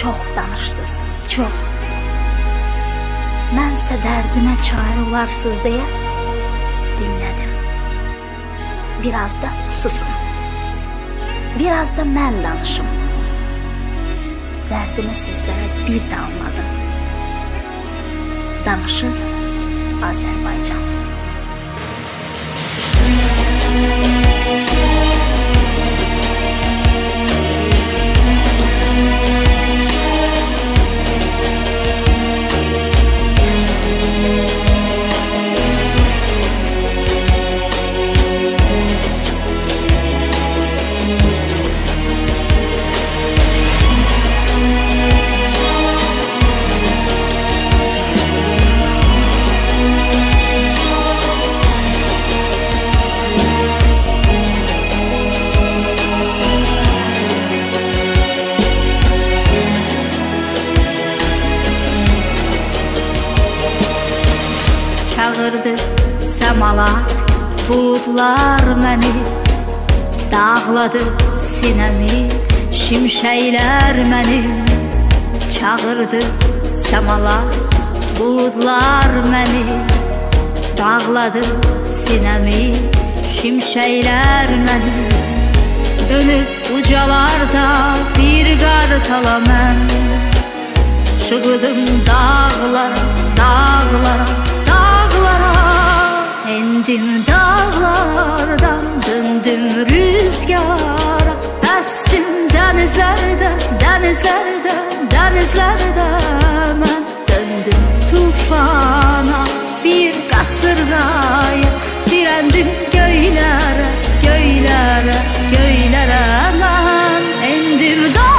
Çox danışdınız, çox. Mənsə dərdimə çarə olarsız deyə dinlədim. Biraz da susun. Biraz da mən danışım. Dərdimi sizlərə bir də anladım. Danışır Azərbaycan. çağırdı səmala Buludlar məni Dağladı sinəmi Şimşəklər məni Çağırdı səmala Buludlar məni Dağladı sinəmi Şimşəklər məni Dönüb ucalarda bir qartala mən. Şığıdım dağlara, dağlara Endim dağlardan döndüm rüzgara. Estim denizlerde, denizlerde, denizlerde Ben döndüm tufana. Bir kasırgaya Direndim göylere, göylere, göylere Ben. Endim dağlardan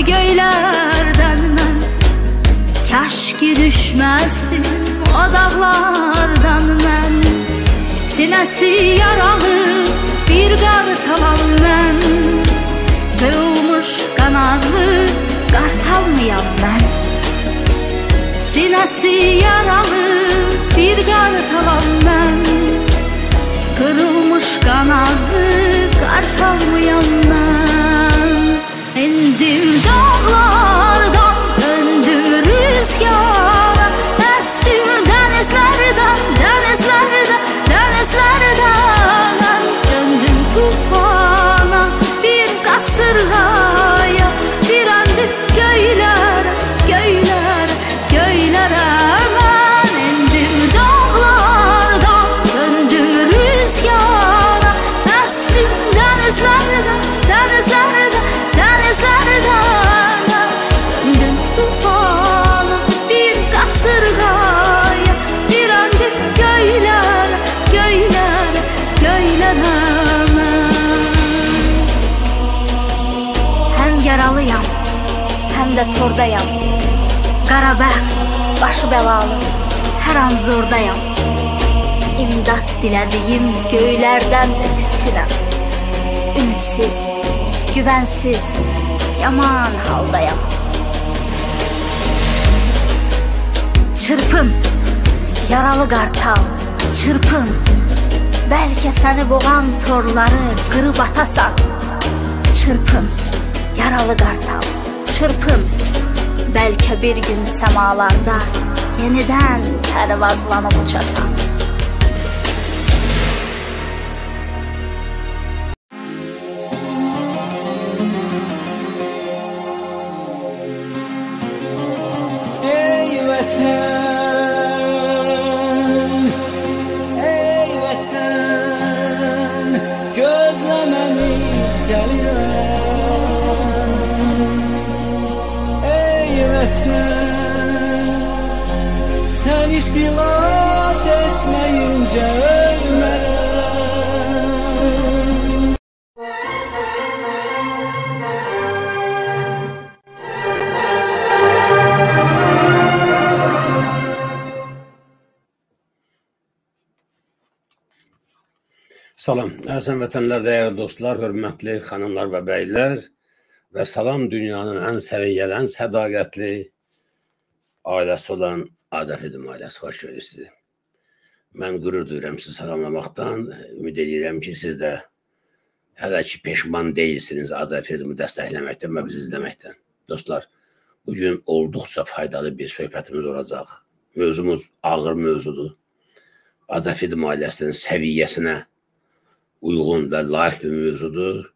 o göylerden ben. Keşke düşmezdim o dağlardan ben. Sinesi yaralı bir kartalam ben. Kırılmış kanadlı kartal mıyam ben. Sinesi yaralı bir kartalam ben. Kırılmış kanadı kartal mıyam ben Bendim dağlar tordayam. Qarabəxt, başı bəlalı, hər an zordayam. İmdad dilədiyim göylərdən də küskünəm. Ümidsiz, güvənsiz, yaman haldayam. Çırpın, yaralı qartal, çırpın. Bəlkə səni boğan torları qırıb atasan. Çırpın, yaralı qartal, çırpın. Bəlkə bir gün səmalarda yenidən pərvazlanıb uçasan. Əziz vətənlər, dəyərli dostlar, hörmətli xanımlar və bəylər və salam dünyanın ən səviyyələn, sədaqətli ailəsi olan Azəfidim ailəsi xoş gördük sizi. Mən qürur duyuram sizi salamlamaqdan, ümid edirəm ki, siz də hələ ki peşman deyilsiniz Azəfidimi dəstəkləməkdən və bizi izləməkdən. Dostlar, bugün olduqca faydalı bir söhbətimiz olacaq. Mövzumuz ağır mövzudur. Azəfidim ailəsinin səviyyəsinə uyğun və layiq bir mövzudur.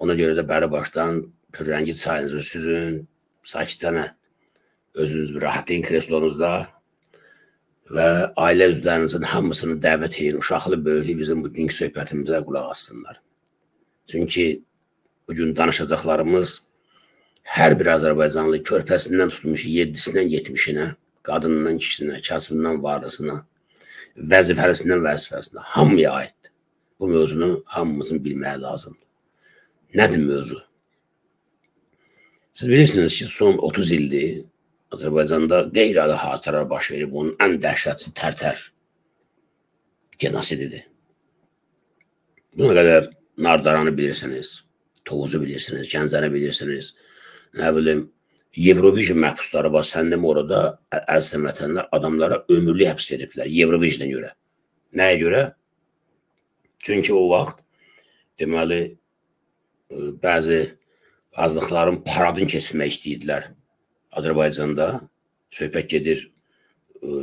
Ona görə də bəri başdan pürrəngi çayınızı süzün, sakitcənə özünüz bir rahatlayın kreslonuzda və ailə üzvlərinizin hamısını dəvət edin. Uşaqlı, böyüklü bizim bugünkü söhbətimizə qulaq assınlar. Çünki bugün danışacaqlarımız hər bir Azərbaycanlı körpəsindən tutmuş 7-sindən 70-inə, qadından kişisinə, kasbından varlısına, vəzifəlisindən vəzifəsinə hamıya aiddir. Bu mövzunu hamımızın bilməyi lazımdır. Nədir mövzu? Siz bilirsiniz ki, son 30 ildir Azərbaycanda qeyri-adi hadisələr baş verib. Bunun ən dəhşətlisi tərtər genosididir. Buna qədər Nardaranı bilirsiniz, Tovuzu bilirsiniz, Gəncəni bilirsiniz. Nə bilim, Eurovision məhbusları var. Sən demə orada əziz vətənlər adamlara ömürlük həbs ediblər Eurovision görə. Nəyə görə? Çünki o vaxt deməli ə, bəzi azlıqların paradını keçirmək istəyirdilər Azərbaycanda. Söhbət gedir ə,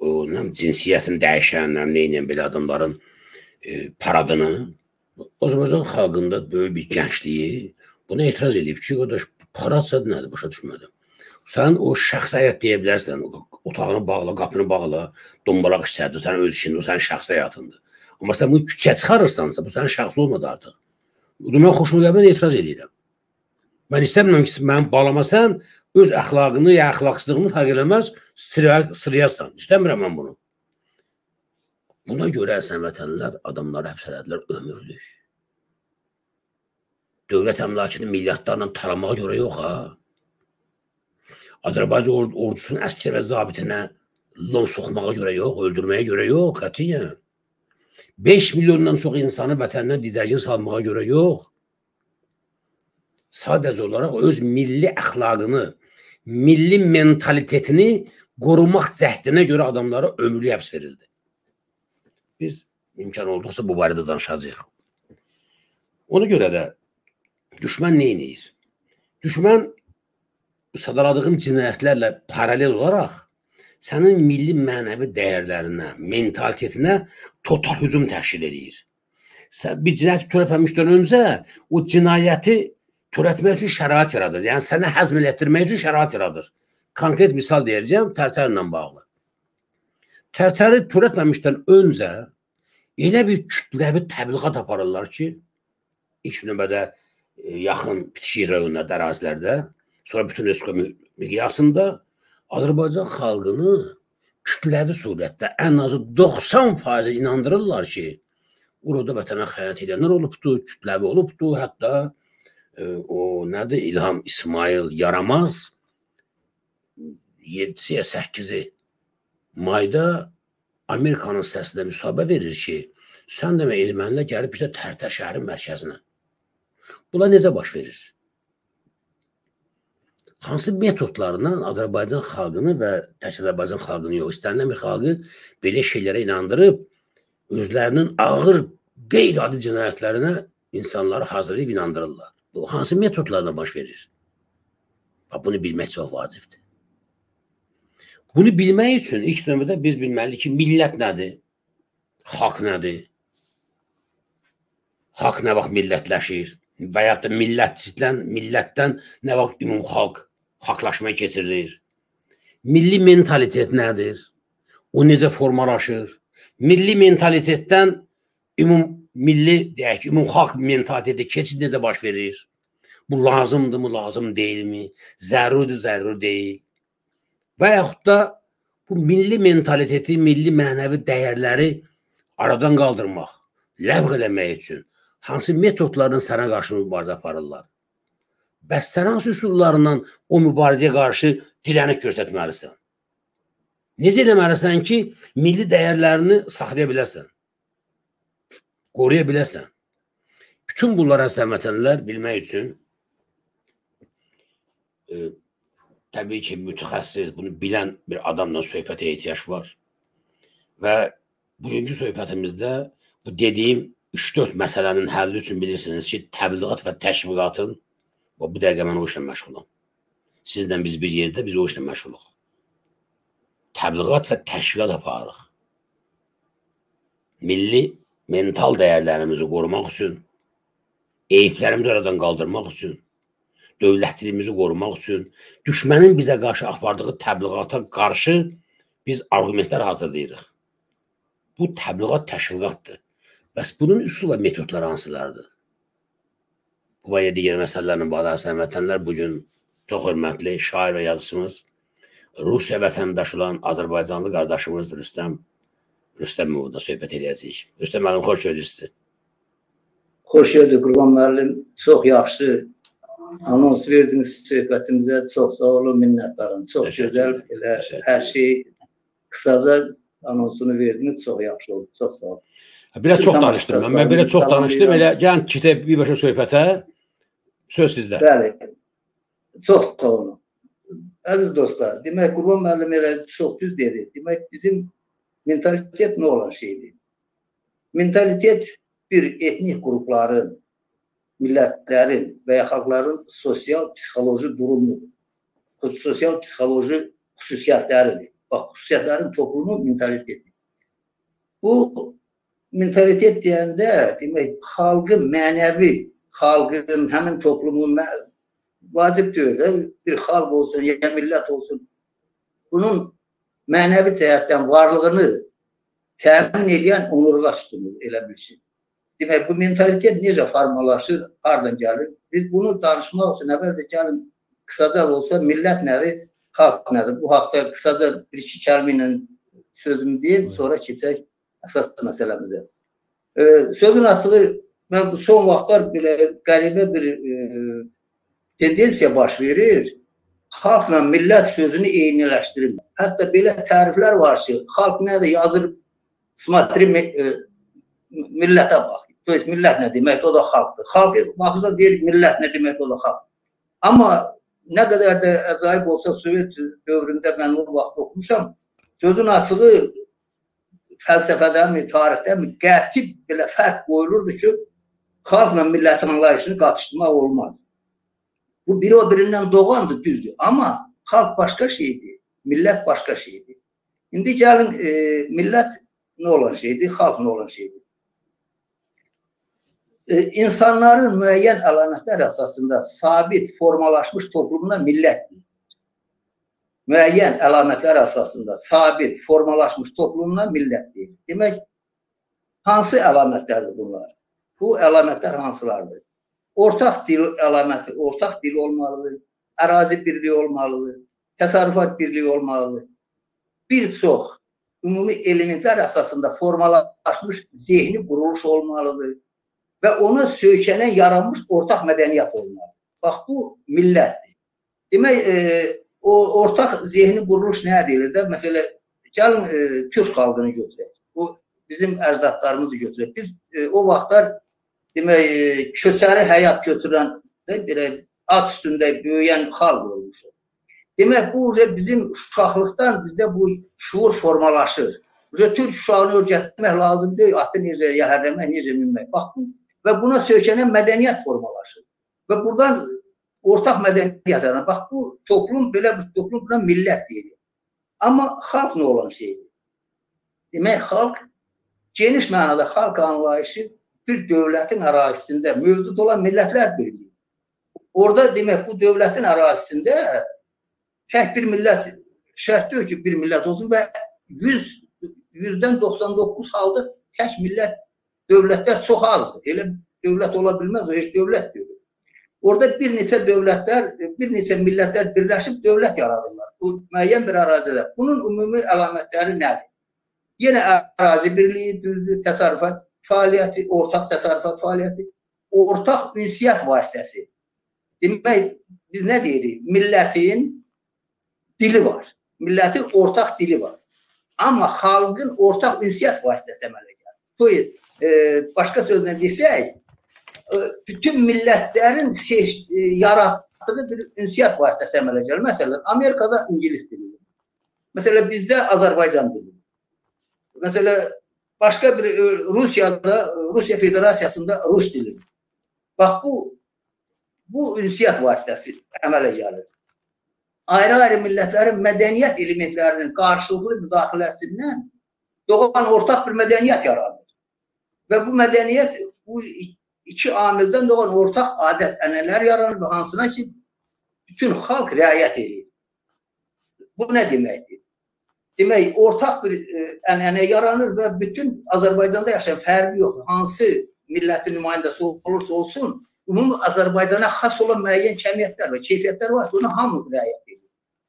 o nə cinsiyyətini dəyişən, nə bilim, belə adamların ə, paradını Azərbaycan xalqında böyük bir gəncliyi buna etiraz edib ki, qardaş, paradsa nədir, başa düşmədim. Sən o şəxsi həyat deyə bilərsən, otağını bağla, qapını bağla, dombalaq istədir, sən öz işində, o sənin şəxsi həyatındır. Amma sən bunu küçəyə çıxarırsansa, bu sənin şəxsi olmadı artıq. Bu mən xoşuma gəlmir, etiraz edirəm. Mən istəmirəm ki, mənim balama sən öz əxlaqını ya əxlaqsızlığını fərq eləməz, sıraya, sırayasan. İstəmirəm mən bunu. Buna görə əsən vətənlər adamları həbs elədilər ömürlük. Dövlət əmlakını milyardlarla talamağa görə yox ha. Azərbaycan ord ordusunun əskər və zabitinə lon soxmağa görə yox, öldürməyə görə yox, qətiyyən. 5 milyondan çox insanı vətəndən didərgin salmağa görə yox. Sadəcə olaraq öz milli əxlaqını, milli mentalitetini qorumaq cəhdinə görə adamlara ömürlük həbs verildi. Biz imkan olduqsa bu barədə danışacağıq. Ona görə də düşmən nə edir? Düşmən sadaladığım cinayətlərlə paralel olaraq sənin milli mənəvi dəyərlərinə, mentalitetinə total hücum təşkil edir. Sən bir cinayət törətməmişdən öncə o cinayəti törətmək üçün şərait yaradır. Yəni səni həzm elətdirmək üçün şərait yaradır. Konkret misal deyəcəm Tərtərlə bağlı. Tərtəri törətməmişdən öncə elə bir kütləvi təbliğat aparırlar ki, ilk növbədə e, yaxın bitişik rayonlarda, ərazilərdə, sonra bütün respublika miqyasında Azərbaycan xalqını kütləvi surətdə ən azı 90% inandırırlar ki, burada vətənə xəyanət edənlər olubdu, kütləvi olubdu, hətta e, o nədir İlham İsmail Yaramaz 7-yə 8-i mayda Amerikanın səsinə müsahibə verir ki, sən demə ermənilər gəlib bizə Tərtər şəhərin mərkəzinə. Bunlar necə baş verir? Hansı metodlarla Azərbaycan xalqını və tək Azərbaycan xalqını yox, istənilən bir xalqı belə şeylərə inandırıb özlərinin ağır qeyri-adi cinayətlərinə insanları hazırlayıb inandırırlar. Bu hansı metodlarla baş verir? Bunu bilmək çox vacibdir. Bunu bilmək üçün ilk növbədə biz bilməliyik ki, millət nədir? Xalq nədir? Xalq nə vaxt millətləşir? Və ya da millətçidən, millətdən nə vaxt ümum xalq xalqlaşmaya keçirilir? Milli mentalitet nədir? O necə formalaşır? Milli mentalitetdən ümum milli, deyək ki, ümum xalq mentaliteti keçid necə baş verir? Bu lazımdırmı, lazım deyilmi? Zəruridir, zəruri deyil. Və yaxud da bu milli mentaliteti, milli mənəvi dəyərləri aradan qaldırmaq, ləğv eləmək üçün hansı metodlarla sənə qarşı mübarizə aparırlar? Bəs sən hansı üsullarla o mübarizəyə qarşı dirənik göstərməlisən? Necə eləməlisən ki, milli dəyərlərini saxlaya biləsən? Qoruya biləsən? Bütün bunlara səmətənlər bilmək üçün e, təbii ki, mütəxəssis, bunu bilən bir adamla söhbətə ehtiyac var. Və bugünkü söhbətimizdə bu dediyim 3-4 məsələnin həlli üçün bilirsiniz ki, təbliğat və təşviqatın bu dəqiqə mən o işlə məşğulam. Sizlə biz bir yerdə biz o işlə məşğuluq. Təbliğat və təşviqat aparırıq. Milli mental dəyərlərimizi qorumaq üçün, eyiblərimizi aradan qaldırmaq üçün dövlətçiliyimizi qorumaq üçün düşmənin bizə qarşı apardığı təbliğata qarşı biz arqumentlər hazırlayırıq. Bu təbliğat təşviqatdır. Bəs bunun üsul və metodları hansılardır? Bu və digər məsələlərlə bağlı həmvətənlər bugün çox hörmətli şair və yazıçımız Rusiya vətəndaşı olan Azərbaycanlı qardaşımız Rüstəm Rüstəm Muvda söhbət edəcəyik. Rüstəm müəllim xoş gördük sizi. Xoş gördük Qurban müəllim. Çox yaxşı anons verdiniz söhbətimizə. Çox sağ olun, minnətdaram. Çox gözəl elə hər şey qısaca anonsunu verdiniz. Çox yaxşı oldu. Çox sağ olun. Biraz çox danışdım. Mən, mən belə çox danışdım. Elə gəlin keçək birbaşa söhbətə. Söz sizdə. Bəli. Çox sağ olun. Əziz dostlar, demək Qurban müəllim elə çox düz dedi. Demək bizim mentalitet nə olan şeydir? Mentalitet bir etnik qrupların millətlərin və ya xalqların sosial psixoloji durumu, sosial psixoloji xüsusiyyətləridir. Bax, xüsusiyyətlərin toplumu mentaliteti. Bu mentalitet deyəndə demək xalqın mənəvi, xalqın həmin toplumun vacib deyil, bir xalq olsun, ya millət olsun. Bunun mənəvi cəhətdən varlığını təmin edən onurğa sütunudur, elə bilsin. Demək, bu mentalitet necə formalaşır, hardan gəlir? Biz bunu danışmaq üçün əvvəlcə gəlin qısaca olsa millət nədir, xalq nədir? Bu haqda qısaca bir-iki kəlmə ilə sözümü deyim, sonra keçək əsas məsələmizə. E, sözün açığı, mən son vaxtlar belə qəribə bir e, tendensiya baş verir. Xalqla millət sözünü eyniləşdirmir. Hətta belə təriflər var ki, xalq nədir yazır smatri e, millətə bax. Döyüş millət nə demək? O da xalqdır. Xalq baxırsan deyir millət nə demək? O da xalq. Amma nə qədər də əcaib olsa Sovet dövründə mən o vaxt oxumuşam. Sözün açığı fəlsəfədənmi, tarixdənmi qəti belə fərq qoyulurdu ki, xalqla millətin anlayışını qatışdırmaq olmaz. Bu biri o birindən doğandır, düzdür. Amma xalq başqa şeydir, millət başqa şeydir. İndi gəlin e, millət nə olan şeydir, xalq nə olan şeydir. E, insanların müəyyən əlamətlər əsasında sabit formalaşmış toplumuna millət deyilir. Müəyyən əlamətlər əsasında sabit formalaşmış toplumuna millət deyilir. Demək, hansı əlamətlərdir bunlar? Bu əlamətlər hansılardır? Ortaq dil əlaməti, ortaq dil olmalıdır, ərazi birliyi olmalıdır, təsərrüfat birliyi olmalıdır. Bir çox ümumi elementlər əsasında formalaşmış zehni quruluş olmalıdır və ona söykənən yaranmış ortaq mədəniyyət olmalı. Bax bu millətdir. Demək e, o ortaq zehni quruluş nə deyilir də? Məsələ gəlin e, türk xalqını götürək. Bu bizim əcdadlarımızı götürək. Biz e, o vaxtlar demək e, köçəri həyat götürən belə at üstündə böyüyən xalq olmuşuq. Demək bu bizim uşaqlıqdan bizdə bu şuur formalaşır. Uje Türk uşağını öyrətmək lazım deyil, atı necə yəhərləmək, necə minmək. Bax bu və buna söykənən mədəniyyət formalaşır. Və buradan ortaq mədəniyyət yaranır. Bax bu toplum belə bir toplum buna millət deyilir. Amma xalq nə olan şeydir? Demək xalq geniş mənada xalq anlayışı bir dövlətin ərazisində mövcud olan millətlər birliyi. Orada demək bu dövlətin ərazisində tək bir millət şərt deyil ki, bir millət olsun və 100 100-dən 99 halda tək millət dövlətlər çox azdır. Elə dövlət ola bilməz, o heç dövlət deyil. Orada bir neçə dövlətlər, bir neçə millətlər birləşib dövlət yaradırlar. Bu müəyyən bir ərazidə. Bunun ümumi əlamətləri nədir? Yenə ərazi birliyi, düzdür, təsərrüfat fəaliyyəti, ortaq təsərrüfat fəaliyyəti, ortaq ünsiyyət vasitəsi. Demək, biz nə deyirik? Millətin dili var. Millətin ortaq dili var. Amma xalqın ortaq ünsiyyət vasitəsi əmələ gəlir. Toy, e, başqa sözlə desək, e, bütün millətlərin seç, e, yaratdığı bir ünsiyyət vasitəsi əmələ gəlir. Məsələn, Amerikada ingilis dilidir. Məsələn, bizdə Azərbaycan dilidir. Məsələn, başqa bir e, Rusiyada, Rusiya Federasiyasında Rus dilidir. Bax bu bu ünsiyyət vasitəsi əmələ gəlir. Ayrı-ayrı millətlərin mədəniyyət elementlərinin qarşılıqlı müdaxiləsindən doğan ortaq bir mədəniyyət yaranır. Və bu mədəniyyət bu iki amildən doğan ortaq adət-ənənələr yaranır və hansına ki bütün xalq riayət edir. Bu nə deməkdir? Demək, ortaq bir e, ənənə yaranır və bütün Azərbaycanda yaşayan fərqi yox. Hansı millətin nümayəndəsi olursa olsun, ümumi Azərbaycana xas olan müəyyən kəmiyyətlər və keyfiyyətlər var ki, ona hamı riayət edir.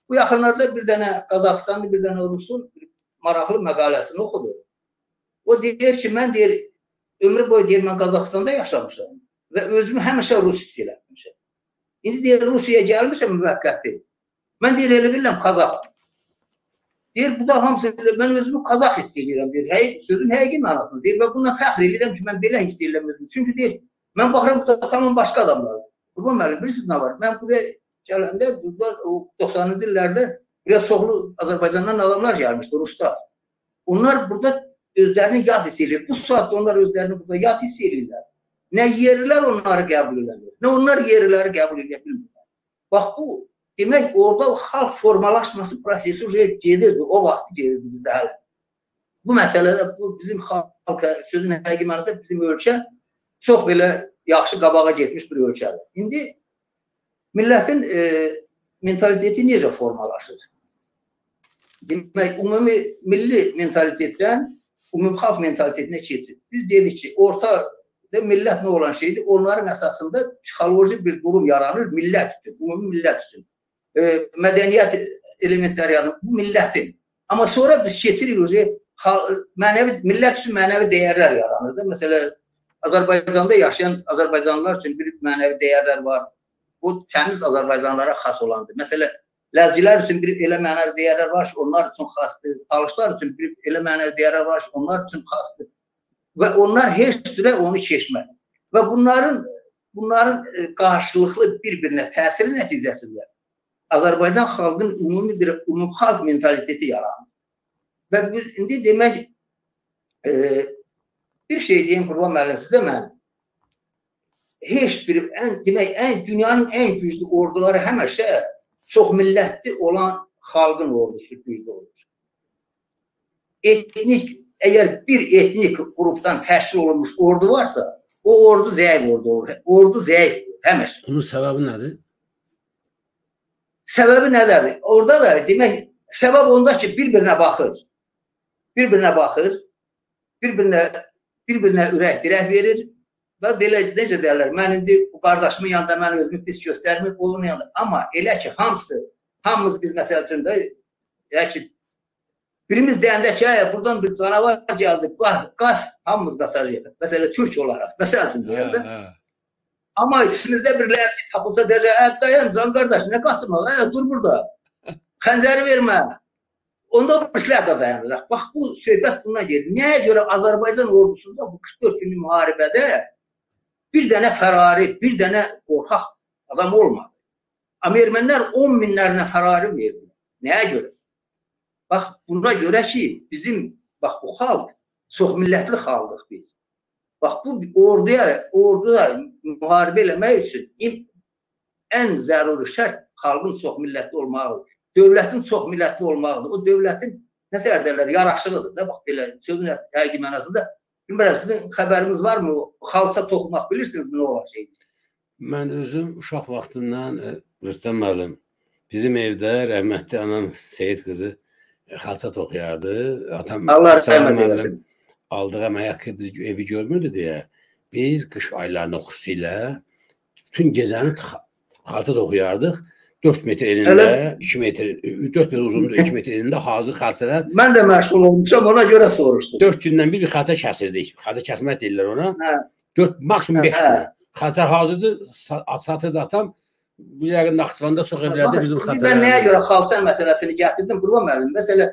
Bu yaxınlarda bir dənə Qazaxstanlı, bir dənə Rusun maraqlı məqaləsini oxudu. O deyir ki, mən deyir, ömrü boyu deyir, mən Qazaxstanda yaşamışam və özümü həmişə Rus hiss eləmişəm. İndi deyir, Rusiyaya gəlmişəm müvəqqəti. Mən deyir, elə bilirəm Qazaxam. Deyir, bu da hamısı, mən özümü Qazax hiss edirəm, deyir, həqiq, sözün həqiqi mənasını deyir və bununla fəxr edirəm ki, mən belə hiss edirəm özümü. Çünki deyir, mən baxıram burada tamam başqa adamlar. Qurban müəllim, bilirsiniz nə var? Mən buraya gələndə, bunlar o 90-cı illərdə buraya çoxlu Azərbaycandan adamlar gəlmişdi, Ruslar. Onlar burada özlərini yad hiss edir. Bu saatda onlar özlərini burada yad hiss edirlər. Nə yerlər onları qəbul edirlər, nə onlar yerləri qəbul edə bilmirlər. Bax bu Demək, orada o xalq formalaşması prosesi gedirdi, o vaxt gedirdi bizdə hələ. Bu məsələdə bu bizim xalq sözün həqiqi mənasında bizim ölkə çox belə yaxşı qabağa getmiş bir ölkədir. İndi millətin e, mentaliteti necə formalaşır? Demək, ümumi milli mentalitetdən ümumi xalq mentalitetinə keçir. Biz dedik ki, orta də millət nə olan şeydir? Onların əsasında psixoloji bir durum yaranır millət üçün, ümumi millət üçün e, mədəniyyət elementləri yəni bu millətin. Amma sonra biz keçirik oje mənəvi millət üçün mənəvi dəyərlər yaranır da. Məsələn, Azərbaycanda yaşayan Azərbaycanlılar üçün bir mənəvi dəyərlər var. Bu təmiz Azərbaycanlılara xas olandır. Məsələn, Ləzgilər üçün bir elə mənəvi dəyərlər var ki, onlar üçün xasdır. Talışlar üçün bir elə mənəvi dəyərlər var ki, onlar üçün xasdır. Və onlar heç sürə onu keçməz. Və bunların bunların e, qarşılıqlı bir-birinə təsiri nəticəsində Azərbaycan xalqının ümumi bir ümumi xalq mentaliteti yaranır. Və biz indi demək e, bir şey deyim Qurban müəllim sizə mən heç bir ən demək ən dünyanın ən güclü orduları həmişə çox millətli olan xalqın ordusu güclü olur. Etnik əgər bir etnik qrupdan təşkil olunmuş ordu varsa, o ordu zəif ordu olur. Ordu zəifdir həmişə. Bunun səbəbi nədir? Səbəbi nədədir? Orada da demək səbəb onda ki, bir-birinə baxır. Bir-birinə baxır. Bir-birinə bir-birinə ürək dirək verir və belə necə deyirlər, mən indi bu qardaşımın yanında mən özümü pis göstərmir, onun yanında. Amma elə ki, hamısı, hamımız biz məsəl üçün də elə ki, birimiz deyəndə ki, hə, buradan bir canavar gəldi, qaz, qaz hamımız qaçacağıq. Məsələ Türk olaraq, məsəl üçün deyəndə. Hə, hə. Amma içinizdə biriləri tapılsa deyəcək, ə, dayan can qardaş, nə qaçma, ə, dur burada. Xəncəri vermə. Onda bu işlər də dayanacaq. Bax bu söhbət buna gedir. Nəyə görə Azərbaycan ordusunda bu 44 günlük müharibədə bir dənə fərari, bir dənə qorxaq adam olmadı. Amma ermənilər 10 minlərlə Ferrari verdilər. Nəyə görə? Bax, buna görə ki, bizim bax bu xalq çox millətli xalqıq biz. Bax bu orduya, orduda müharibə eləmək üçün ən zəruri şərt xalqın çox millətli olmağıdır. Dövlətin çox millətli olmağıdır. O dövlətin nə tərəflər yaraşıqlıdır da bax belə sözün həqiqi mənasında. Bilmirəm sizin xəbəriniz varmı? Xalça toxumaq bilirsiniz nə olan şeydir? Mən özüm uşaq vaxtından e, Rüstəm müəllim bizim evdə rəhmətli anam Seyid qızı e, xalça toxuyardı. Atam Allah rəhmət eləsin. Əmək biz evi görmürdü deyə biz qış aylarında xüsusilə bütün gecəni xalça toxuyardıq. 4 metr enində, Elə... 2 metr, 4 metr uzunluğu, 2 metr enində hazır xalçalar. Mən də məşğul olmuşam, ona görə soruşdum. 4 gündən bir bir xalça kəsirdik. Xalça kəsmək deyirlər ona. Hə. 4 maksimum 5 gün. Xalça hazırdır, satırdı atam. Bu yəqin Naxçıvanda çox evlərdə bizim xalçalar. Mən nəyə görə xalça məsələsini gətirdim? Qurban müəllim, məsələ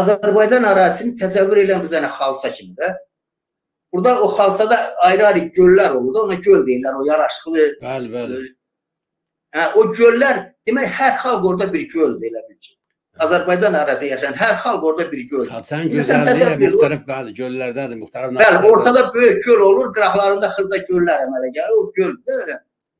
Azərbaycan ərazisini təsəvvür edən bir dənə xalça kimi də. Burada o xalçada ayrı-ayrı göllər olur. Ona göl deyirlər, o yaraşıqlı. Bəli, bəli. Hə, o göllər, demək hər xalq orada bir göldür elə bil ki. Azərbaycan ərazisində yaşayan hər xalq orada bir göl. Sən gözəlliyə müxtəlif bəzi göllərdədir, müxtəlif. Bəli, ortada böyük göl olur, qıraqlarında xırda göllər əmələ gəlir. O göl.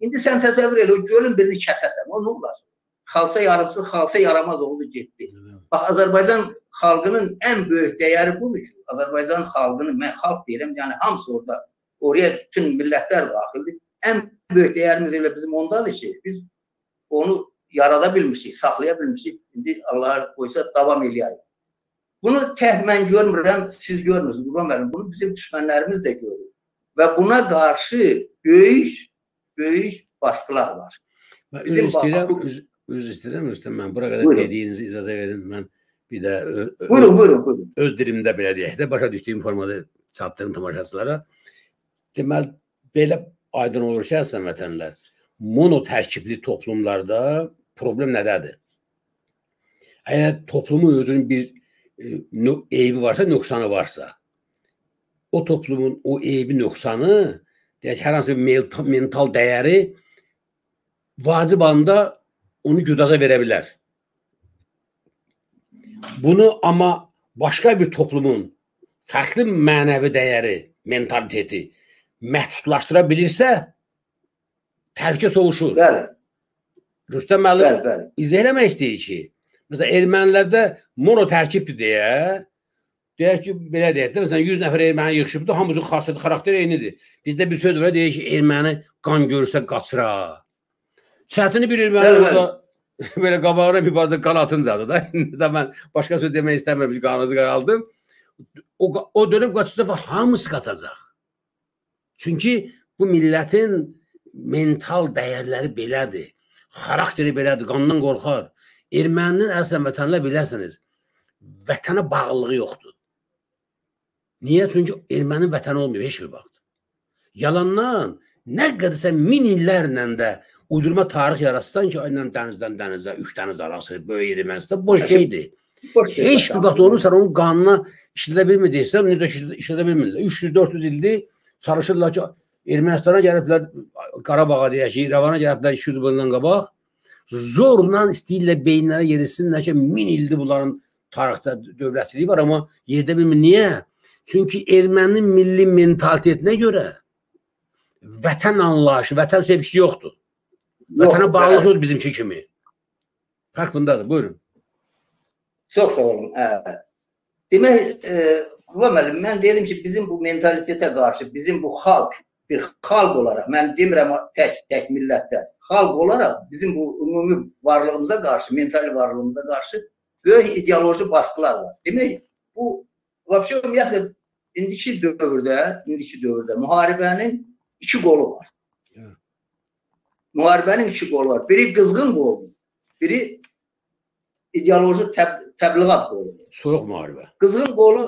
İndi sən təsəvvür elə, o gölün birini kəsəsən, o nə olasın? Xalça yarımsız, xalça yaramaz oldu getdi. Bax Azərbaycan xalqının ən böyük dəyəri budur ki, Azərbaycan xalqının mən xalq deyirəm, yəni hamısı orada oraya bütün millətlər daxildir. Ən böyük dəyərimiz elə bizim ondadır ki, biz onu yarada bilmişik, saxlaya bilmişik. İndi Allah qoysa davam eləyərik. Bunu tək mən görmürəm, siz görmürsünüz, Qurban müəllim. Bunu bizim düşmənlərimiz də görür. Və buna qarşı böyük böyük baskılar var. Mən üzr istəyirəm, üz, üzr istəyirəm Rüstəm, mən bura qədər buyurun. dediyinizi icazə verin. Mən bir də ö, buyurun, buyurun, buyurun. öz dilimdə belə deyək də başa düşdüyüm formada çatdırım tamaşaçılara. Deməli belə aydın olur ki, əslən vətənlər, mono tərkibli toplumlarda problem nədədir? Əgər toplumun özünün bir e, eybi varsa, nöqsanı varsa, o toplumun o eybi, nöqsanı, deyək hər hansı bir mental dəyəri vacib anda onu güdaza verə bilər. Bunu amma başqa bir toplumun fərqli mənəvi dəyəri, mentaliteti məhdudlaşdıra bilirsə, təhlükə soğuşur. Bəli. Rüstəm müəllim izah eləmək istəyir ki, məsələn ermənilərdə mono tərkibdir deyə, deyək ki, belə deyək də, məsələn 100 nəfər erməni yığışıbdı, hamısının xassəti, xarakteri eynidir. Bizdə bir söz var, deyək ki, erməni qan görürsə qaçıra. Çətini bir erməni orada belə qabağına bir bazda qan atıncadır da. İndi də mən başqa söz demək istəmirəm, bir qanınızı qaraldım. O, o dönüb qaçırsa hamısı qaçacaq. Çünki bu millətin mental dəyərləri belədir. Xarakteri belədir, qandan qorxar. Erməninin əslən vətənlə bilərsiniz, vətənə bağlılığı yoxdur. Niyə? Çünki ermənin vətəni olmuyor heç bir vaxt. Yalandan nə qədərsə min illərlə də uydurma tarix yaratsan ki, aynen dənizdən dənizə, üç dəniz arası, böyük Ermənistan boş şeydir. Boş şey heç bir vaxt olursa onun qanına işlədə bilməyəcəksən, necə işlədə bilmirlər. 300-400 ildir çalışırlar ki, Ermənistana gəliblər, Qarabağa deyək ki, İrəvana gəliblər 200 bundan qabaq. Zorla istəyirlər beyinlərə yeritsinlər ki, min ildir bunların tarixdə dövlətçiliyi var, amma yerdə bilmir. Niyə? Çünki erməninin milli mentalitetinə görə vətən anlayışı, vətən sevgisi yoxdur. Vətənə bağlılıq yoxdur bizimki kimi. Fərq bundadır. Buyurun. Çox sağ olun. Hə. Demək, e, Quba müəllim, mən dedim ki, bizim bu mentalitetə qarşı, bizim bu xalq, bir xalq olaraq, mən demirəm tək, tək millətdə, xalq olaraq bizim bu ümumi varlığımıza qarşı, mental varlığımıza qarşı böyük ideoloji baskılar var. Demək, bu vəbşə ümumiyyətlə indiki dövrdə, indiki dövrdə müharibənin iki qolu var. Müharibənin iki qolu var. Biri qızğın qolu, biri ideoloji təb təbliğat qolu. Soyuq müharibə. Qızğın qolu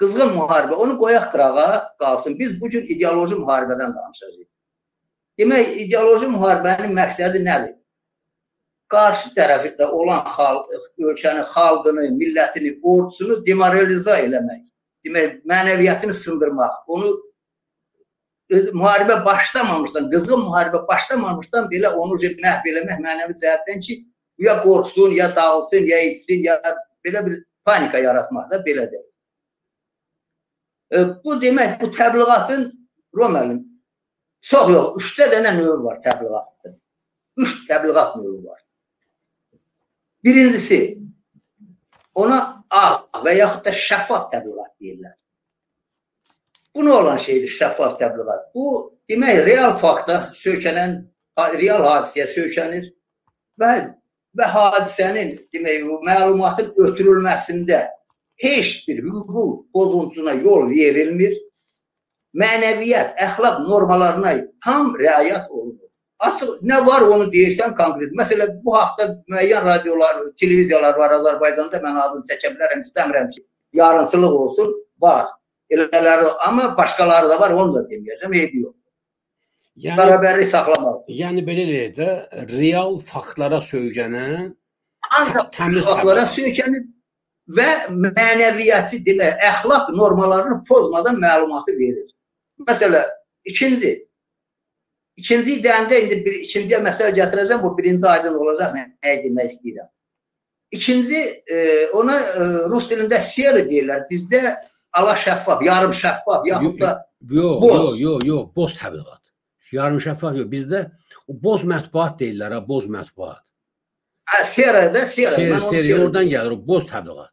qızğın müharibə, onu qoyaq qırağa qalsın. Biz bu gün ideoloji müharibədən danışacağıq. Demək, ideoloji müharibənin məqsədi nədir? Qarşı tərəfdə olan xalq, ölkənin xalqını, millətini, ordusunu demoralizə eləmək. Demək, mənəviyyətini sındırmaq, onu müharibə başlamamışdan, qızğın müharibə başlamamışdan belə onu məhv eləmək mənəvi cəhətdən ki, ya qorxsun, ya dağılsın, ya etsin, ya belə bir panika yaratmaq da belə deyil. E, bu demək, bu təbliğatın Roməlim çox yox, üçdə dənə növü var təbliğatda. Üç təbliğat növü var. Birincisi, ona ağ və yaxud da şəffaf təbliğat deyirlər. Bu nə olan şeydir şəffaf təbliğat? Bu demək real fakta söykənən, real hadisəyə söykənir və və hadisənin demək məlumatın ötürülməsində heç bir hüquq pozuntusuna yol verilmir. Mənəviyyat, əxlaq normalarına tam riayət olunur. Açıq nə var onu deyirsən konkret. Məsələn, bu hafta müəyyən radiolar, televiziyalar var Azərbaycanda. Mən adını çəkə bilərəm, istəmirəm ki, yarımçılıq olsun. Var. Elələri, amma başqaları da var, onu da deməyəcəm, eybi yox. Yəni bərabərlik saxlamaq. Yəni belə deyək də, real faktlara söykənən təmiz faktlara söykənir və mənəviyyatı demək, əxlaq normalarını pozmadan məlumatı verir. Məsələn, ikinci ikinci deyəndə indi bir ikinciyə məsələ gətirəcəm, bu birinci aydın olacaq nə, nə demək istəyirəm. İkinci e, ona e, rus dilində seri deyirlər. Bizdə ala şəffaf, yarım şəffaf, yaxud da yox, yox, yox, yox, boz təbliğat. Yarım şəffaf yox. Bizdə boz mətbuat deyirlər, ha, boz mətbuat. Hə, serada, sera. Ser, ser, oradan gəlir o boz təbliğat.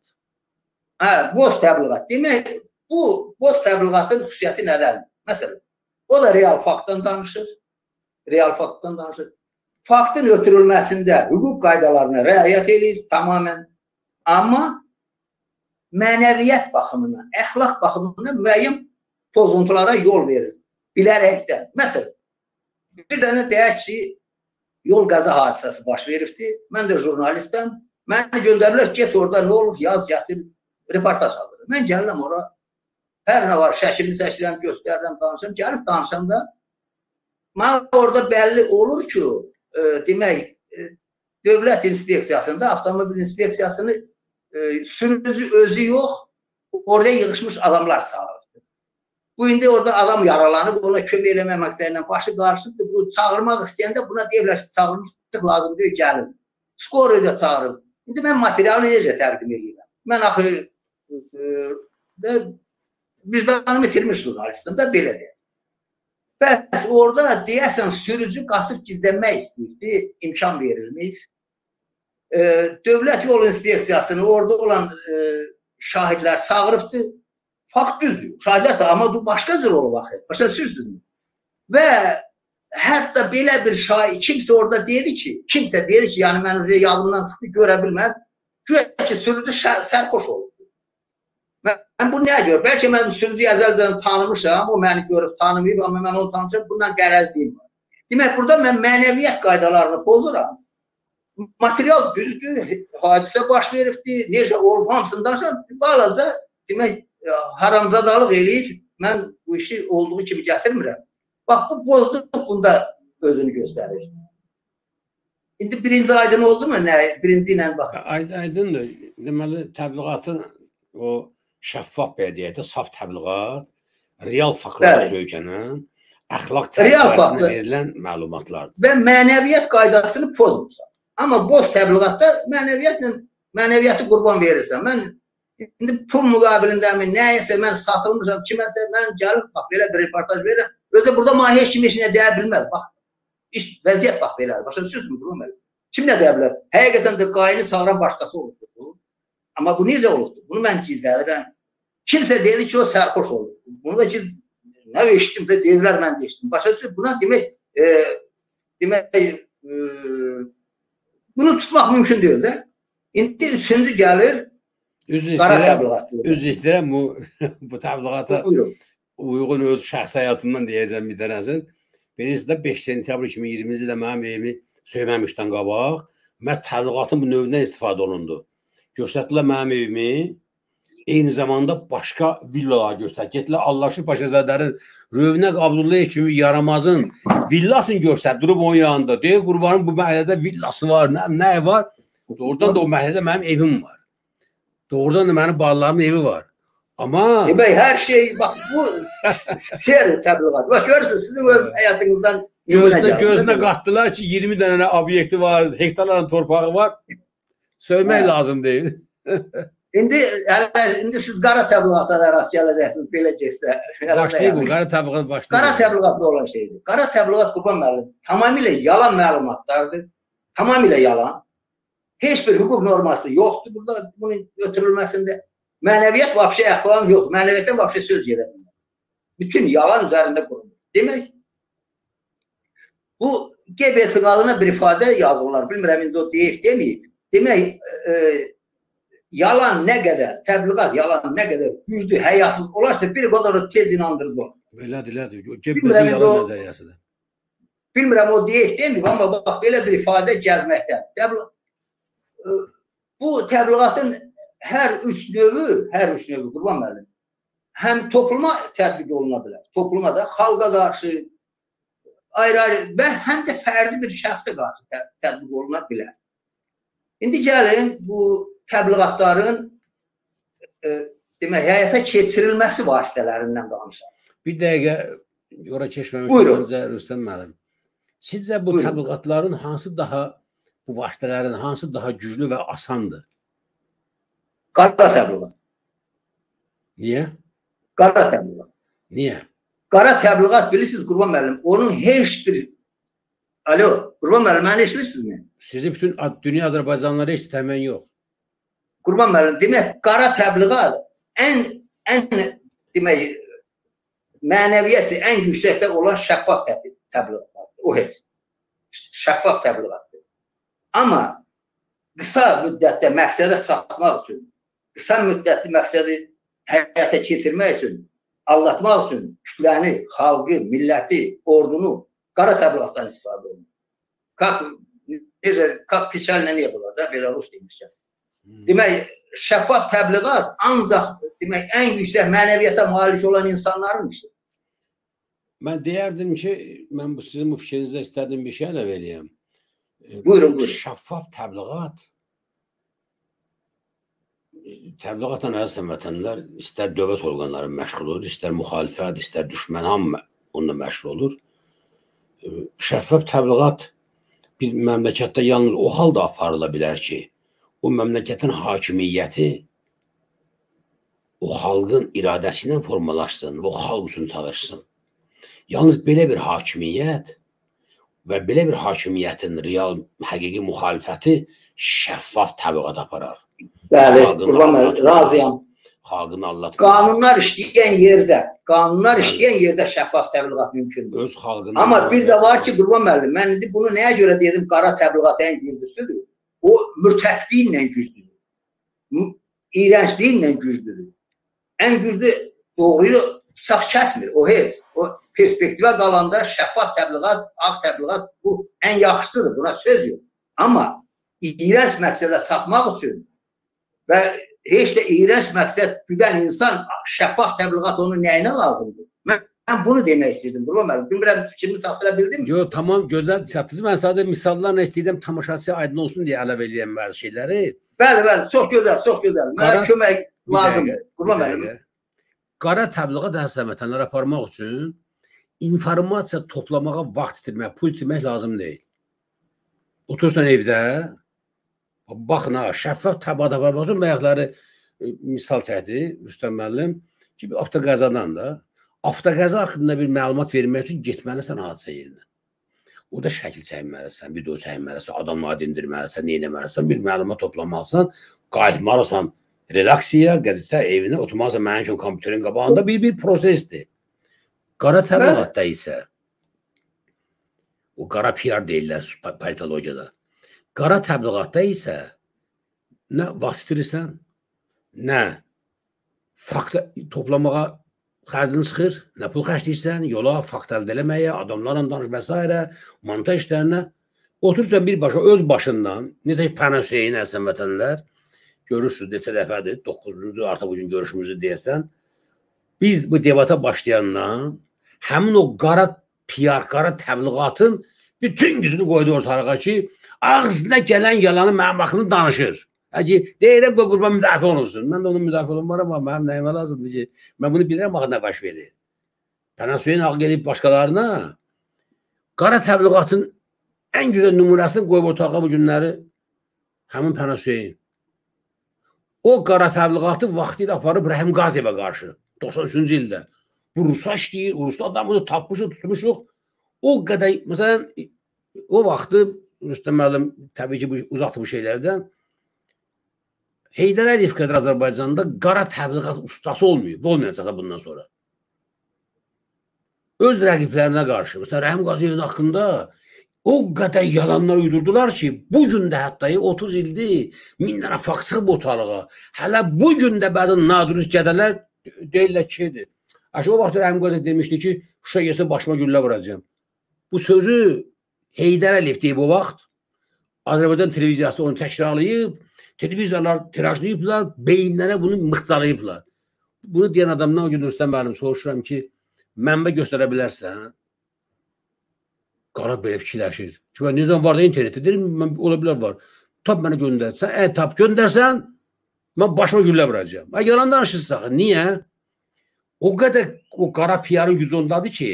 Hə, boz təbliğat. Demək, bu boz təbliğatın xüsusiyyəti nədəndir? Məsələn, o da real faktdan danışır. Real faktdan danışır. Faktın ötürülməsində hüquq qaydalarına riayət edir tamamilə. Amma mənəviyyət baxımından, əxlaq baxımından müəyyən pozuntulara yol verir. Bilərəkdən. Məsələn, bir dənə deyək ki, yol qəza hadisəsi baş veribdi. Mən də jurnalistəm. Məni göndərirlər, get orada nə olub, yaz, gətir, reportaj hazırla. Mən gəlirəm ora, hər nə var, şəklini çəkirəm, göstərirəm, danışıram. Gəlib danışanda mən orada bəlli olur ki, e, demək, e, dövlət inspeksiyasında, avtomobil inspeksiyasını e, sürücü özü yox, orada yığışmış adamlar çağırırdı. Bu indi orada adam yaralanıb, ona kömək eləmək məqsədilə başı qarışıbdır. Bu çağırmaq istəyəndə buna deyirlər ki, çağırmışıq lazım deyir, gəlin. Skoru da çağırıb. İndi mən materialı necə təqdim edirəm? Mən axı e, vicdanımı itirmiş jurnalistim də belə deyək. Bəs orada deyəsən sürücü qaçıb gizlənmək istəyirdi, imkan verilmiş dövlət yol inspeksiyasını orada olan e, şahidlər çağırıbdı. Fakt düzdür. Şahidlər çağırıb, amma bu başqa cür olub axı. Başa düşürsünüzmü? Və hətta belə bir şahid kimsə orada dedi ki, kimsə dedi ki, yəni mən uje yadımdan çıxdı, görə bilməm. Güya ki, sürücü sərxoş olub. Mən bu nəyə görə? Bəlkə mən sürücü əzəldən tanımışam, o məni görüb tanımayıb, amma mən onu tanımışam, bundan qərəzliyim var. Demək, burada mən mənəviyyət qaydalarını pozuram material düzdür, hadisə baş veribdi, necə olub hamısını danışıram. Balaca demək haramzadalıq eləyib mən bu işi olduğu kimi gətirmirəm. Bax bu pozduq bunda özünü göstərir. İndi birinci aydın oldu mu? Nə? Birinci ilə bax. Aydındır. Deməli təbliğatın o şəffaf belə deyək də saf təbliğat, real faktlara söykənən, əxlaq çərçivəsində verilən məlumatlardır. Və mənəviyyat qaydasını pozmursan. Amma boş təbliğatda mənəviyyatla mənəviyyatı qurban verirsən. Mən indi pul müqabilindəmi, nəyəsə mən satılmışam, kiməsə mən gəlib bax belə bir reportaj verirəm. Özə burada mənə heç kim heç nə deyə bilməz. Bax, iş vəziyyət bax belədir. Başa düşürsünüz bunu mən? Kim nə deyə bilər? Həqiqətən də qayını çağıran başqası olubdur. Amma bu necə olubdur? Bunu mən gizlədirəm. Kimsə dedi ki, o sərxoş olub. Bunu da ki, nə eşitdim də dedilər mən də eşitdim. Başa düşürsünüz? Buna demək, e, demək, e, Bunu tutmaq mümkün deyil də. İndi üçüncü gəlir Üzr istəyirəm, üzr istəyirəm bu bu təbliğata uyğun öz şəxsi həyatımdan deyəcəm bir dənəsin. Birincisi də 5 sentyabr 2020-ci ildə mənim evimi söyməmişdən qabaq mən təbliğatın bu növündən istifadə olundu. Göstərdilər mənim evimi, eyni zamanda başqa villalar göstər. Getdilər Allahşı Paşazadərin Rövnəq Abdullayev kimi yaramazın villasını göstərdirib onun yanında. Deyir qurbanın bu məhəllədə villası var, nə, nə var? Doğrudan da o məhəllədə mənim evim var. Doğrudan da mənim balalarımın evi var. Amma Demək hər şey bax bu seri təbliğat. Bax görürsüz sizin öz gözünə değil mi? qatdılar ki, 20 dənə obyekti var, hektarların torpağı var. Hə. lazım deyil. İndi hələ indi siz qara təbliğata da rast gələcəksiniz belə getsə. Başlayıb bu qara təbliğat başlayıb. Qara təbliğatlı olan şeydir. Qara təbliğat Qurban müəllim tamamilə yalan məlumatlardır. Tamamilə yalan. Heç bir hüquq norması yoxdur burada bunun götürülməsində. Mənəviyyat vəbşi əxlam yox. Mənəviyyatdan vəbşi söz gedə bilməz. Bütün yalan üzərində qurulur. Demək bu Gebelsin adına bir ifadə yazırlar. Bilmirəm indi o deyib deməyib. Demək e, yalan nə qədər, təbliğat yalan nə qədər güclü, həyasız olarsa bir o tez inandırıcı olur. Elədir, elədir. İndi yalan nəzəriyyəsidir. Bilmirəm o deyək demir, amma bax belə bir ifadə gəzməkdə. Təbliğ bu təbliğatın hər üç növü, hər üç növü Qurban müəllim həm topluma tətbiq oluna bilər. Topluma da xalqa qarşı ayrı-ayrı və həm də fərdi bir şəxsə qarşı tə- tətbiq oluna bilər. İndi gəlin bu təbliğatların e, demək həyata keçirilməsi vasitələrindən danışaq. Bir dəqiqə ora keçməmişdən öncə Rüstəm müəllim. Sizcə bu Buyurun. təbliğatların hansı daha bu vasitələrin hansı daha güclü və asandır? Qara təbliğat, Niyə? qara təbliğat. Niyə? Qara təbliğat bilirsiniz Qurban müəllim, onun heç bir Alo, Qurban müəllim, məni eşidirsinizmi? Sizi bütün dünya Azərbaycanlıları heç təmin yox. Qurban müəllim, demək qara təbliğat ən ən demək mənəviyyəti ən yüksəkdə olan şəffaf təbliğ- təbliğatdır. O heç şəffaf təbliğatdır. Amma qısa müddətdə məqsədə çatmaq üçün, qısa müddətli məqsədi həyata keçirmək üçün, aldatmaq üçün kütləni, xalqı, milləti, ordunu qara təbliğatdan istifadə olunur. Kap necə kap piçəllə nə yapırlar da belə rus demişəm. Demək, şəffaf təbliğat ancaq demək ən yüksək mənəviyyata malik olan insanların işidir. Mən deyərdim ki, mən bu sizin bu fikrinizə istədim bir şey əlavə eləyəm. E, Buyurun, buyurun. Şəffaf təbliğat e, təbliğatla əziz vətənlər istər dövlət orqanları məşğul olur, istər müxalifət, istər düşmən hamı onunla məşğul olur. E, Şəffaf təbliğat bir məmləkətdə yalnız o halda aparıla bilər ki, o məmləkətin hakimiyyəti o xalqın iradəsi ilə formalaşsın, o xalq üçün çalışsın. Yalnız belə bir hakimiyyət və belə bir hakimiyyətin real həqiqi müxalifəti şəffaf təbliğat aparar. Bəli, Xalqın Qurban müəllim, razıyam. Xalqını anlatmaq. Qanunlar işləyən yerdə, qanunlar Bəli. işləyən yerdə şəffaf təbliğat mümkündür. öz xalqını Amma bir də var ki, Qurban müəllim, mən indi bunu nəyə görə dedim qara təbliğat ən güclüsüdür? O mürtəhdliklə güclüdür. M- İğrəncliklə güclüdür. Ən güclü doğruyu bıçaq kəsmir. O heç. O perspektivə qalanda şəffaf təbliğat, ağ təbliğat bu ən yaxşısıdır. Buna söz yox. Amma iğrənc məqsədə çatmaq üçün və heç də iğrənc məqsəd güdən insan şəffaf təbliğat onun nəyinə lazımdır? Mən bunu demək istəyirdim. Qurban müəllim, bilmirəm fikrimi çatdıra bildim mi? Yo, tamam gözəl çatdınız. Mən sadəcə misallarla istəyirəm tamaşaçıya aydın olsun deyə əlavə eləyəm bəzi şeyləri. Bəli, bəli, çox gözəl, çox gözəl. Mənə Qara- kömək lazımdır. Qurban müəllim. Qara təbliğat əziz vətənlər aparmaq üçün informasiya toplamağa vaxt itirmək, pul itirmək lazım deyil. Otursan evdə, baxın ha, şəffaf təbliğat aparmaq üçün bayaqları e, misal çəkdi Rüstəm müəllim ki, bir avtoqəzadan da avtoqəza haqqında bir məlumat vermək üçün getməlisən hadisə yerinə. Orada şəkil çəkməlisən, video çəkməlisən, adamları dindirməlisən, nə etməlisən, bir məlumat toplamalısan, qayıtmalısan redaksiyaya, qəzetə, evinə oturmalısan mənim üçün kompüterin qabağında bir bir prosesdir. Qara təbliğatda isə o qara PR deyirlər politologiyada. Qara təbliğatda isə nə vaxt itirirsən, nə fakt toplamağa xərcin çıxır, nə pul xərcləyirsən, yola fakt əldə eləməyə, adamlarla danış və s. montaj işlərinə oturursan birbaşa öz başından, necə ki Pənah Hüseyin Həsən vətənlər görürsüz neçə dəfədir, 9-cu artıq bu gün görüşümüzü deyəsən, biz bu debata başlayandan həmin o qara PR, qara təbliğatın bütün gücünü qoydu ortalığa ki, ağzına gələn yalanı mənim haqqında danışır. Hə deyirəm ki, qurban müdafiə olunsun. Mən də onun müdafiə olunmaram amma mənim nəyimə lazımdır ki, mən bunu bilirəm axı nə baş verir. Pənasüyün haqq edib başqalarına qara təbliğatın ən gözəl nümunəsini qoyub otağa bu günləri həmin Pənasüyün. O qara təbliğatı vaxtı ilə aparıb Rəhim Qaziyevə qarşı 93-cü ildə. Bu Rusa işləyir, Rus adamını tapmışıq, tutmuşuq. O qədər, məsələn, o vaxtı Rüstəm müəllim təbii ki, bu uzaqdır bu şeylərdən. Heydər Əliyev qədər Azərbaycanda qara təbliğat ustası olmayıb, olmayacaq da bundan sonra. Öz rəqiblərinə qarşı, məsələn, Rəhim Qaziyevin haqqında o qədər yalanlar uydurdular ki, bu gün də hətta 30 ildir min dənə fakt çıxıb ortalığa. Hələ bu gün də bəzi nadürüst gədələr deyirlər ki, Aşı o vaxt Rəhim Qaziyev demişdi ki, Şuşa yesə başıma güllə vuracağam. Bu sözü Heydər Əliyev deyib o vaxt Azərbaycan televiziyası onu təkrarlayıb, televiziyalar tirajlayıblar, beyinlərə bunu mıxcalayıblar. Bunu deyən adamdan o gün Rüstəm müəllim soruşuram ki, mənbə göstərə bilərsən? Qara belə fikirləşir. Ki, zaman var da internetdə? Deyirəm, mən, ola bilər var. Tap mənə göndərsən, ə, tap göndərsən, mən başıma güllə vuracağam. Ə, yalan danışırsan. Niyə? O qədər o qara PR-ın gücü ondadır ki,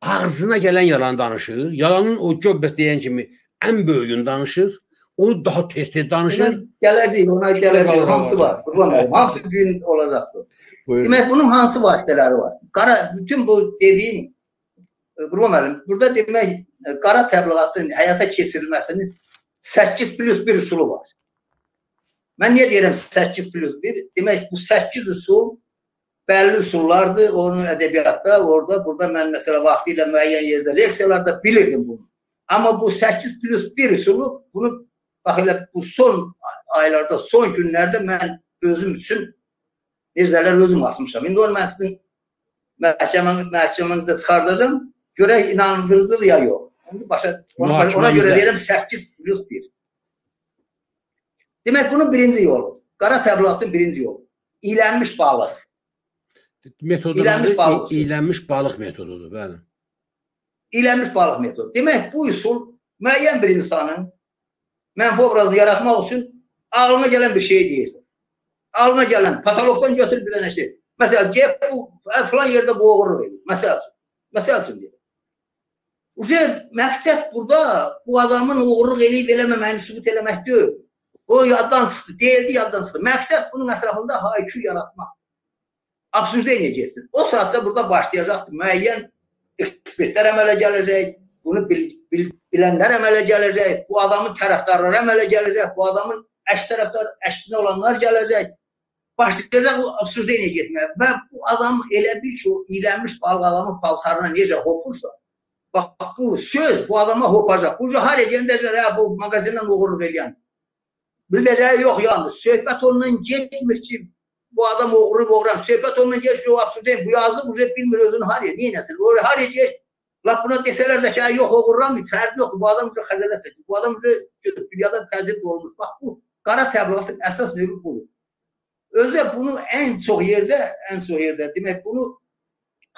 ağzına gələn yalan danışır. Yalanın o göbəs deyən kimi ən böyüyünü danışır. Onu daha tez-tez danışır. Gələcək, ona gələcək. Hamısı var. Qurban olum. Hamısı gün olacaqdır. Buyurun. Demək bunun hansı vasitələri var? Qara bütün bu dediyim Qurban müəllim, burada demək e, qara təbliğatın həyata keçirilməsinin 8 plus 1 üsulu var. Mən niyə deyirəm 8 plus 1? Demək bu 8 üsul bəlli üsullardır. Onun ədəbiyyatda, orada, burada mən məsələ vaxtı ilə müəyyən yerdə leksiyalarda bilirdim bunu. Amma bu 8 plus 1 üsulu bunu bax elə bu son aylarda, son günlərdə mən özüm üçün Mirzələr özüm asmışam. İndi onu mən sizin məhkəmə, məhkəmənizdə çıxardacağam. Görək inandırıcıdır ya yox. İndi başa ona, ona görə deyirəm 8 plus 1. Demək bunun birinci yolu. Qara təbliğatın birinci yolu. İylənmiş balıq. Metodu İylənmiş balıq. İylənmiş balıq metodudur, bəli. İylənmiş balıq metodu. Demək bu üsul müəyyən bir insanın mənfi obrazı yaratmaq üçün ağlına gələn bir şey deyirsən. Ağlına gələn patologdan götür bir dənə şey. Məsələn, get bu falan yerdə eləyir. Məsəl üçün. Məsəl üçün deyir. Uje məqsəd burada bu adamın uğurluq eləyib eləməməyini sübut eləmək deyil. O yaddan çıxdı, deyildi yaddan çıxdı. Məqsəd bunun ətrafında haykü yaratmaq. Absürdə inəcəksin. O saatda burada başlayacaq müəyyən ekspertlər əmələ gələcək, bunu bil, bil, bilənlər əmələ gələcək, bu adamın tərəfdarları əmələ gələcək, bu adamın əks tərəfdar, əksinə olanlar gələcək. Başlayacaq bu absürdə inə getməyə. Və bu adam elə bil ki, o iylənmiş balıq adamın paltarına necə hopursa, bax bu söz bu adama hopacaq. Bu haraya göndərəcək, hə, bu mağazindən uğurluq eləyən. Biləcək yox yandı. Söhbət ondan getmir ki, bu adam oğru oğram. Söhbət ondan geç o absürdə. Bu yazıq bu bilmir özünü haraya, neynəsin. O haraya geç. Laf buna desələr də ki, "Ay, yox oğurlamır, fərqi yoxdur. Bu adam üçün xəcalət çəkir. Bu adam üçün dünyada təcrübə olmuş. Bax bu qara təbliğatın əsas növü budur. Özü bunu ən çox yerdə, ən çox yerdə demək bunu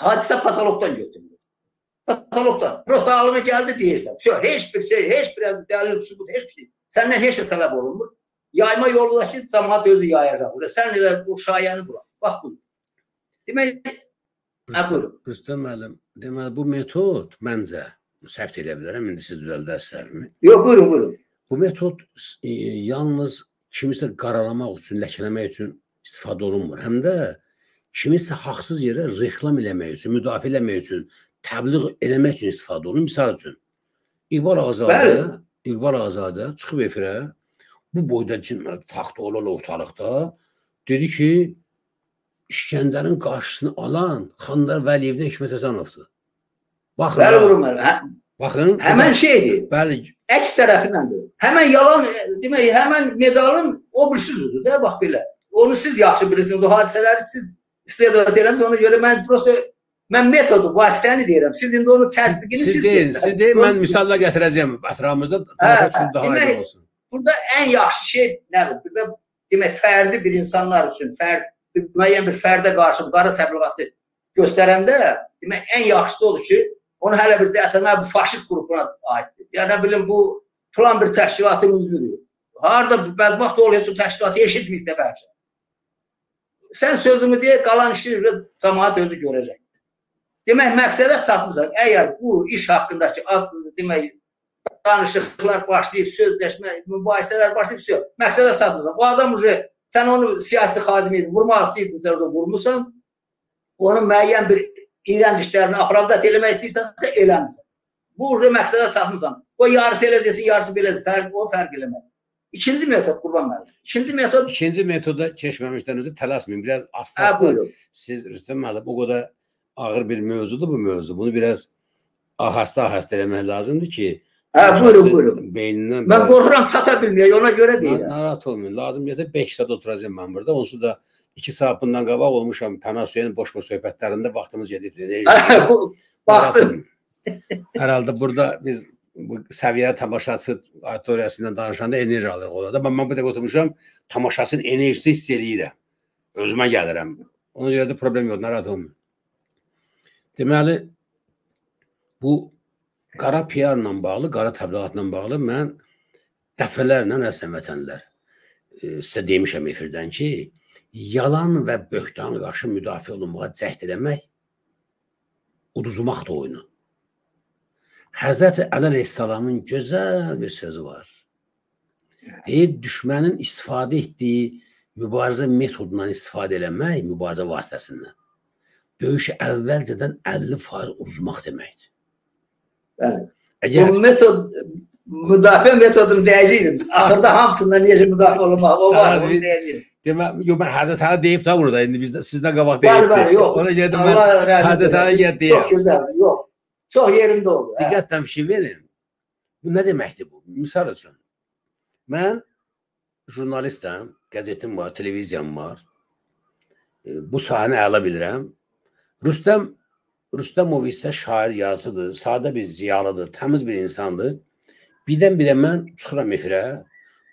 hadisə patologdan götürülür. Patologdan. Prosta ağlına gəldi deyirsən. Şö, heç bir şey, heç bir dəlil, sübut, heç bir şey. Səndən heç nə tələb olunmur. Yayma yolundakı cəmaət özü yayacaq. Sən elə bu şayəni bura. Bax bu. Demək, buyurun. Rüstəm müəllim, deməli bu metod məncə səhv edə bilərəm, indi siz düzəldərsənmi? Yox, buyurun, buyurun. Bu metod e, yalnız kimisə qaralamaq üçün, ləkələmək üçün istifadə olunmur. Həm də kimisə haqsız yerə reklam eləmək üçün, müdafiə eləmək üçün, təbliğ eləmək üçün istifadə olunur. Misal üçün İqbal Ağazadə. İqbal Ağazadə çıxıb efirə bu boyda taxt olur ortalıqda dedi ki, İskəndərin qarşısını alan Xandar Vəliyevdən Hikmət Həsənovdur. Baxın. Bəli, vurun mənə. Hə, Baxın. Həmən şeydir. Bəli, Əks tərəfindəndir. Həmən yalan, e, demək, həmən medalın o birisidir də, bax belə. Onu siz yaxşı bilirsiniz, o hadisələri siz istedat eləmisiniz, ona görə mən prosta mən metodu, vasitəni deyirəm. Siz indi onu tətbiqini siz siz bilirsiniz. siz deyil, mən misallar gətirəcəm ətrafımızda Hə, tələffüz daha demək- aydın olsun. Burada ən yaxşı şey nədir? Burada demək fərdi bir insanlar üçün, fərd müəyyən bir fərdə qarşı bu qara təbliğatı göstərəndə demək ən yaxşısı odur ki, onu hələ bir desən, "Hə, bu faşist qrupuna aiddir. Ya nə bilim bu plan bir təşkilatın üzvüdür. Harda bədbaxt oluyorsun təşkilatı eşitməyib də bəlkə. Sən sözümü deyə qalan işi cəmaət özü görəcək. Demək məqsədə çatmısan. Əgər bu iş haqqındakı demək danışıqlar başlayıb, sözləşmə, mübahisələr başlayıb, söz, məqsədə çatmısan. Bu adam uje sən onu siyasi xadimi vurmaq istəyirdinsə, orada vurmusan. Onun müəyyən bir iyrənc işlərini apravdat eləmək istəyirsənsə, eləmirsən. Bu uje məqsədə çatmısan. O yarısı elə desin, yarısı belədir. Fərq o fərq eləməz. İkinci metod qurban müəllim. İkinci metod İkinci metoda keçməmişdən öncə tələsməyin. Biraz asta-asta siz Rüstəm müəllim o qədər ağır bir mövzudur bu mövzu. Bunu biraz ahəstə-ahəstə eləmək lazımdır ki, Hə, buyurun, buyurun. beynindən Mən qorxuram çata bilməyək, ona görə deyirəm. Narahat olmayın. Lazım gəlsə 5 saat oturacağam mən burada. Onsuz da 2 saat bundan qabaq olmuşam Pənas Hüseyin boş-boş söhbətlərində vaxtımız gedib. Bu vaxtım. Hər halda burada biz bu səviyyəli tamaşaçı auditoriyası ilə danışanda enerji alırıq orada. Mən, mən bu dəqiqə oturmuşam, tamaşaçının enerjisi hiss eləyirəm. Özümə gəlirəm. Ona görə də problem yoxdur, narahat olmayın. Deməli, bu qara PR-la bağlı, qara təbliğatla bağlı mən dəfələrlə əslən vətənlər e, sizə demişəm efirdən ki, yalan və böhtana qarşı müdafiə olunmağa cəhd eləmək uduzmaq da oyunu. Həzrəti Əli əleyhissalamın gözəl bir sözü var. Deyir, düşmənin istifadə etdiyi mübarizə metodundan istifadə eləmək mübarizə vasitəsindən döyüşü əvvəlcədən 50% uzmaq deməkdir. Əgər Bu metod müdafiə metodunu dəyişirdim. Axırda hamısından necə müdafiə olunmaq o var, onu dəyişirdim. demə, yo mən Həzrət Əli deyib də burada indi bizdə sizdən qabaq Bəli, deyibdi. bəli, yox. Ona görə də mən eləsin. yer deyirəm. Çox gözəldir, yox. Çox yerində oldu. hə. Diqqətlə bir şey verin. Bu nə deməkdir bu? Misal üçün mən jurnalistəm, qəzetim var, televiziyam var. E, Bu sahəni əla bilirəm. Rüstəm Rüstəmov isə şair, yazıdır, sadə bir ziyalıdır, təmiz bir insandır. Birdən-birə mən çıxıram efirə,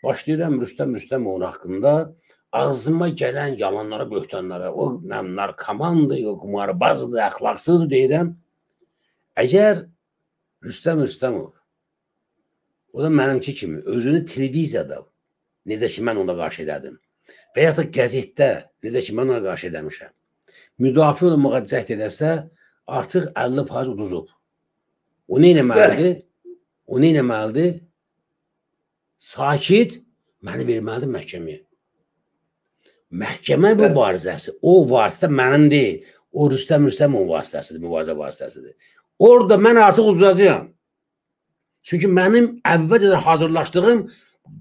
başlayıram Rüstəm Rüstəmovun haqqında ağzıma gələn yalanlara, böhtanlara, o nəm narkomandır, o qumarbazdır, əxlaqsızdır deyirəm. Əgər Rüstəm Rüstəmov o da mənimki kimi özünü televiziyada necə ki mən ona qarşı elədim və ya da qəzetdə necə ki mən ona qarşı eləmişəm müdafiə olunmağa cəhd edəsə artıq 50% uduzub. O nə etməlidir? O nə etməlidir? Sakit məni verməlidir məhkəməyə. Məhkəmə mübarizəsi o vasitə mənim deyil. O Rüstəm Rüstəmovun vasitəsidir, mübarizə vasitəsidir. Orada mən artıq uzacağam. Çünki mənim əvvəlcədən hazırlaşdığım,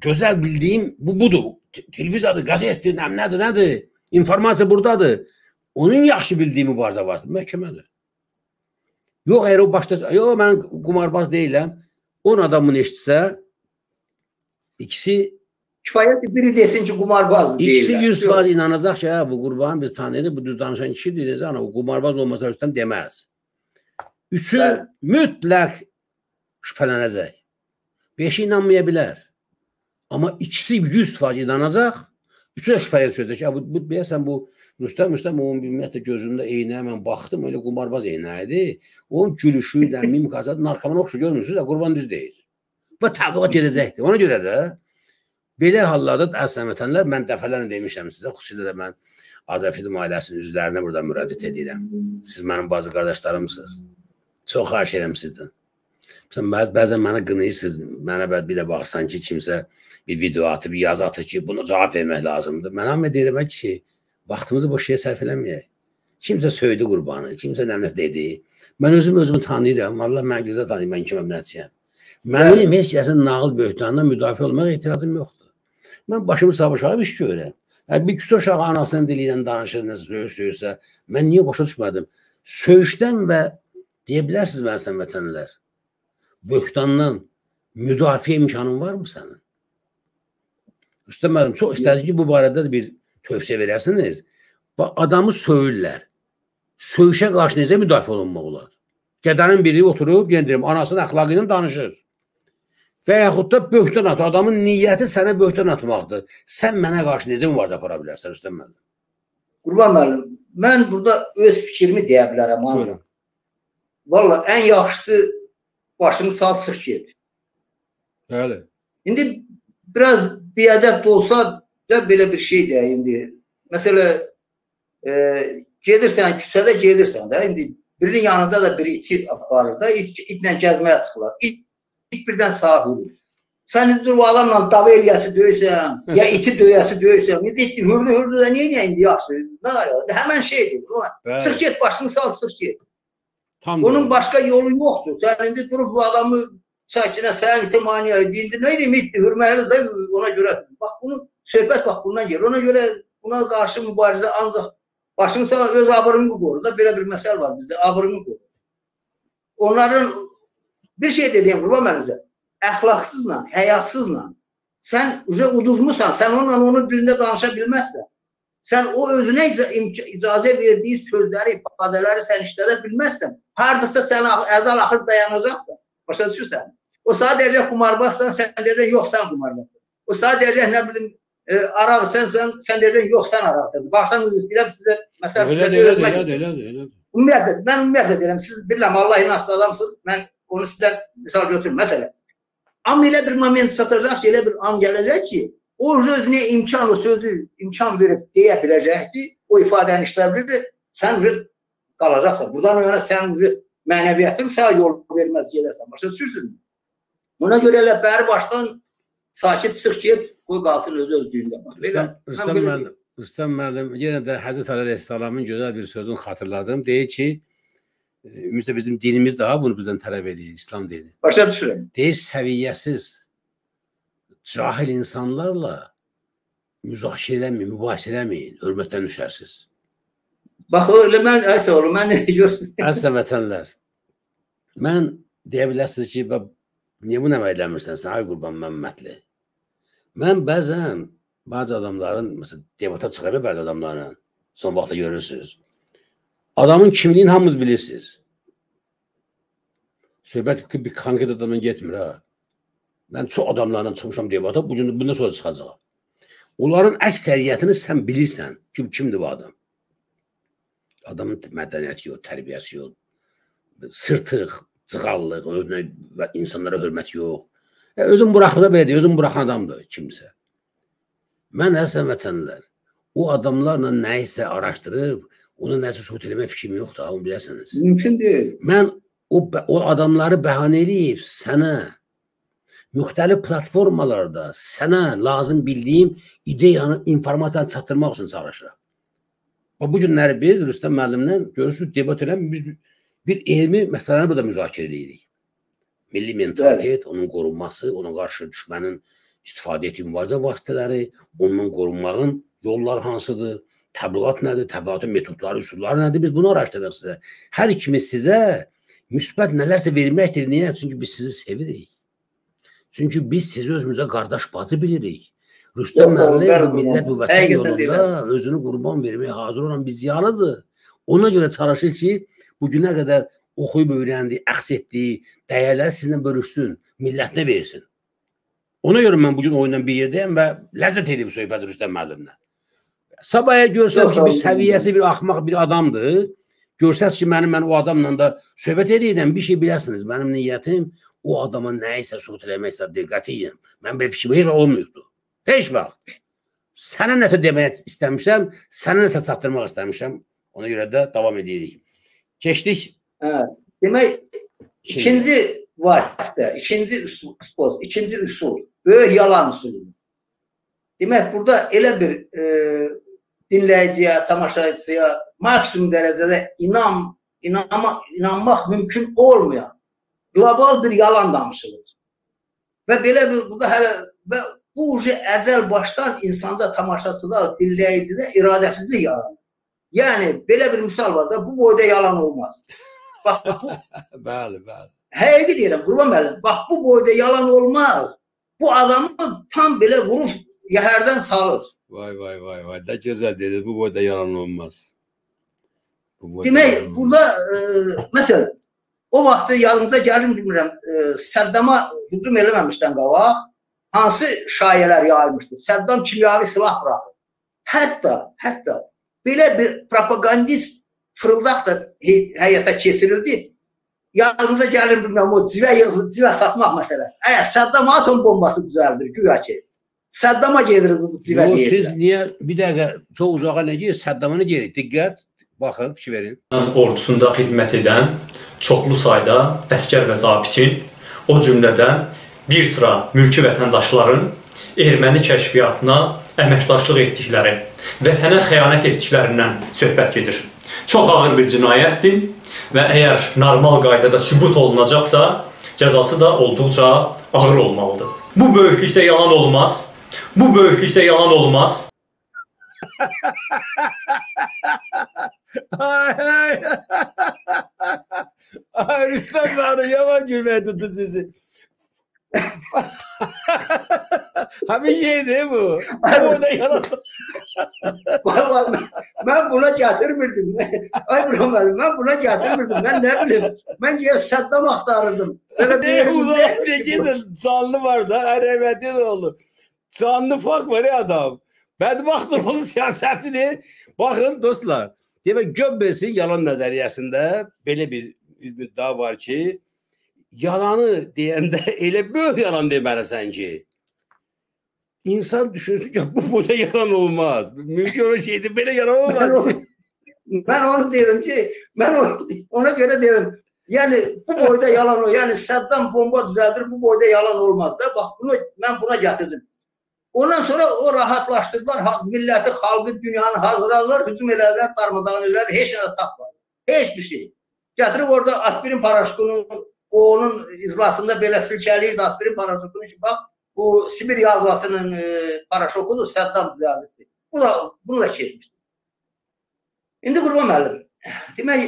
gözəl bildiyim bu budur. Te- Televiziyadır, qəzetdir, nədir, nədir? İnformasiya burdadır. Onun yaxşı bildiyi mübarizə vasitə məhkəmədir. Yox, əgər o başda, yox mən qumarbaz deyiləm. 10 adam bunu eşitsə, ikisi Kifayətdir biri desin ki, qumarbazdır İkisi deyirlər. 100 Yox. faiz inanacaq ki, hə, bu qurban biz tanıyırıq, bu düz danışan kişi deyir, ana o qumarbaz olmasa Rüstəm deməz. Üçü Bəli. mütləq şübhələnəcək. Beşi inanmaya bilər. Amma ikisi 100 faiz inanacaq, üçü də şübhəyə düşəcək. ki, hə, Bu, bu deyəsən bu Rüstəm Rüstəm bir ümumiyyətlə gözümdə eynəyə mən baxdım, elə qumarbaz eynə idi. Onun gülüşü ilə mimikası narkoman oxşu görmürsüz, də qurban düz deyir. Və təbliğat gedəcəkdir. Ona görə də Belə hallarda əslən vətənlər mən dəfələrlə demişəm sizə, xüsusilə də mən Azərfilm ailəsinin üzvlərinə burada müraciət edirəm. Siz mənim bazı qardaşlarımsınız. Çox xahiş edirəm sizdən. Məsələn, bəz, bəzən mənə qınayırsınız. Mənə bəd bir də baxsan ki, kimsə bir video atıb, bir yazı atır ki, bunu cavab vermək lazımdır. Mən amma deyirəm ki, vaxtımızı boş yerə sərf eləməyək. Kimsə söydü qurbanı, kimsə nəmət dedi. Mən özüm özümü tanıyıram. Allah mən gözəl tanıyım, mən kiməm, nəçiyəm. Mənim heç kəsin nağıl böhtanından müdafiə olmağa ehtiyacım yoxdur. Mən başımı sabışarıb iş görürəm. Yəni, bir kütür uşağı anasının dili ilə danışır, nəsə söyüş söyürsə, mən niyə başa düşmədim? Söyüşdən və deyə bilərsiniz mən sən vətənlər, böhtandan müdafiə imkanın varmı sənin? Üstə müəllim, çox istədik ki, bu barədə də bir tövsiyə verərsiniz. Bax, adamı söyürlər. Söyüşə qarşı necə müdafiə olunmaq olar? Gədənin biri oturub, yendirəm, anasının əxlaqı ilə danışır. Və yaxud da böhtan at. Adamın niyyəti sənə böhtan atmaqdır. Sən mənə qarşı necə mübarizə apara bilərsən Rüstəm müəllim? Qurban müəllim, mən burada öz fikrimi deyə bilərəm ancaq. Valla ən yaxşısı başını sal çıx get. Bəli. İndi biraz biədəb də olsa da belə bir şey də indi. Məsələ e, gedirsən küçədə gedirsən də indi birinin yanında da biri iti aparır da it, itlə gəzməyə çıxırlar. İt, it birdən sağa hürür. Sən indi dur adamla dava eləyəsi döyürsən, ya iti döyəsi döyürsən. İndi iti hürdü hürdü də niyə indi yaxşı? Nə var ya? Həmən şeydir. Bəli. Sıx get başını sal, sıx get. Tam Onun doğru. başqa yolu yoxdur. Sən indi durub bu adamı sakinə sən itimaniya indi nə edeyim itdi, hürməli də ona görə. Bax bunu söhbət bax bundan gəlir. Ona görə buna qarşı mübarizə ancaq başını sağ öz abırını qorur da belə bir məsəl var bizdə abırını qorur. Onların bir şey dediyim qurban mənimcə əxlaqsızla, həyasızla sən uje uduzmusan, sən onunla onun dilində danışa bilməzsən. Sən o özünə icazə verdiyi sözləri, ifadələri sən işlədə bilməzsən. Hardasa sən əzal axır dayanacaqsan. Başa düşürsən? O saat deyəcək qumarbazsan, sən deyəcək yox sən qumarbazsan. O saat deyəcək nə bilim e, araq sən sən sən deyəcək yox sən araqsan. Baxsan istəyirəm sizə məsəl sizə elədir, öyrətmək. elədir, elədir, elədir. Ümumiyyətlə mən ümumiyyətlə deyirəm siz bilirəm Allah inançlı adamsınız. Mən onu sizdən misal götürüm məsələn. Amma elə bir moment çatacaq ki, elə bir an gələcək ki, o özünə imkan o sözü imkan verib deyə biləcəkdi. O ifadəni işləyə sən uje qalacaqsan. Buradan o yana sən uje mənəviyyatın sağ yol verməz gedəsən. Başa düşürsünüz? Buna görə elə bəri başdan sakit sıx get, qoy qalsın özü özlüyündə. Rüstəm, Rüstəm müəllim, Rüstəm müəllim yenə də Həzrət Ali əleyhissalamın gözəl bir sözünü xatırladım. Deyir ki, e, ümumiyyətlə bizim dinimiz daha bunu bizdən tələb edir, İslam dini. başa düşürəm. Deyir səviyyəsiz cahil insanlarla müzakirə eləməyin, mübahisə eləməyin, hörmətdən düşərsiniz. Bax elə mən əsə olur, mən nə görürsən? Əziz vətənlər, mən deyə bilərsiniz ki, niyə bunu əməl eləmirsən sən, ay qurban Məmmədli? Mən bəzən bəzi adamların, məsələn, debata çıxarır bəzi adamlarla, son vaxtda görürsünüz. Adamın kimliyini hamınız bilirsiniz. Söhbət bir konkret adamdan getmir ha. Mən çox adamlarla çıxmışam debata, bu gün bundan sonra çıxacağam. Onların əksəriyyətini sən bilirsən ki, kimdir bu adam. Adamın mədəniyyəti yox, tərbiyəsi yox, sırtıq, cığallıq, özünə insanlara hörmət yox. E, özün buraxıda belə deyir, özün buraxan adamdır kimsə. Mən əslən vətənlər, o adamlarla nə isə araşdırıb, ona nəsə söhbət eləmək fikrim yoxdur, onu bilərsiniz. Mümkün deyil. Mən o o adamları bəhanə edib sənə müxtəlif platformalarda sənə lazım bildiyim ideyanı, informasiyanı çatdırmaq üçün çalışıram. Və bu günləri biz Rüstəm müəllimlə görürsüz debat eləmir, biz bir elmi məsələni burada müzakirə edirik. Milli mentalitet, onun qorunması, ona qarşı düşmənin istifadə etdiyi mübarizə vasitələri, ondan qorunmağın yolları hansıdır? Təbliğat nədir? Təbliğatın metodları, üsulları nədir? Biz bunu araşdırırıq sizə. Hər ikimiz sizə müsbət nələrsə verməkdir. Niyə? Çünki biz sizi sevirik. Çünki biz sizi özümüzə qardaş bacı bilirik. Rüstəm bəli, bu millət bu vətən Həqiqətən yolunda özünü qurban verməyə hazır olan bir ziyalıdır. Ona görə çalışır ki, bu günə qədər oxuyub öyrəndiyi, əxs etdiyi dəyərləri sizinlə bölüşsün, millətinə versin. Ona görə mən bu gün oyundan bir yerdəyəm və ləzzət edib söhbət Rüstəm müəllimlə. Sabahya görsəm ki, bir səviyyəsi bir axmaq bir adamdır. Görsəz ki, mənim mən o adamla da söhbət edirəm, bir şey biləsiniz. Mənim niyyətim o adama nə isə söhbət eləməksə diqqətiyəm. Mən belə fikrim heç vaxt olmuyubdu. Heç vaxt. Sənə nəsə demək istəmişəm, sənə nəsə çatdırmaq istəmişəm. Ona görə də davam edirik. Keçdik Hə. Demək ikinci. ikinci vasitə, ikinci üsul, ikinci üsul böyük yalan üsulu. Demək burada elə bir e, dinləyiciyə, tamaşaçıya maksimum dərəcədə inan, inanma, inanmaq mümkün olmayan qlobal bir yalan danışılır. Və belə bir burada hələ və bu uje əzəl başdan insanda, tamaşaçıda, dinləyicidə iradəsizlik yaranır. Yəni belə bir misal var da bu boyda yalan olmaz. Bax bu Bəli, bəli. Həqiqi deyirəm, Qurban müəllim, bax bu boyda yalan olmaz. Bu adamı tam belə vurub yəhərdən salır. Vay vay vay vay. Da gözəl dediniz. Bu boyda yalan olmaz. Bu boyda Demək, yalan burada e, məsələn o vaxtda yadınıza gəlir bilmirəm, e, Səddama hücum eləməmişdən qabaq hansı şayələr yayılmışdı? Səddam kimyavi silah buraxır. Hətta, hətta belə bir propagandist fırıldaq da həyata keçirildi. Yadınıza gəlir bilmirəm o civə yığ- civə satmaq məsələsi. Əgər Səddam atom bombası düzəldir, güya ki, Səddama gedirik bu civə deyir. siz niyə bir dəqiqə çox uzağa nə gedir? Səddamını geri. Diqqət. Baxın, fikir verin. ordusunda xidmət edən çoxlu sayda əskər və zabitin, o cümlədən bir sıra mülki vətəndaşların erməni kəşfiyyatına əməkdaşlıq etdikləri, vətənə xəyanət etdiklərindən söhbət gedir. Çox ağır bir cinayətdir və əgər normal qaydada sübut olunacaqsa, cəzası da olduqca ağır olmalıdır. Bu böyüklükdə yalan olmaz. Bu böyüklükdə yalan olmaz. Ay ay. Ay Rüstem Bey yaman gülmeye tuttu sizi. ha bir şey değil bu. Orada yalan. Vallahi ben buna getirmirdim. Ay buram benim, ben buna getirmirdim. Ben ne bileyim. Ben ya Saddam aktarırdım. Böyle bir bu. gidin. Canlı var da. Eremetin oğlu. Canlı fak var ya adam. Ben baktım onun siyasətini. Baxın dostlar. Demək Göbbelsin yalan nəzəriyyəsində belə bir müddəa var ki, yalanı deyəndə elə böyük yalan deməlisən ki, insan düşünsün ki, bu burada yalan olmaz. Mümkün olan şeydir, belə yalan olmaz. onu, ben onu dedim ki, ben o- ona göre dedim. Yani bu boyda yalan o. Yani Saddam bomba düzeldir, bu boyda yalan olmaz da. Bak bunu ben buna getirdim. Ondan sonra o rahatlaştırdılar. Ha- Milleti, halkı, dünyanı hazırladılar. Hücum ederler, darmadağın ederler. Hiç ne tapmadı. Hiçbir şey. Getirip orada aspirin paraşütünün o onun izlasında belə silkəliyirdi aspirin paraşütünü ki, bax bu Sibir yazmasının e, paraşokudur, Saddam düzeldirdi. Bu da bunu da keçmişdi. İndi Qurban müəllim, demək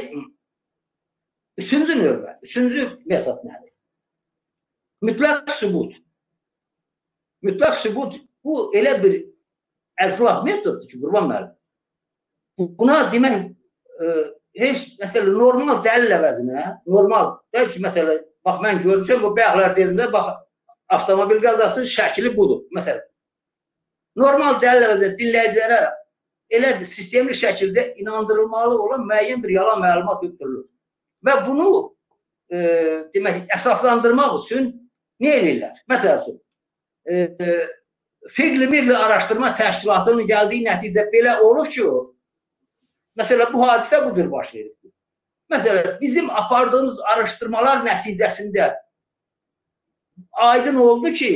üçüncü növbə, üçüncü metod nədir? Mütləq sübut. Mütləq sübut bu elə bir əlflaq metoddur ki, Qurban müəllim. Bu- Buna demək e, heç məsələ normal dəlil əvəzinə, normal deyil ki, məsələ bax mən görmüşəm bu bayaqlar dedində bax avtomobil qəzası şəkli budur məsələn. Normal dəlil əvəzinə dinləyicilərə elə sistemli şəkildə inandırılmalı olan müəyyən bir yalan məlumat ötürülür. Və bunu e, demək əsaslandırmaq üçün nə edirlər? Məsəl üçün e, e, Fiqli Milli Araşdırma Təşkilatının gəldiyi nəticə belə olub ki, o, məsələ bu hadisə budur baş verib. Məsələn, bizim apardığımız araşdırmalar nəticəsində aydın oldu ki,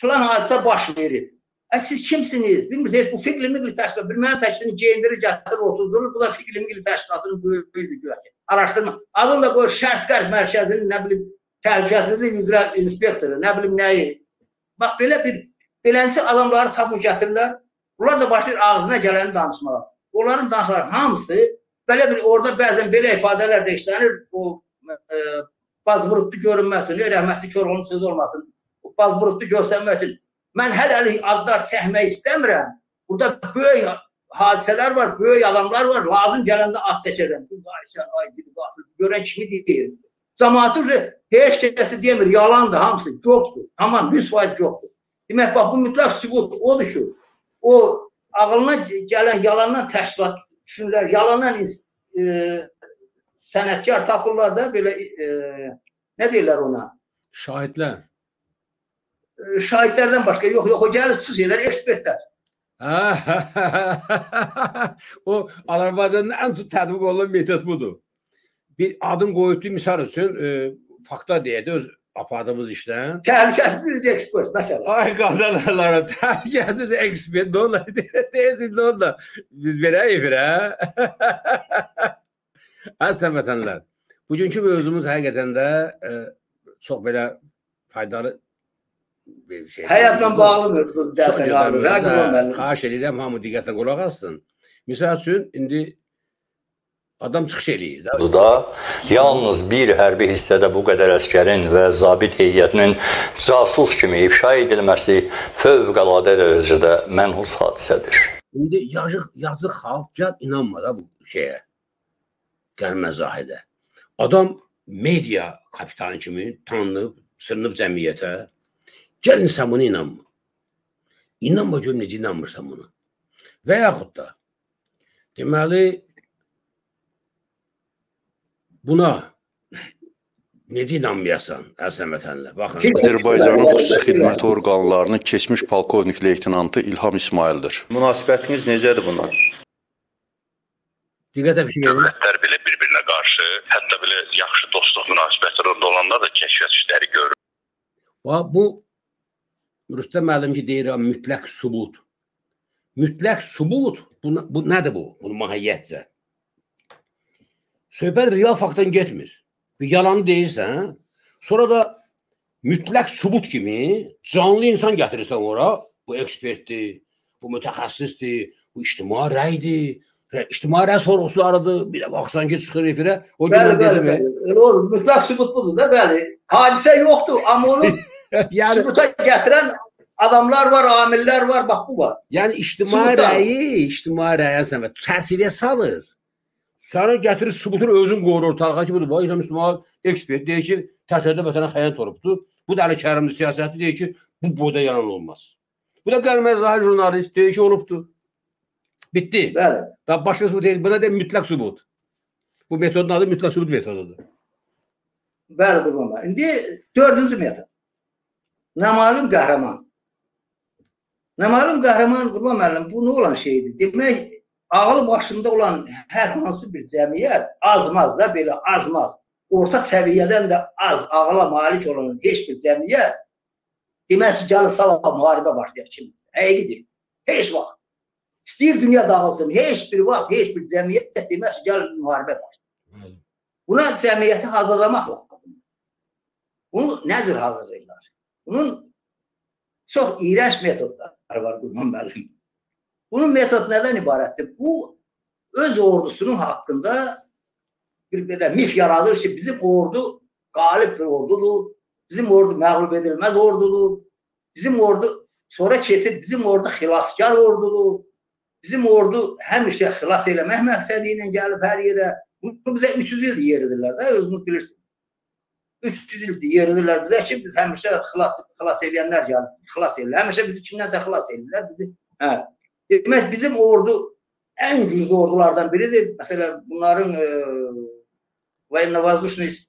filan hadisə baş verib. Ə, siz kimsiniz? Bilmirsiniz, bu Fiqli Milli Təşkilat, bir mənim təksini geyindirir, gətirir, otuzdurur. Bu da Fiqli Milli Təşkilatının güya ki. Araşdırma. Adını da qoyur Şərq-Qərb Mərkəzinin nə bilim təhlükəsizlik üzrə inspektoru, nə bilim nəyi. Bax belə bir beləncə adamları tapıb gətirirlər. Bunlar da başlayır ağzına gələni danışmağa. Onların danışıqları hamısı belə bir orada bəzən belə ifadələr də işlənir. O e, bazburutlu görünməsin, rəhmətli Koroğlu'nun sözü olmasın. O bazburutlu üçün mən hələlik adlar çəkmək istəmirəm. Burada böyük hadisələr var, böyük adamlar var. Lazım gələndə ad çəkirəm. Bu Ayşə, ay gibi qafil. Görən kimi deyir. Cəmaatı heç kəsi demir, yalandır hamısı, jobdur. Tamam, 100% jobdur. Demək bax bu mütləq sübut odur ki, o ağılına gələn yalandan təşkilat düşünürlər, yalandan e, sənətkar tapırlar da belə e, nə deyirlər ona? Şahidlər. E, şahidlərdən başqa yox, yox, o gəlir çıxış elər ekspertlər. o Azərbaycanda ən çox tətbiq olunan metod budur. Bir adım qoyubdu misal üçün e, fakta deyək də öz apardığımız işdən. Təhlükəsizlik ekspert məsələn. Ay qazanarlar, təhlükəsiz ekspert nə olar? Deyirsin nə olar? Biz verəyik verə. Əslən vətənlər, bugünkü mövzumuz həqiqətən də e, çox belə faydalı bir şey. Həyatla bağlı mövzudur dəsən müəllim. Xahiş edirəm hamı diqqətlə qulaq assın. Misal üçün indi adam çıxış eləyir. Bu da yalnız bir hərbi hissədə bu qədər əskərin və zabit heyətinin casus kimi ifşa edilməsi fövqəladə dərəcədə mənhus hadisədir. İndi yazıq yazıq xalq gəl inanma da bu şeyə. Gəlmə zahidə. Adam media kapitanı kimi tanınıb, sırınıb cəmiyyətə. Gəlin sən buna inanma. İnanma gör necə inanmırsan buna. Və yaxud da deməli buna necə inanmayasan Ərsən vətənlə? Baxın. Azərbaycanın xüsusi xidmət orqanlarının keçmiş polkovnik leytenantı İlham İsmaildir. Münasibətiniz necədir buna? Diqqətə fikir verin. Dövlətlər belə bir-birinə qarşı, hətta belə yaxşı dostluq münasibətləri orada olanda da kəşfiyyat işləri görür. Və bu Rüstəm müəllim ki deyir mütləq sübut. Mütləq sübut bu, bu nədir bu? Bunun mahiyyətcə. Söhbət real faktdan getmir. Bir yalanı deyirsən, sonra da mütləq sübut kimi canlı insan gətirirsən ora. Bu ekspertdir, bu mütəxəssisdir, bu ictimai rəydir, ictimai rəy sorğusularıdır. Bir də baxsan ki çıxır efirə, o bəli, dedim. Elə olur. Mütləq sübut budur da, bəli. Hadisə yoxdur, amma onu Yəni sübuta gətirən adamlar var, amillər var, bax bu var. Yəni ictimai rəyi, ictimai rəyə səmə çərçivəyə salır. Sonra gətirir sübutunu özün qoyur ortalığa ki, budur. İlham İsmail ekspert deyir ki, TƏTƏ-də vətənə xəyanət olubdu. Bu da Əli Kərimli siyasəti deyir ki, bu boyda yalan olmaz. Bu da Qəlmə Zahir jurnalist deyir ki, olubdu. Bitdi. Bəli. Və başqa sübut deyir, buna deyir mütləq sübut. Bu metodun adı mütləq sübut metodudur. Bəli, qurbanlar. İndi dördüncü metod. Namalum qəhrəman. Namalum qəhrəman qurban müəllim bu nə olan şeydir? Demək ağlı başında olan hər hansı bir cəmiyyət azmaz da belə azmaz. Orta səviyyədən də az ağla malik olan heç bir cəmiyyət deməsi gəlin sabah müharibə başlayacaq kimi. Həqiqidir. Heç vaxt. İstəyir dünya dağılsın, heç bir vaxt, heç bir cəmiyyət deməsi gəlin müharibə başlayacaq. Buna cəmiyyəti hazırlamaq lazım. Bunu nədir hazırlayırlar? Bunun çox iyrənc metodları var Qurban müəllim. Bunun metod nədən ibarətdir? Bu öz ordusunun haqqında bir belə mif yaradır ki, bizim ordu qalib bir ordudur. Bizim ordu məğlub edilməz ordudur. Bizim ordu sonra keçir bizim ordu xilaskar ordudur. Bizim ordu həmişə xilas eləmək məqsədi ilə gəlib hər yerə. Bunu bizə 300 il yeridirlər də, özünüz bilirsiniz. 300 il yeridirlər bizə ki, biz həmişə xilas xilas edənlər gəlib, xilas edirlər. Həmişə bizi kimdənsə xilas edirlər. Bizi hə. Demek bizim ordu en güçlü ordulardan biridir. Mesela bunların e, Vayna Vazdushnis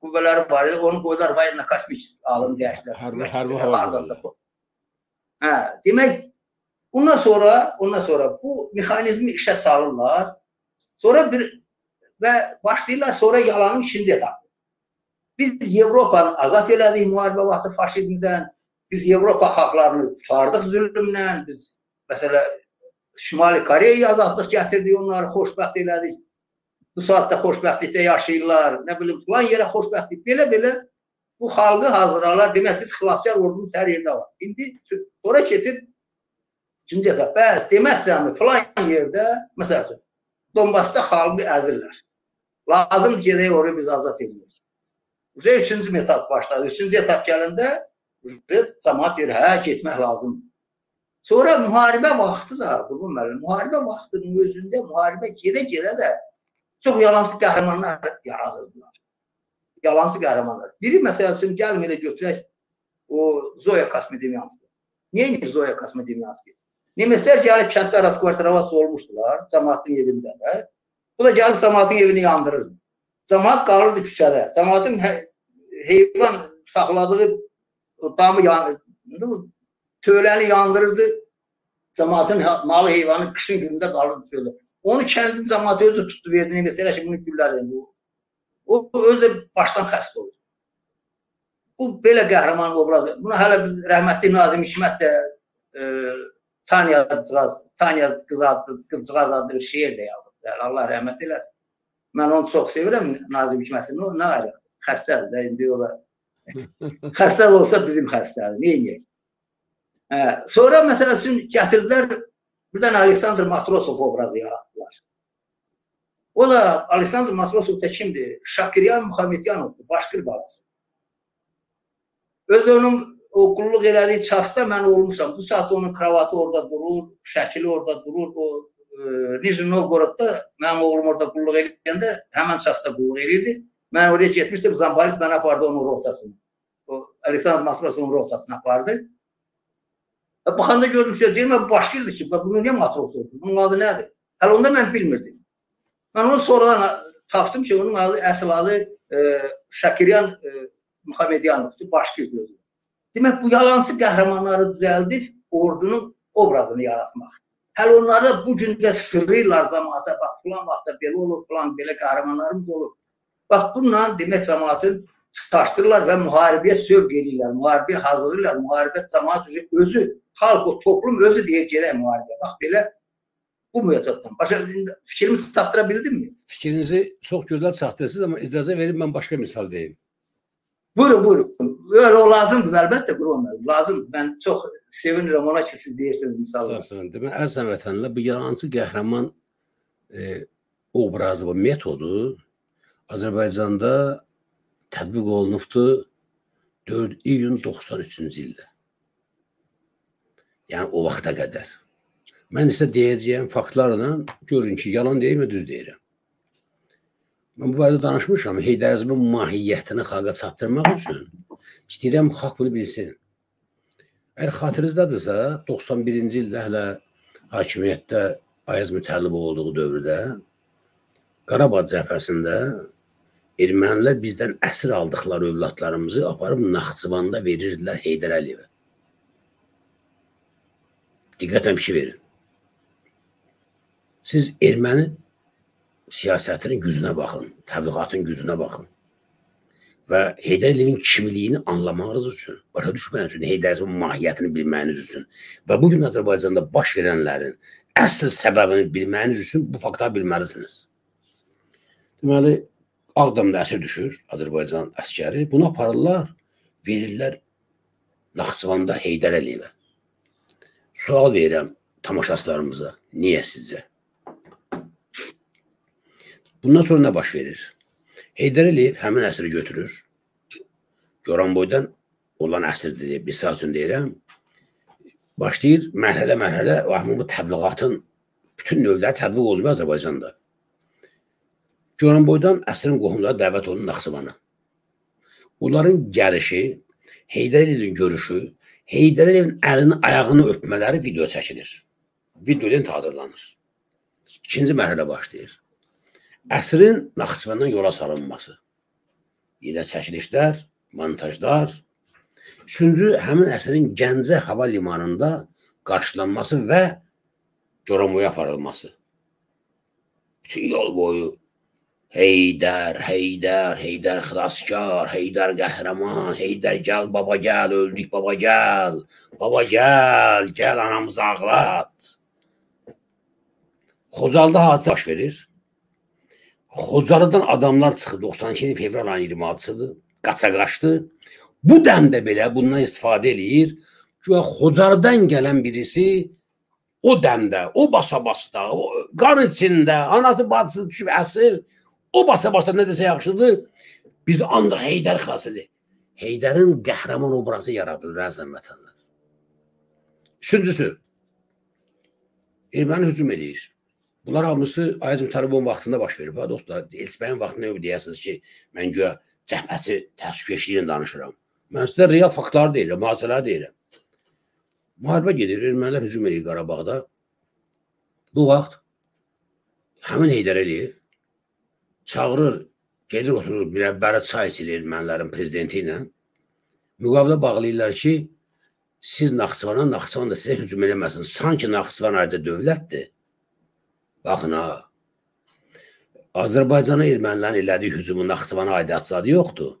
kuvvetleri var idi. Onu koydular Vayna Kasmiç alın gençler. Harbi, harbi hava. Ha, demek ondan sonra ondan sonra bu mekanizmi işe salırlar. Sonra bir ve başlayırlar sonra yalanın içinde takılır. Biz Avrupa'nın azat elədik müharibə vaxtı faşizmdən, biz Avropa xalqlarını tutardık zülmdən, biz məsələ Şimali Koreyaya azadlıq gətirdik, onları xoşbəxt elədik. Bu saatda xoşbəxtlikdə yaşayırlar. Nə bilim filan yerə xoşbəxtlik. Belə-belə bu xalqı hazırlarlar. Demək biz xilaskar ordumuz hər yerdə var. İndi sonra keçir ikinci etap. Bəs deməzsənmi filan yerdə məsəl üçün Donbasda xalqı əzirlər. Lazımdır gedək orayı biz azad edək. Üzə üçüncü etap başladı. Üçüncü etap gələndə cəmaət deyir, hə, getmək lazımdır. Sonra müharibə vaxtı da, qurban müəllim, müharibə vaxtının özündə müharibə gedə-gedə də çox yalancı qəhrəmanlar yaradırdılar. Yalancı qəhrəmanlar. Biri məsəl üçün gəlin elə götürək o Zoya Kosmedemyanski. Niyə Zoya Kosmedemyanski? Nemeslər gəlib kənddə raskvartirovası olmuşdular, cəmaətin evində də. Bu da gəlib cəmaətin evini yandırırdı. Cəmaət qalırdı küçədə. Cəmaətin heyvan saxladığı damı yan, töləni yandırırdı. Cəmaətin malı heyvanı qışın günündə qalırdı şöyle. Onu kəndin cəmaəti özü tutdu verdi. Nemeslər ki, bunu güllər indi. O özü başdan xəstə oldu. Bu belə qəhrəman obrazı. Bunu hələ biz rəhmətli Nazim Hikmət də e, Tanya qızcığaz, Tanya qız adlı, qızcığaz adlı şeir də yazıb. Allah rəhmət eləsin. Mən onu çox sevirəm Nazim Hikmətin. O nə ayrı? Xəstədir də indi o da. Xəstə olsa bizim xəstədir. Nə edəcək? Hə, sonra məsəl üçün gətirdilər bir dənə Aleksandr Matrosov obrazı yaratdılar. O da Aleksandr Matrosov da kimdir? Şakiryan Muhamedyanovdur, Başqır balası. Öz onun o qulluq elədiyi çasda mən olmuşam. Bu saat onun kravatı orada durur, şəkili orada durur. O e, Nizhny Novgorodda mənim oğlum orada qulluq eləyəndə həmin çasda qulluq eləyirdi. Mən oraya getmişdim, Zambalit mənə apardı onun rotasını. O Aleksandr Matrosovun rotasını apardı. E, baxanda gördüm ki, deyirəm, bu başqırdır ki, bunu niyə matros oldu? Bunun adı nədir? Hələ onda mən bilmirdim. Mən onu sonradan tapdım ki, onun adı, əsl adı e, Şakiryan e, Muhamedyanovdur, başqa gözü. Demək bu yalançı qəhrəmanları düzəldib ordunun obrazını yaratmaq. Hələ onları bu gün də sırrıyırlar cəmaata, bax filan vaxtda belə olur, filan belə qəhrəmanlarımız olur. Bax bununla demək cəmaatın çıxartdırırlar və müharibəyə sövq edirlər, müharibəyə hazırlayırlar, müharibə cəmaat özü, xalq, o toplum özü deyir gedək müharibəyə. Bax belə bu metoddan. Başa fikrimi çatdıra bildimmi? Fikrinizi çox gözəl çatdırdınız, amma icazə verin mən başqa misal deyim. Buyurun, buyurun. Öyle o lazımdır əlbəttə Qurban müəllim. Lazımdır. Mən çox sevinirəm ona ki, siz deyirsiniz misallar. Sağ olun. Demək, əziz vətənlər, bu yalancı qəhrəman e, obrazı, bu metodu Azərbaycanda tətbiq olunubdur 4 iyun 93-cü ildə. Yəni o vaxta qədər. Mən isə deyəcəyəm faktlarla görün ki, yalan deyirəm, düz deyirəm. Mən bu barədə danışmışam. Heydər Əzəmin mahiyyətini xalqa çatdırmaq üçün istəyirəm xalq bunu bilsin. Əgər xatırınızdadırsa, 91-ci ildə hələ hakimiyyətdə Ayaz Mütəllibov olduğu dövrdə Qarabağ cəbhəsində ermənilər bizdən əsir aldıqları övladlarımızı aparıb Naxçıvanda verirdilər Heydər Əliyevə. Diqqətlə fikir verin. Siz erməni siyasətinin gücünə baxın, təbliğatın gücünə baxın. Və Heydər Əliyevin kimliyini anlamağınız üçün, başa düşməyiniz üçün, Heydər Əliyevin mahiyyətini bilməyiniz üçün və bu gün Azərbaycanda baş verənlərin əsl səbəbini bilməyiniz üçün bu faktları bilməlisiniz. Deməli, Ağdamda əsir düşür Azərbaycan əskəri. Bunu aparırlar, verirlər Naxçıvanda Heydər Əliyevə. Sual verirəm tamaşaçılarımıza. Niyə sizcə? Bundan sonra nə baş verir? Heydər Əliyev həmin əsri götürür. Goranboydan olan əsrdir deyə, bir saat üçün deyirəm. Başlayır mərhələ-mərhələ həmin bu təbliğatın bütün növləri tətbiq olunur Azərbaycanda. Goranboydan əsrin qohumları dəvət olunur Naxçıvana. Onların gəlişi, Heydər Əliyevin görüşü, Heydər Əliyevin əlini, ayağını öpmələri video çəkilir. Video lent hazırlanır. İkinci mərhələ başlayır əsrin Naxçıvandan yola salınması. ilə çəkilişlər, montajlar. Üçüncü, həmin əsrin Gəncə hava limanında qarşılanması və Coromoya aparılması. Bütün yol boyu Heydər, Heydər, Heydər xilaskar, Heydər qəhrəman, Heydər gəl baba gəl, öldük baba gəl, baba gəl, gəl anamızı ağlat. Xocalda hadisə baş verir. Xocalıdan adamlar çıxır 92 fevral ayının 26-sıdır. Qaça qaçdı. Bu dəmdə belə bundan istifadə eləyir. Güya Xocalıdan gələn birisi o dəmdə, o basa-basda, o qan içində, anası bacısı düşüb əsir, o basa-basda nə desə yaxşıdır. Biz ancaq Heydər xasıdır. Heydərin qəhrəman obrazı yaradılır əzəm vətənlər. Üçüncüsü, erməni hücum edir. Bunlar hamısı Ayaz Mütəribovun vaxtında baş verib. Ha dostlar, Elçibəyin vaxtında yox deyəsiniz ki, mən güya cəbhəçi təəssüfkeşliyilə danışıram. Mən sizə real faktlar deyirəm, hadisələr deyirəm. Müharibə gedir, ermənilər hücum edir Qarabağda. Bu vaxt həmin Heydər Əliyev çağırır, gedir oturur əvvələ çay içir ermənilərin prezidenti ilə. Müqavilə bağlayırlar ki, siz Naxçıvana, Naxçıvan da sizə hücum eləməsin. Sanki Naxçıvan ayrıca dövlətdir. Baxın ha. Azərbaycana ermənilərin elədiyi hücumun Naxçıvana aidiyyatçıları yoxdur.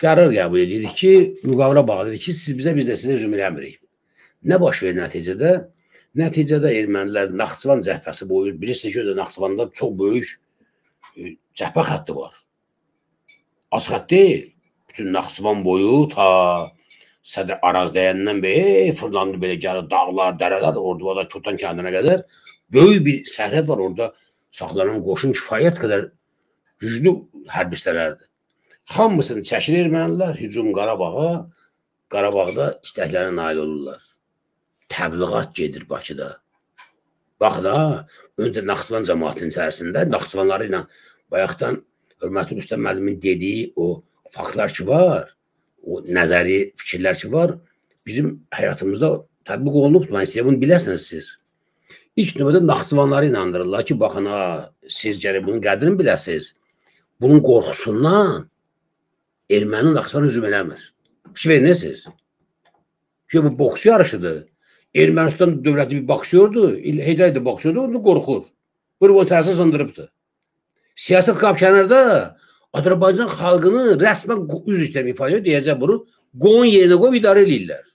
Qərar qəbul edirik ki, müqavilə bağlayırıq ki, siz bizə, biz də sizə hücum eləmirik. Nə baş verir nəticədə? Nəticədə ermənilər Naxçıvan cəbhəsi boyu, bilirsiniz ki, Naxçıvanda çox böyük e, cəbhə xətti var. Az xətt deyil. Bütün Naxçıvan boyu ta Sədr Araz dəyəndən beri fırlandı belə gəlir dağlar, dərələr, Ordubada Çotan kəndinə qədər böyük bir sərhəd var orada saxlanan qoşun kifayət qədər güclü hərbi hissələrdir. Hamısını çəkir ermənilər, hücum Qarabağa, Qarabağda istəklərinə nail olurlar. Təbliğat gedir Bakıda. Baxın ha, öncə Naxçıvan cəmaatının içərisində Naxçıvanları ilə bayaqdan hörmətli Rüstəm müəllimin dediyi o faktlar ki var, o nəzəri fikirlər ki var, bizim həyatımızda tətbiq olunubdur. Mən istəyirəm bunu biləsiniz siz. İlk növbədə Naxçıvanları inandırırlar ki, baxın ha, siz gərək bunun qədrini biləsiniz. bunun qorxusundan erməni Naxçıvan hücum eləmir. Fikir verirsiniz? Ki bu boks yarışıdır. Ermənistan dövləti bir boksyordur. Heydər də boksyordur, onu qorxur. Vurub o tərsi sındırıbdır. Siyasət qap kənarda Azərbaycan xalqını rəsmən üz istəmə ifadə edir, deyəcək bunu qoyun yerinə qoyub idarə edirlər.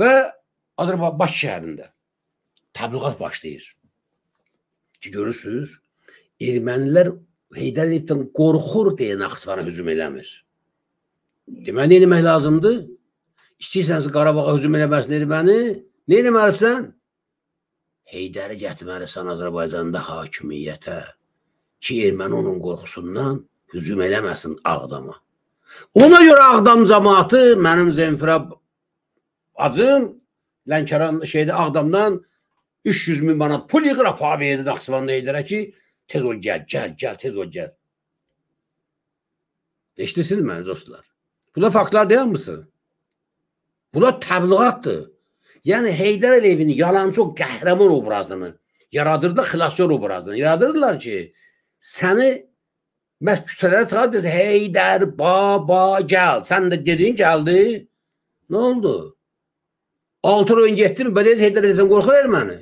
Və Azərbaycan baş şəhərində təbliğat başlayır. Ki görürsüz, ermənilər Heydər Əliyevdən qorxur deyə Naxçıvana hücum eləmir. Deməli, nə etmək lazımdır? İstəyirsənsə Qarabağa hücum eləməsin erməni, nə etməlisən? Heydəri gətirməlisən Azərbaycanda hakimiyyətə ki, erməni onun qorxusundan hücum eləməsin Ağdama. Ona görə Ağdam cəmaatı mənim Zenfirə acım Lənkəran şeydə Ağdamdan 300 min manat pul yığır apa verdi Naxçıvanda Heydərə ki, tez ol gəl, gəl, gəl, tez ol gəl. Eşidirsiniz məni dostlar? Bunlar faktlar deyil misin? Bunlar təbliğatdır. Yəni Heydər Əliyevin yalancı o qəhrəman obrazını yaradırdı, xilaskar obrazını yaradırdılar ki, səni məhz küçələrə çıxarıb desə, Heydər, baba, gəl. Sən də dediyin gəldi. Nə oldu? Altı oyun getdin, belə Heydər Əliyevdən qorxur erməni.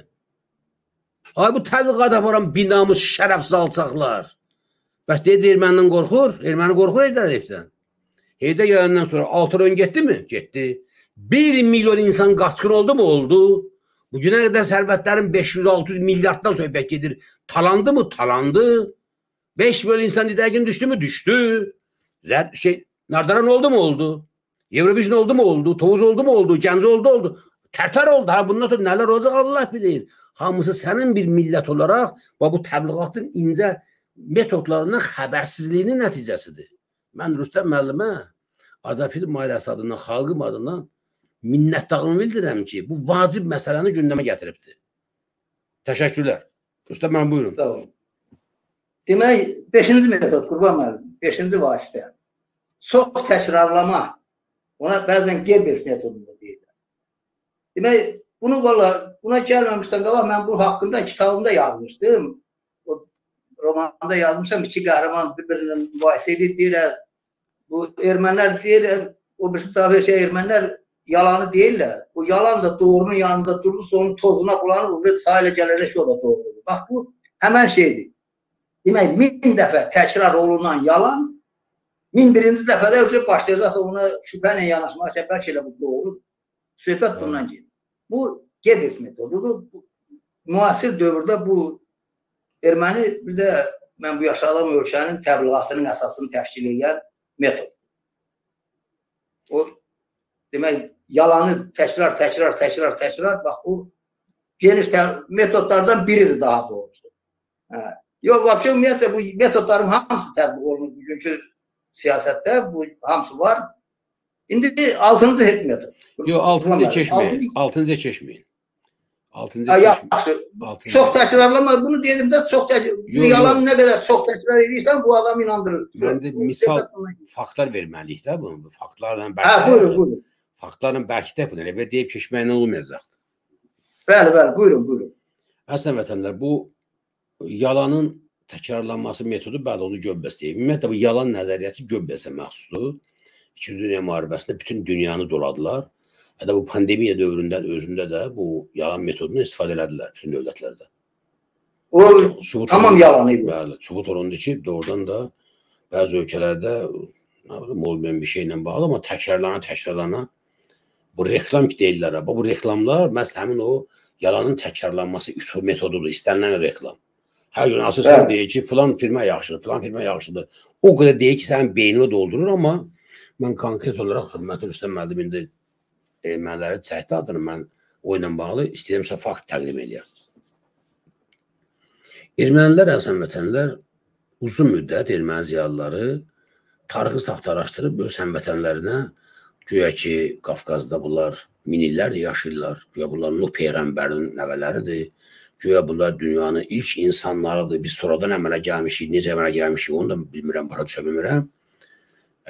Ay bu təbliğat aparan binamız şərəfsiz alçaqlar. Bəs deyəcək erməndən qorxur, erməni qorxur Heydər Əliyevdən. Heydər gələndən sonra altı oyun getdi mi? Getdi. 1 milyon insan qaçqın oldu mu? Oldu. Bugünə qədər sərvətlərin 500-600 milyarddan söhbət gedir. Talandı mı? Talandı. 5 milyon insan didərgin düşdü mü? Düşdü. Zər şey Nardaran oldu mu? Oldu. Eurovision oldu mu? Oldu. Tovuz oldu mu? Oldu. Gəncə oldu? Oldu. Tərtər oldu. Ha bundan sonra nələr olacaq Allah bilir. Hamısı sənin bir millət olaraq və bu təbliğatın incə metodlarından xəbərsizliyinin nəticəsidir. Mən Rüstəm müəllimə Azərfil Mailəsi adından, xalqım adından minnətdarlığımı bildirirəm ki, bu vacib məsələni gündəmə gətiribdir. Təşəkkürlər. Usta mən buyurun. Sağ olun. Demək, 5-ci metod Qurban müəllim, 5-ci vasitə. Çox təkrarlama. Ona bəzən Goebbels metodu da deyirlər. Demək, bunu valla buna gəlməmişdən qabaq mən bu haqqında kitabımda yazmışdım. O romanda yazmışam, iki qəhrəman bir-birinə mübahisə edir, deyirlər. Bu ermənilər deyirlər, o birisi cavab şey ermənilər yalanı deyirlər. Bu yalan da doğrunun yanında durursa onun tozuna bulanır, vurur sahilə gələrək o da doğrudur. Bax bu həmən şeydir. Demək, min dəfə təkrar olunan yalan min birinci dəfədə özü başlayacaqsa ona şübhə ilə yanaşmağa ki, bəlkə elə bu doğrudur. Söhbət bundan gedir. Bu Goebbels metodudur. Bu, müasir dövrdə bu erməni bir də mən bu yaşadığım ölkənin təbliğatının əsasını təşkil edən metod. O demək yalanı təkrar, təkrar, təkrar, təkrar bax bu geniş metodlardan biridir daha doğrusu. Hə. Yox, vəbşə ümumiyyətlə bu metodların hamısı tətbiq olunur bugünkü siyasətdə, bu hamısı var. İndi 6-cı metod. Yox, 6-cı keçməyin. 6-cı keçməyin. 6-cı keçməyin. Yaxşı. Çox təkrarlama bunu dedim də çox təkrar. Yalan nə qədər çox təkrar edirsən bu adam inandırır. Mən də misal faktlar verməliyik də bunu. Faktlarla bərkitə. Hə, buyurun, buyurun. Faktlarla bərkitə bunu. Elə deyib keçməklə olmayacaq. Bəli, bəli, buyurun, buyurun. Əslən vətənlər, bu yalanın təkrarlanması metodu bəli onu Göbbəs deyir. Ümumiyyətlə bu yalan nəzəriyyəsi Göbbəsə məxsusdur. İkinci Dünya müharibəsində bütün dünyanı doladılar. Hətta bu pandemiya dövründə özündə də bu yalan metodunu istifadə elədilər bütün dövlətlərdə. O subut tamam yalan idi. Bəli, subut olundu ki, doğrudan da bəzi ölkələrdə nə bilim olmayan bir şeylə bağlı amma təkrarlana təkrarlana bu reklam ki deyirlər. Bu, bu reklamlar məhz həmin o yalanın təkrarlanması üsul metodudur, istənilən reklam. Hər gün asıl sən deyir ki, filan firma yaxşıdır, filan firma yaxşıdır. O qədər deyir ki, sənin beynini doldurur, amma mən konkret olaraq hörmətli Rüstəm müəllim indi erməniləri çəkdi adını mən o ilə bağlı istəyirəmsə fakt təqdim edəyəm. Ermənilər, əsən vətənlər uzun müddət erməni ziyalıları tarixi saxta araşdırıb öz həmvətənlərinə güya ki, Qafqazda bunlar min illərdir yaşayırlar. Güya bunlar Nuh peyğəmbərin nəvələridir Güya bunlar dünyanın ilk insanlarıdır. Biz sonradan əmələ gəlmişik. Necə əmələ gəlmişik onu da bilmirəm, para düşə bilmirəm.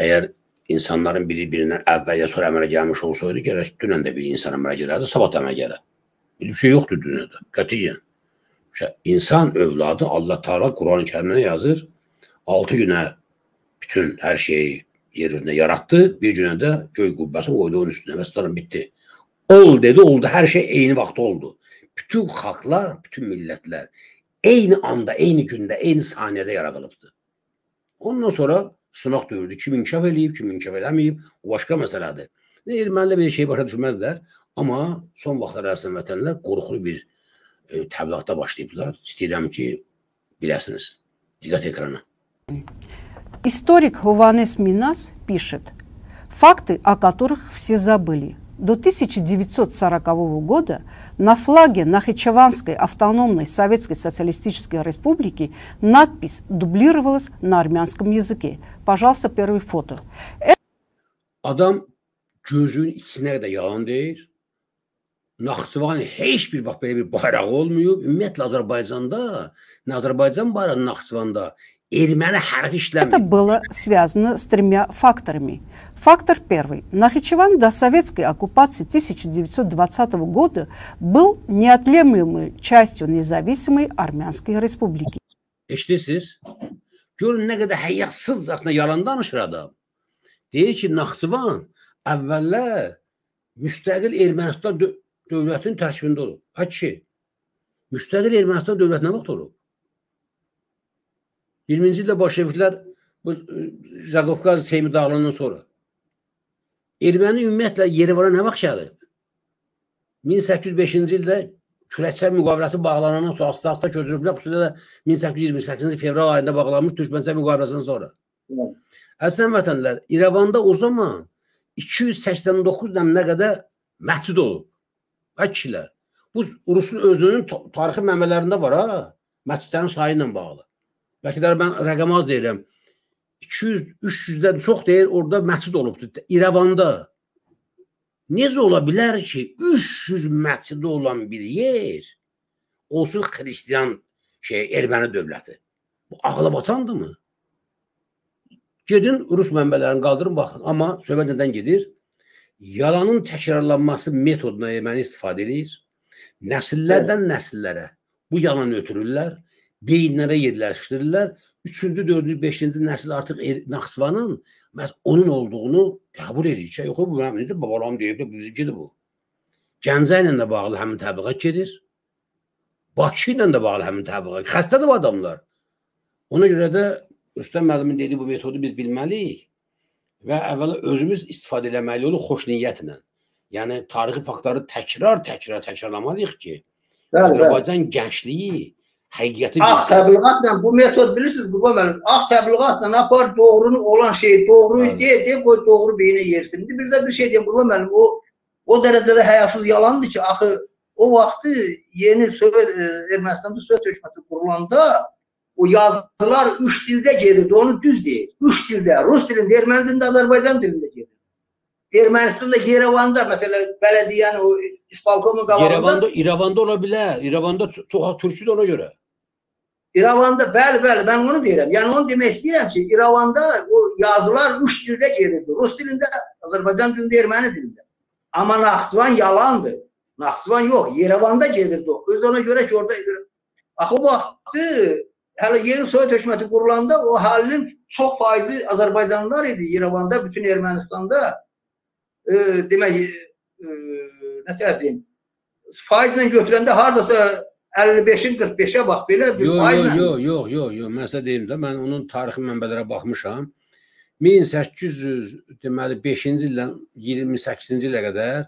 Əgər insanların biri birindən əvvəl ya sonra əmələ gəlmiş olsaydı, gərək dünən də bir insan əmələ gələrdi, sabah da əmələ gələr. Bir şey yoxdur dünyada, qətiyyən. İnsan övladı Allah Taala Quran-ı yazır. 6 günə bütün hər şeyi yerində yaratdı. Bir günə də göy qübbəsini qoydu onun üstünə və Stalin bitdi. Ol dedi, oldu. Hər şey eyni vaxtda oldu. Bütün xalqlar, bütün millətlər eyni anda, eyni gündə, eyni saniyədə yaradılıbdı. Ondan sonra sınaq dövrü kim inkişaf eləyib, kim inkişaf eləməyib, o başqa məsələdir. Ermənilər bir şey başa düşməzlər, amma son vaxtlar əslən vətənlər qorxulu bir e, təbliğatda başlayıblar. İstəyirəm ki, biləsiniz. Diqqət ekrana. Историк Хованес Минас пишет, факты, о которых все забыли. До 1940 года на флаге Нахичеванской автономной Советской Социалистической Республики надпись дублировалась на армянском языке. Пожалуйста, первое фото. Adam gözün içinə də yalan deyir. Naxçıvan heç bir vaxt belə bir bayraq olmayıb. Ümumiyyətlə Azərbaycanda, Azərbaycan bayrağı Naxçıvanda. Это было связано с тремя факторами. Фактор первый. Нахичеван до советской оккупации 1920 года был неотъемлемой частью независимой Армянской республики. Eşidirsiniz? Görün nə qədər həyyasızcasına yalan danışır adam. Deyir ki, Naxçıvan əvvəllər müstəqil Ermənistan dö dövlətinin tərkibində olub. Ha ki, müstəqil Ermənistan dövləti nə vaxt olub? 20-ci ildə bolşeviklər bu Zaqovqaz Seymi dağılandan sonra Erməni ümumiyyətlə Yerevana nə vaxt gəlib? 1805-ci ildə Kürəkçilər müqaviləsi bağlanandan sonra asta-asta köçürüblər. Xüsusilə də 1828-ci fevral ayında bağlanmış Türkmənçay müqaviləsindən sonra. Əslən vətənlər, İrəvanda o zaman 289 nə qədər məscid olub. Ha kişilər. Bu Rusun özünün tarixi mənbələrində var ha. Məscidlərin sayı ilə bağlı. Bəlkə də mən rəqəm az deyirəm. 200, 300-dən çox deyir, orada məscid olubdur. İrəvanda. Necə ola bilər ki, 300 məscidi olan bir yer olsun xristian şey, erməni dövləti? Bu ağla batandırmı? Gedin Rus mənbələrini qaldırın, baxın. Amma söhbət nədən gedir? Yalanın təkrarlanması metoduna erməni istifadə edir. Nəsillərdən nəsillərə bu yalanı ötürürlər, beyinlərə yerləşdirirlər üçüncü, dördüncü, beşinci nəsil artıq er, Naxçıvanın məhz onun olduğunu qəbul edir. Ki, yox, bu mənim necə babalam deyib də bizimkidir bu. Gəncə ilə də bağlı həmin təbliğat gedir. Bakı ilə də bağlı həmin təbliğat. Xəstədir bu adamlar. Ona görə də Rüstəm müəllimin dediyi bu metodu biz bilməliyik və əvvəla özümüz istifadə etməli oluq xoş niyyətlə. Yəni tarixi faktları təkrar-təkrar təkrarlamalıyıq ki, Azərbaycan gəncliyi həqiqəti Ağ təbliğatla bu metod bilirsiniz Qurban müəllim. Ağ təbliğatla apar doğrunu olan şey doğruyu de, de qoy doğru beyinə yersin. Bir də bir şey deyim Qurban müəllim. O o dərəcədə həyasız yalandır ki, axı o vaxtı yeni Sovet e, Ermənistanda Sovet hökuməti qurulanda o yazılar üç dildə gedirdi. Onu düz deyir. Üç dildə. Rus dilində, erməni dilində, Azərbaycan dilində gedir. Ermənistanda Yerevanda məsələ bələdiyyənin o isbalkomun qabağında Yerevanda, İrəvanda ola bilər. İrəvanda çox türkçü də ona görə. İrəvanda, bəli, bəli, mən onu deyirəm. Yəni onu demək istəyirəm ki, İrəvanda o yazılar üç dildə gedirdi. Rus dilində, Azərbaycan dilində, erməni dilində. Amma Naxçıvan yalandır. Naxçıvan yox, Yerevanda gedirdi o. Öz ona görə ki, orada Axı o vaxtı hələ yeni Sovet hökuməti qurulanda o halinin çox faizi Azərbaycanlılar idi Yerevanda, bütün Ermənistanda. E, demək, e, nə tər deyim, faizlə götürəndə hardasa 55-in 45-ə bax belə bir yo, faizlə. Yox, yox, yox, yox, mən sizə deyim də, mən onun tarixi mənbələrə baxmışam. 1800 deməli 5-ci ildən 28-ci ilə qədər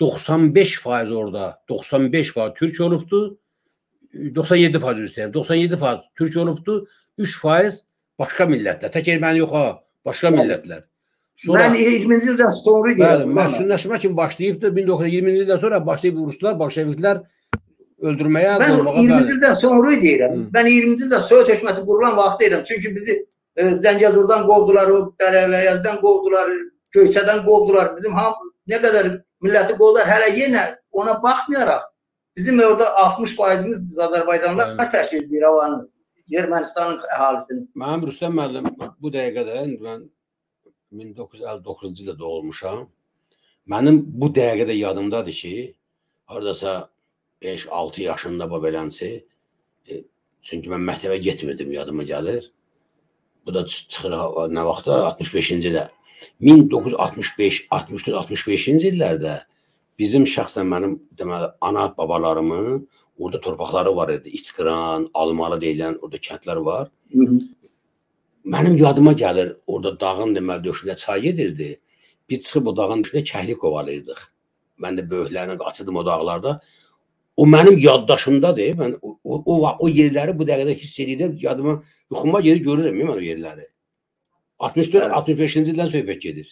95% orada, 95% türk olubdu. 97% istəyirəm. 97% türk olubdu. 3% başqa millətlər. Tək erməni yox ha, başqa millətlər. Sonra, mən 20-ci ildən sonra deyirəm. Bəli, məskunləşmə kimi başlayıbdı. 1920-ci ildən sonra başlayıb ruslar, bolşeviklər öldürməyə, Mən 20-ci ildən sonra deyirəm. Hı. Mən 20-ci ildə Sovet hökuməti qurulan vaxt deyirəm. Çünki bizi e, Zəngəzurdan qovdular, Dərələyəzdən qovdular, Göyçədən qovdular. Bizim ham nə qədər milləti qovdular. Hələ yenə ona baxmayaraq bizim orada 60 faizimiz biz Azərbaycanlılar təşkil edir havanı. Ermənistanın əhalisini. Mənim Rüstəm müəllim bu dəqiqədə mən 1959-cu ildə doğulmuşam. Mənim bu dəqiqədə yadımdadır ki, hardasa 5-6 yaşında bu belənsi. E, çünki mən məktəbə getmirdim, yadıma gəlir. bu da çıxır nə vaxtda 65-ci ildə 1965, 64, 65-ci illərdə bizim şəxsən mənim deməli ana babalarımın orada torpaqları var idi. İtqiran, Almalı deyilən orada kəndlər var. Hı -hı. Mənim yadıma gəlir, orada dağın deməli döşündə çay gedirdi. Biz çıxıb o dağın üstündə kəhli qovalayırdıq. Mən də böyüklərinə qaçırdım o dağlarda. O mənim yaddaşımdadır. Mən o, o, o yerləri bu dəqiqədə hiss edirəm. Yadıma yuxuma geri görürəm mən o yerləri. 64-65-ci ildən söhbət gedir.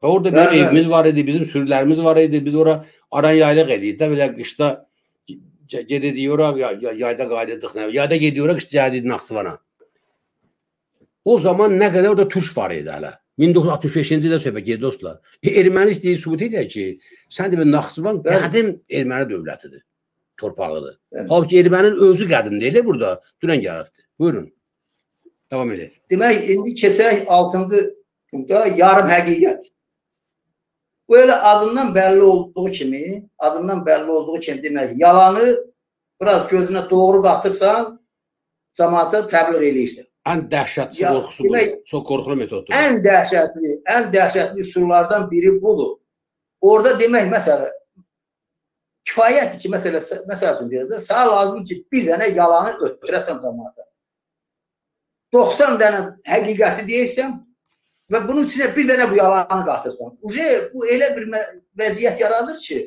Və orada bizim hə, evimiz var idi, bizim sürülərimiz var idi. Biz ora aran yaylıq edirdik də belə qışda gedirik ora yayda qayıdırdıq. Yayda gedirik qışda gəlirdik Naxçıvana. O zaman nə qədər orada türk var idi hələ. 1965-ci ildə söhbət gedir dostlar. E, erməni istəyir sübut edir ki, sən demə Naxçıvan qədim erməni dövlətidir, torpağıdır. Halbuki ermənin özü qədim deyil burada, dünən gəlibdir. Buyurun. Davam edək. Demək, indi keçək 6-cı punkta yarım həqiqət. Bu elə adından bəlli olduğu kimi, adından bəlli olduğu kimi demək, yalanı biraz gözünə doğru qatırsan, cəmaata təbliğ eləyirsən. Ən dəhşətli qorxusu bu. Çox qorxulu metoddur. Ən dəhşətli, ən dəhşətli üsullardan biri budur. Orada demək məsələ kifayətdir ki, məsələ məsəl üçün deyir də, sənə ki, bir dənə yalanı ötürəsən cəmaata. 90 dənə həqiqəti deyirsən və bunun içinə bir dənə bu yalanı qatırsan. Uje bu elə bir vəziyyət yaradır ki,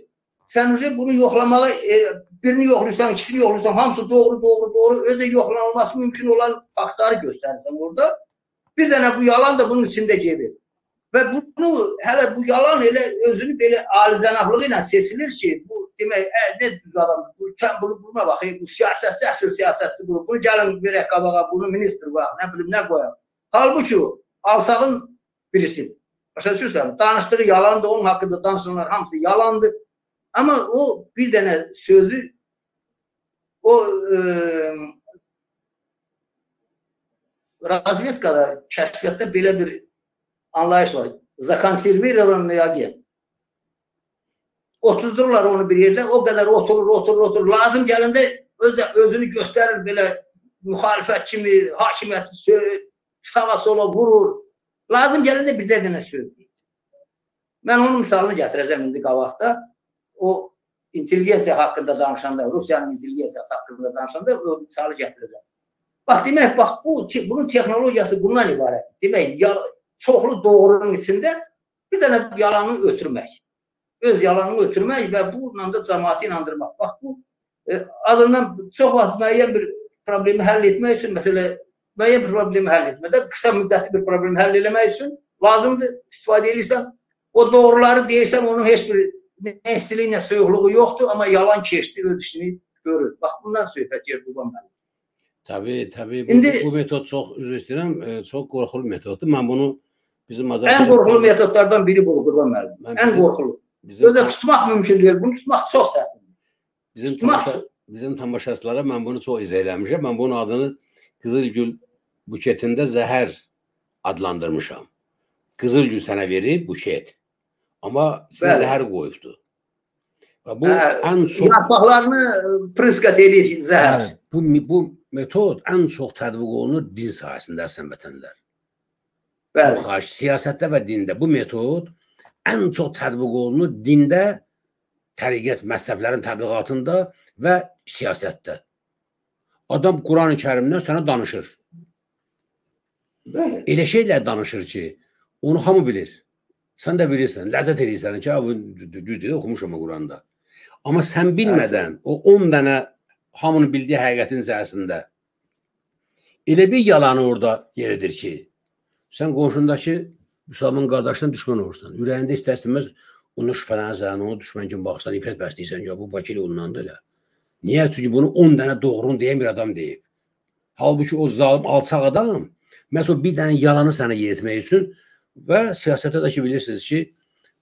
sən uje bunu yoxlamağa e, birini yoxlayırsan, ikisini yoxlayırsan, hamısı doğru, doğru, doğru, özü yoxlanılması mümkün olan faktları göstərirsən orada. Bir dənə bu yalan da bunun içində gedir. Və bunu hələ bu yalan elə özünü belə alizənaflığı ilə seçilir ki, bu demək, ə, nə düz adam, bu bunu buna bax, bu siyasətçi, əsl siyasətçi bunu, bunu gəlin verək qabağa, bunu ministr qoyaq, nə bilim nə qoyaq. Halbuki o alsağın birisidir. Başa düşürsən? Danışdığı yalandır, onun haqqında danışanlar hamısı yalandır. Amma o bir dənə sözü o e, razvedkada, kəşfiyyatda belə bir anlayış var. Zakan Silviro'nun yagi. Otuzdurlar onu bir yerde. O kadar oturur oturur oturur. Lazım gelinde öz, özünü gösterir böyle muhalefetçi mi, hakimiyet sağa sola vurur. Lazım gelende bizə dənə söz deyir. Mən onun misalını gətirəcəm indi qabaqda. O intelligensiya haqqında danışanda, Rusiyanın intelligensiyası haqqında danışanda o misalı gətirəcəm. Bax demək, bax bu bunun texnologiyası bundan ibarət. Demək, ya, çoxlu doğrunun içində bir dənə yalanı ötürmək. Öz yalanını ötürmək və bununla da cəmaatı inandırmaq. Bax bu e, adından çox vaxt müəyyən bir problemi həll etmək üçün, məsələ müəyyən bir problemi həll etmədə qısa müddətli bir problemi həll etmək üçün lazımdır istifadə edirsən. O doğruları deyirsən, onun heç bir nə istiliyi, nə soyuqluğu yoxdur, amma yalan keçdi, öz işini görür. Bax bundan söhbət gedir bu mənim. Təbii, təbii. Bu, İndi, bu metod çox üzr istəyirəm, e, çox qorxulu metoddur. Mən bunu Bizim Ən qorxulu metodlardan biri budur Qurban müəllim. Ən qorxulu. Bizim Özə tutmaq mümkün deyil. Bunu tutmaq çox çətindir. Bizim tutmaq... tamaşa, bizim tamaşaçılara mən bunu çox izah eləmişəm. Mən bunun adını Qızılgül buketində zəhər adlandırmışam. Qızılgül sənə verib buket. Amma sizə zəhər qoyubdu. Və bu hə, ən çox yarpaqlarını priskat eləyir zəhər. Hə, bu bu metod ən çox tətbiq olunur din sahəsində əsən vətənlər. Bəli. Çox xahiş, siyasətdə və dində bu metod ən çox tətbiq olunur dində, təriqət məzhəblərin təbliğatında və siyasətdə. Adam Quran-ı Kərimdən sənə danışır. Bəli. Elə şeylər danışır ki, onu hamı bilir. Sən də bilirsən, ləzzət edirsən ki, bu düz deyir, oxumuşam Quranda. Amma sən bilmədən o 10 dənə hamının bildiyi həqiqətin içərisində elə bir yalanı orada yeridir ki, sən qonşundakı müsəlman qardaşdan düşmən olursan. Ürəyində istərsənməz ona şübhələnirsən, ona düşmən kimi baxsan, nifrət bəsləyirsən ki, bu Bakı ilə ondandır elə. Niyə? Çünki bunu 10 dənə doğrunu deyən bir adam deyib. Halbuki o zalim alçaq adam məhz o bir dənə yalanı sənə yeritmək üçün və siyasətdə də ki bilirsiniz ki,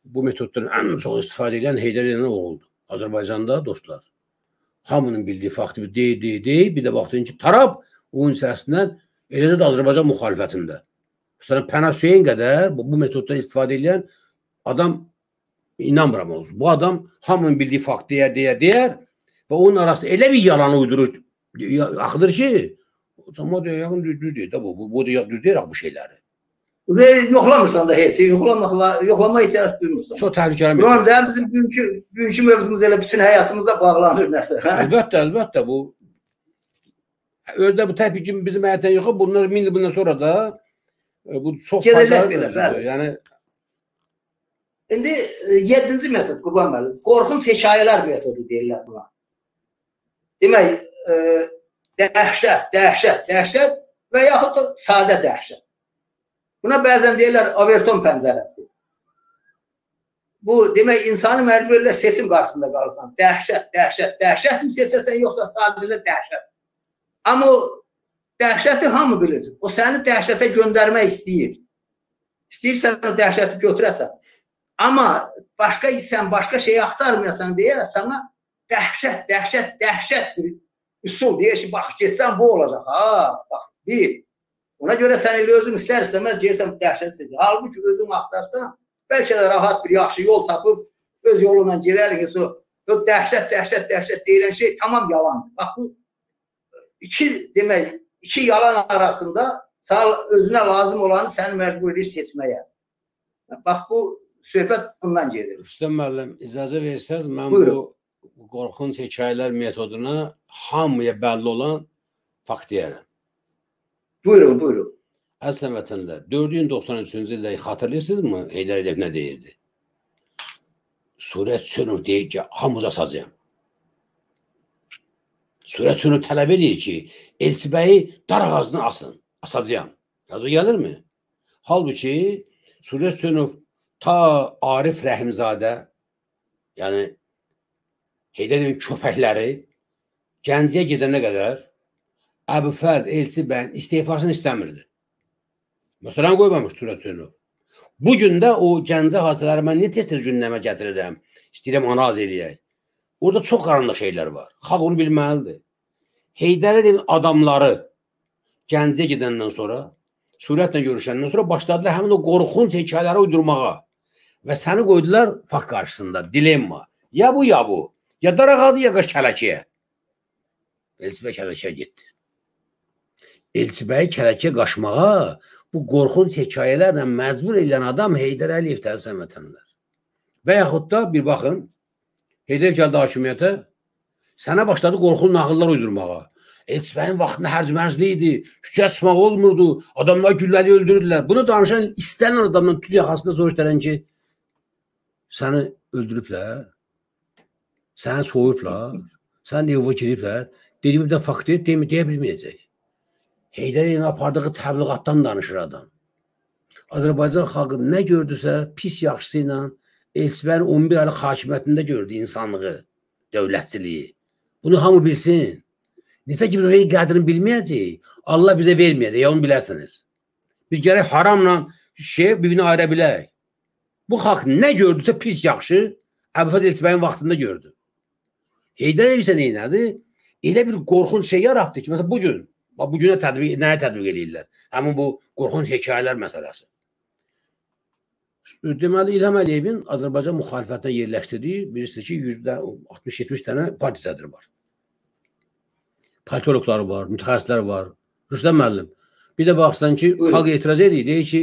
bu metoddan ən çox istifadə edən Heydər Əliyev oğuldur. Azərbaycanda dostlar. Hamının bildiyi faktı bir deyir, deyir, deyir. Bir də baxdın ki, taraf onun içərisindən eləcə də Azərbaycan müxalifətində. Pənah Hüseyn qədər bu, bu metoddan istifadə edən adam inanmıram olsun. Bu adam hamının bildiyi fakt deyər, deyər, deyər və onun arasında elə bir yalanı uydurur, axıdır ki, Cəmaət yəqin düz, düz deyir də bu. Bu, bu da düz deyir bu şeyləri. Ve yoxlamırsan da heç, yoxlamakla, yoxlama ehtiyac duymursan. Çox təhlükəli metod. da bizim bugünkü, bugünkü mövzumuz elə bütün həyatımızla bağlanır nəsə. Əlbəttə, əlbəttə bu özdə bu təbii ki bizim həyatdan yox, bunlar min il bundan sonra da bu çox faydalı mövzudur. Yəni İndi 7-ci metod Qurban müəllim, qorxunc hekayələr metodu deyirlər buna. Demək, e, dəhşət, dəhşət, dəhşət və yaxud da sadə dəhşət. Buna bəzən deyirlər Overton pəncərəsi. Bu demək insanı məcbur edirlər seçim qarşısında qalırsan. Dəhşət, dəhşət, dəhşət mi seçəsən yoxsa sadəcə dəhşət? Amma dəhşəti hamı bilir. O səni dəhşətə göndərmək istəyir. İstəyirsən dəhşəti götürəsən. Amma başqa sən başqa şey axtarmayasan deyə sana dəhşət, dəhşət, dəhşət bir üsul deyir ki, bax getsən bu olacaq. Ha, bax bir. Ona görə sən elə özün istər istəməz gəlirsən dəhşət seçir. Halbuki özün axtarsan, bəlkə də rahat bir yaxşı yol tapıb öz yolunla gedərik. O, o dəhşət, dəhşət, dəhşət deyilən şey tamam yalandır. Bax bu iki demək, iki yalan arasında sağ özünə lazım olanı səni məcbur edir seçməyə. Bax bu söhbət bundan gedir. Rüstəm müəllim, icazə versəz mən Buyurun. bu, qorxunc hekayələr metoduna hamıya bəlli olan fakt deyərəm. Buyurun, buyurun. Əslən vətənlər, 493-cü ildə xatırlayırsınızmı? Heydər Əliyev nə deyirdi? Surət sönür deyir ki, hamımız asacağam. Surət sönür tələb edir ki, Elçibəyi dar ağacına asın, asacağam. Yazı gəlirmi? Halbuki Surət sönür ta Arif Rəhimzadə, yəni Heydər Əliyevin köpəkləri Gəncəyə gedənə qədər Əbufəz Elçi bəyin istefasını istəmirdi. Məsələn qoymamış Surət Sönov. Bu gün də o Gəncə hadisələri mən niyə tez-tez gündəmə gətirirəm? İstəyirəm analiz eləyək. Orada çox qaranlıq şeylər var. Xalq onu bilməlidir. Heydər Əliyevin adamları Gəncəyə gedəndən sonra Surətlə görüşəndən sonra başladılar həmin o qorxunc hekayələri uydurmağa. Və səni qoydular fakt qarşısında, dilemma. Ya bu, ya bu. Ya darağadı, ya qaş kələkiyə. Elçibəy kələkiyə getdi. Elçibəyi kələkiyə qaçmağa bu qorxunc hekayələrlə məcbur edilən adam Heydər Əliyev təzən vətənlər. Və yaxud da bir baxın, Heydər gəldi hakimiyyətə, sənə başladı qorxunc nağıllar uydurmağa. Elçibəyin vaxtında hərcmərcli idi, küçəyə çıxmaq olmurdu, adamlar gülləli öldürürdülər. Bunu danışan istənilən adamdan tut yaxasında soruşduran ki, səni öldürüblər, səni soyublar, səni neyvə giriblər, dediyi bir də fakt deyil, deyil, deyə bilməyəcək. Heydər Əliyevin apardığı təbliğatdan danışır adam. Azərbaycan xalqı nə gördüsə, pis yaxşısı ilə Elçibəyin 11 aylıq hakimiyyətində gördü insanlığı, dövlətçiliyi. Bunu hamı bilsin. Necə ki biz o qədrini bilməyəcəyik, Allah bizə verməyəcək, onu bilərsiniz. Biz gərək haramla şey bir-birini ayıra bilək. Bu xalq nə gördüsə pis yaxşı, Əbufət Elçibəyin vaxtında gördü. Heydər Əliyev isə neynədi? Elə bir qorxunc şey yaratdı ki, məsələn bu gün, bax bu günə tətbiq nəyə tətbiq eləyirlər? Həmin bu qorxunc hekayələr məsələsi. Deməli İlham Əliyevin Azərbaycan müxalifətinə yerləşdirdiyi bilirsiniz ki, 60-70 dənə parti sədri var. Politologları var, mütəxəssislər var. Rüstəm müəllim. Bir də baxsan ki, xalq etiraz edir, deyir ki,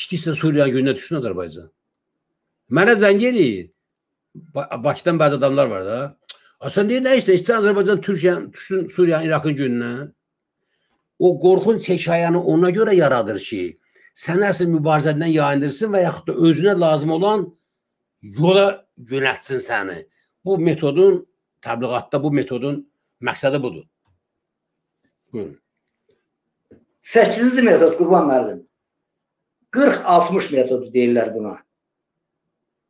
istəyirsən Suriya gününə düşsün Azərbaycan. Mənə zəng eləyir. Ba Bakıdan bəzi adamlar var da. A sən deyir nə istəyirsən? İstər Azərbaycan Türkiyə düşsün Suriya İraqın gününə. O qorxunc hekayəni ona görə yaradır ki, sən əsl mübarizədən yayındırsın və yaxud da özünə lazım olan yola yönəltsin səni. Bu metodun təbliğatda bu metodun məqsədi budur. Buyurun. 8-ci metod Qurban müəllim. 40-60 metodu deyirlər buna.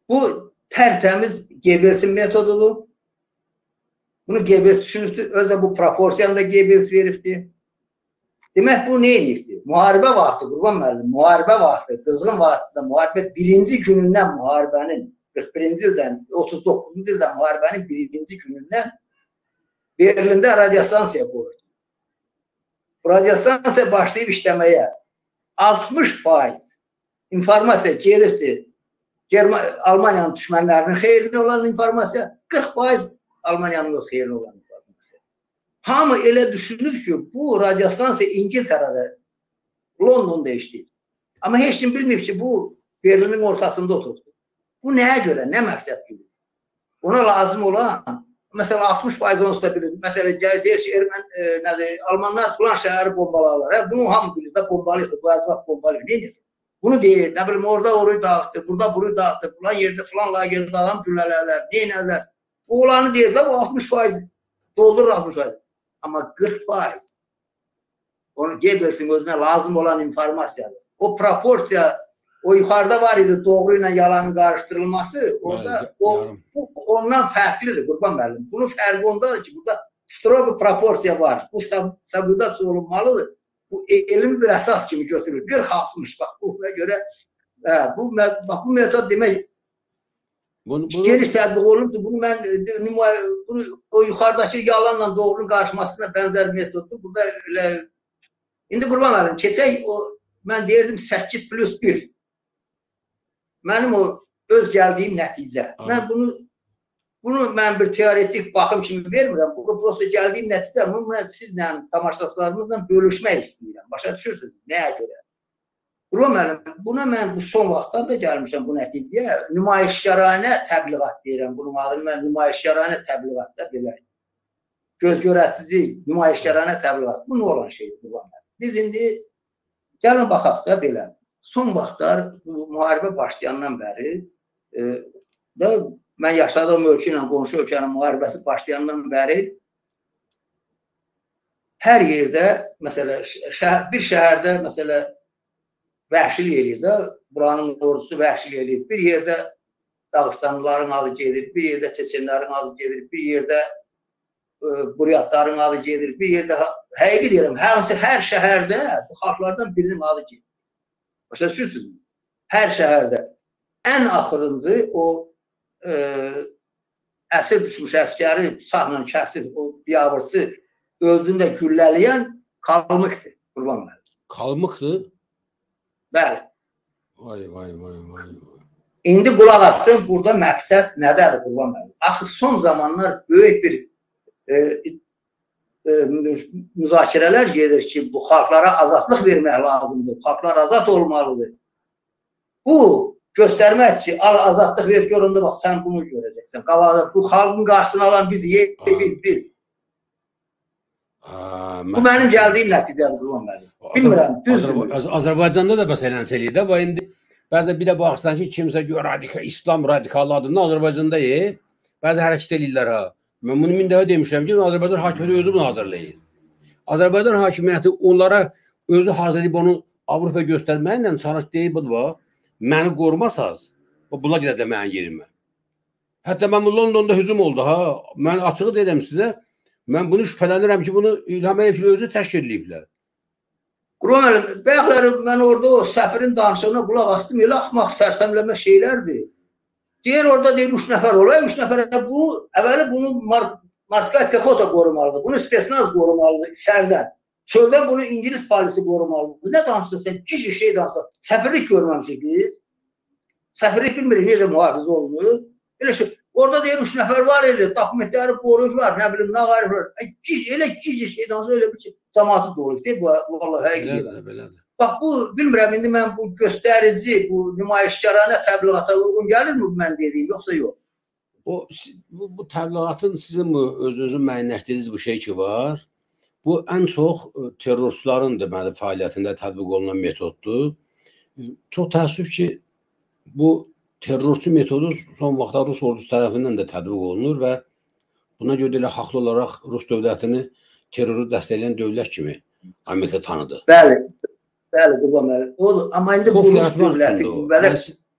Bu tərtəmiz Gebelsin metodudur. Bunu Gebels düşünübdü. Özdə bu proporsiyanı da Gebels veribdi. Demək bu nə edirdi? Müharibə vaxtı Qurban müəllim, müharibə vaxtı, qızğın vaxtında müharibə birinci günündən müharibənin 41-ci ildən 39-cu ildən müharibənin birinci günündən Berlində radiostansiya qoyuldu. Radiostansiya başlayıb işləməyə 60% informasiya gelibdi. Germa Almaniyanın düşmənlərinin xeyrinə olan informasiya, 40% Almaniyanın xeyrinə olan. Hamı elə düşünür ki, bu radiostansiya İngiltərədə, Londonda işləyir. Amma heç kim bilmir ki, bu Berlinin ortasında oturur. Bu nəyə görə, nə məqsəd güdür? Ona lazım olan, məsələn 60% onsuz da bilir. Məsələn, gəlir deyir ki, ermən e, nədir, almanlar filan şəhəri bombalarlar. Hə, bunu hamı bilir də bombalayır, bu əzab bombalayır. Nə edir? Bunu deyir, nə bilim orada orayı dağıtdı, burada burayı dağıtdı, filan yerdə filan lagerdə adam güllələrlər, neynərlər. Bu olanı deyir də bu 60% doldurur 60%. Amma 40% onu Goebbels'in özünə lazım olan informasiyadır. O proporsiya o yuxarıda var idi doğru ilə yalanın qarışdırılması. Orada o bu ondan fərqlidir Qurban müəllim. Bunun fərqi ondadır ki, burada stroq proporsiya var. Bu sabıda olunmalıdır. Bu e elm bir əsas kimi götürülür. 40-60 bax buna görə hə, bu bax bu metod demək Bunu, bunu, geniş tətbiq olundu. Bunu mən e, nümayə bunu o yuxarıdakı yalanla doğrunun qarışmasına bənzər metoddur. Burada elə indi Qurban müəllim keçək o mən deyirdim 8 plus 1. Mənim o öz gəldiyim nəticə. Aha. Mən bunu bunu mən bir teoretik baxım kimi vermirəm. Bu prosta gəldiyim nəticə bunu mən sizlə, tamaşaçılarımızla bölüşmək istəyirəm. Başa düşürsünüz? Nəyə görə? Qurban müəllim, buna mən bu son vaxtlarda gəlmişəm bu nəticəyə. Nümayişkaranə təbliğat deyirəm. Bunun adını mən nümayişkaranə təbliğat da belə. Göz görətici nümayişkaranə təbliğat. Bu nə olan şeydir Qurban müəllim? Biz indi gəlin baxaq da belə. Son vaxtlar bu müharibə başlayandan bəri e, da mən yaşadığım ölkə ilə qonşu ölkənin müharibəsi başlayandan bəri hər yerdə məsələ şəhər, bir şəhərdə məsələ vəhşilik eləyir də, buranın ordusu vəhşilik eləyir. Bir yerdə Dağıstanlıların adı gedir, bir yerdə Çeçenlərin adı gedir, bir yerdə e, Buryatların adı gedir, bir yerdə həqiqi deyirəm, hansı hər şəhərdə bu xalqlardan birinin adı gedir. Başa düşürsünüz? Hər şəhərdə ən axırıncı o e, əsir düşmüş əskəri bıçaqla kəsib o biabırçı öldüyündə güllələyən Kalmıkdır, qurban müəllim. kalmıqdır. Bəli. Vay vay vay vay. İndi qulaq asın, burada məqsəd nədədir qurban müəllim? Axı son zamanlar böyük bir e, e, mü- müzakirələr gedir ki, bu xalqlara azadlıq vermək lazımdır. Xalqlar azad olmalıdır. Bu göstərmək ki, al azadlıq ver göründə bax sən bunu görəcəksən. Qabaqda bu xalqın qarşısını alan biz, ye, Aha. biz, biz. Aa, Bu mənim gəldiyim nəticədir qurban müəllim. Bilmirəm, düzdür. Azər- Azərbaycanda da məsələn eləyir və indi bəzən bir də baxırsan ki, kimsə gör radikal İslam radikal adından Azərbaycanda ye, bəzi hərəkət eləyirlər ha. Mən bunu min dəfə demişəm ki, Azərbaycan hakimiyyəti özü bunu hazırlayır. Azərbaycan hakimiyyəti onlara özü hazırlayıb onu Avropa göstərməklə çalış deyib bu məni qorumasaz, bu bula gedəcək mənim yerimə. Hətta mən Londonda hücum oldu ha. Mən açığı deyirəm sizə, mən bunu şübhələnirəm ki, bunu İlham Əliyev özü təşkil ediblər. Müəllim, bayaqları mən orada o səfirin danışığına qulaq asdım. Elə axmaq sərsəmləmə şeylərdir. Deyir orada deyir 3 nəfər olar. 3 nəfərə bu əvvəli bunu Mar Marskay Pekota qorumalıdır. Bunu Spetsnaz qorumalıdır içəridən. Çöldən bunu İngilis polisi qorumalıdır. Nə danışırsan sən? Kişi şey danışır. Səfirlik görməmişik biz. Səfirlik bilmirik necə mühafizə olunur. Elə şey. Orada deyir 3 nəfər var idi. Dokumentləri qoruyublar. Nə bilim nə qariblər. Gic elə gic şey danışır elə bir ki, cəmaatı dolub. Deyir bu vallahi həqiqi. Belədir, belədir. Bax bu bilmirəm indi mən bu göstərici, bu nümayişkaranə təbliğata uyğun gəlirmi bu mən dediyim yoxsa yox? O bu, bu təbliğatın sizin özünüzün müəyyənləşdirdiyiniz bu şey ki var. Bu ən çox e, terrorçuların deməli fəaliyyətində tətbiq olunan metoddur. E, Çox təəssüf ki, bu terrorçu metodu son vaxtlar Rus ordusu tərəfindən də tətbiq olunur və buna görə də elə haqlı olaraq Rus dövlətini terroru dəstəkləyən dövlət kimi Amerika tanıdı. Bəli. Bəli, qurban müəllim. Odur. Amma indi bu Rus dövləti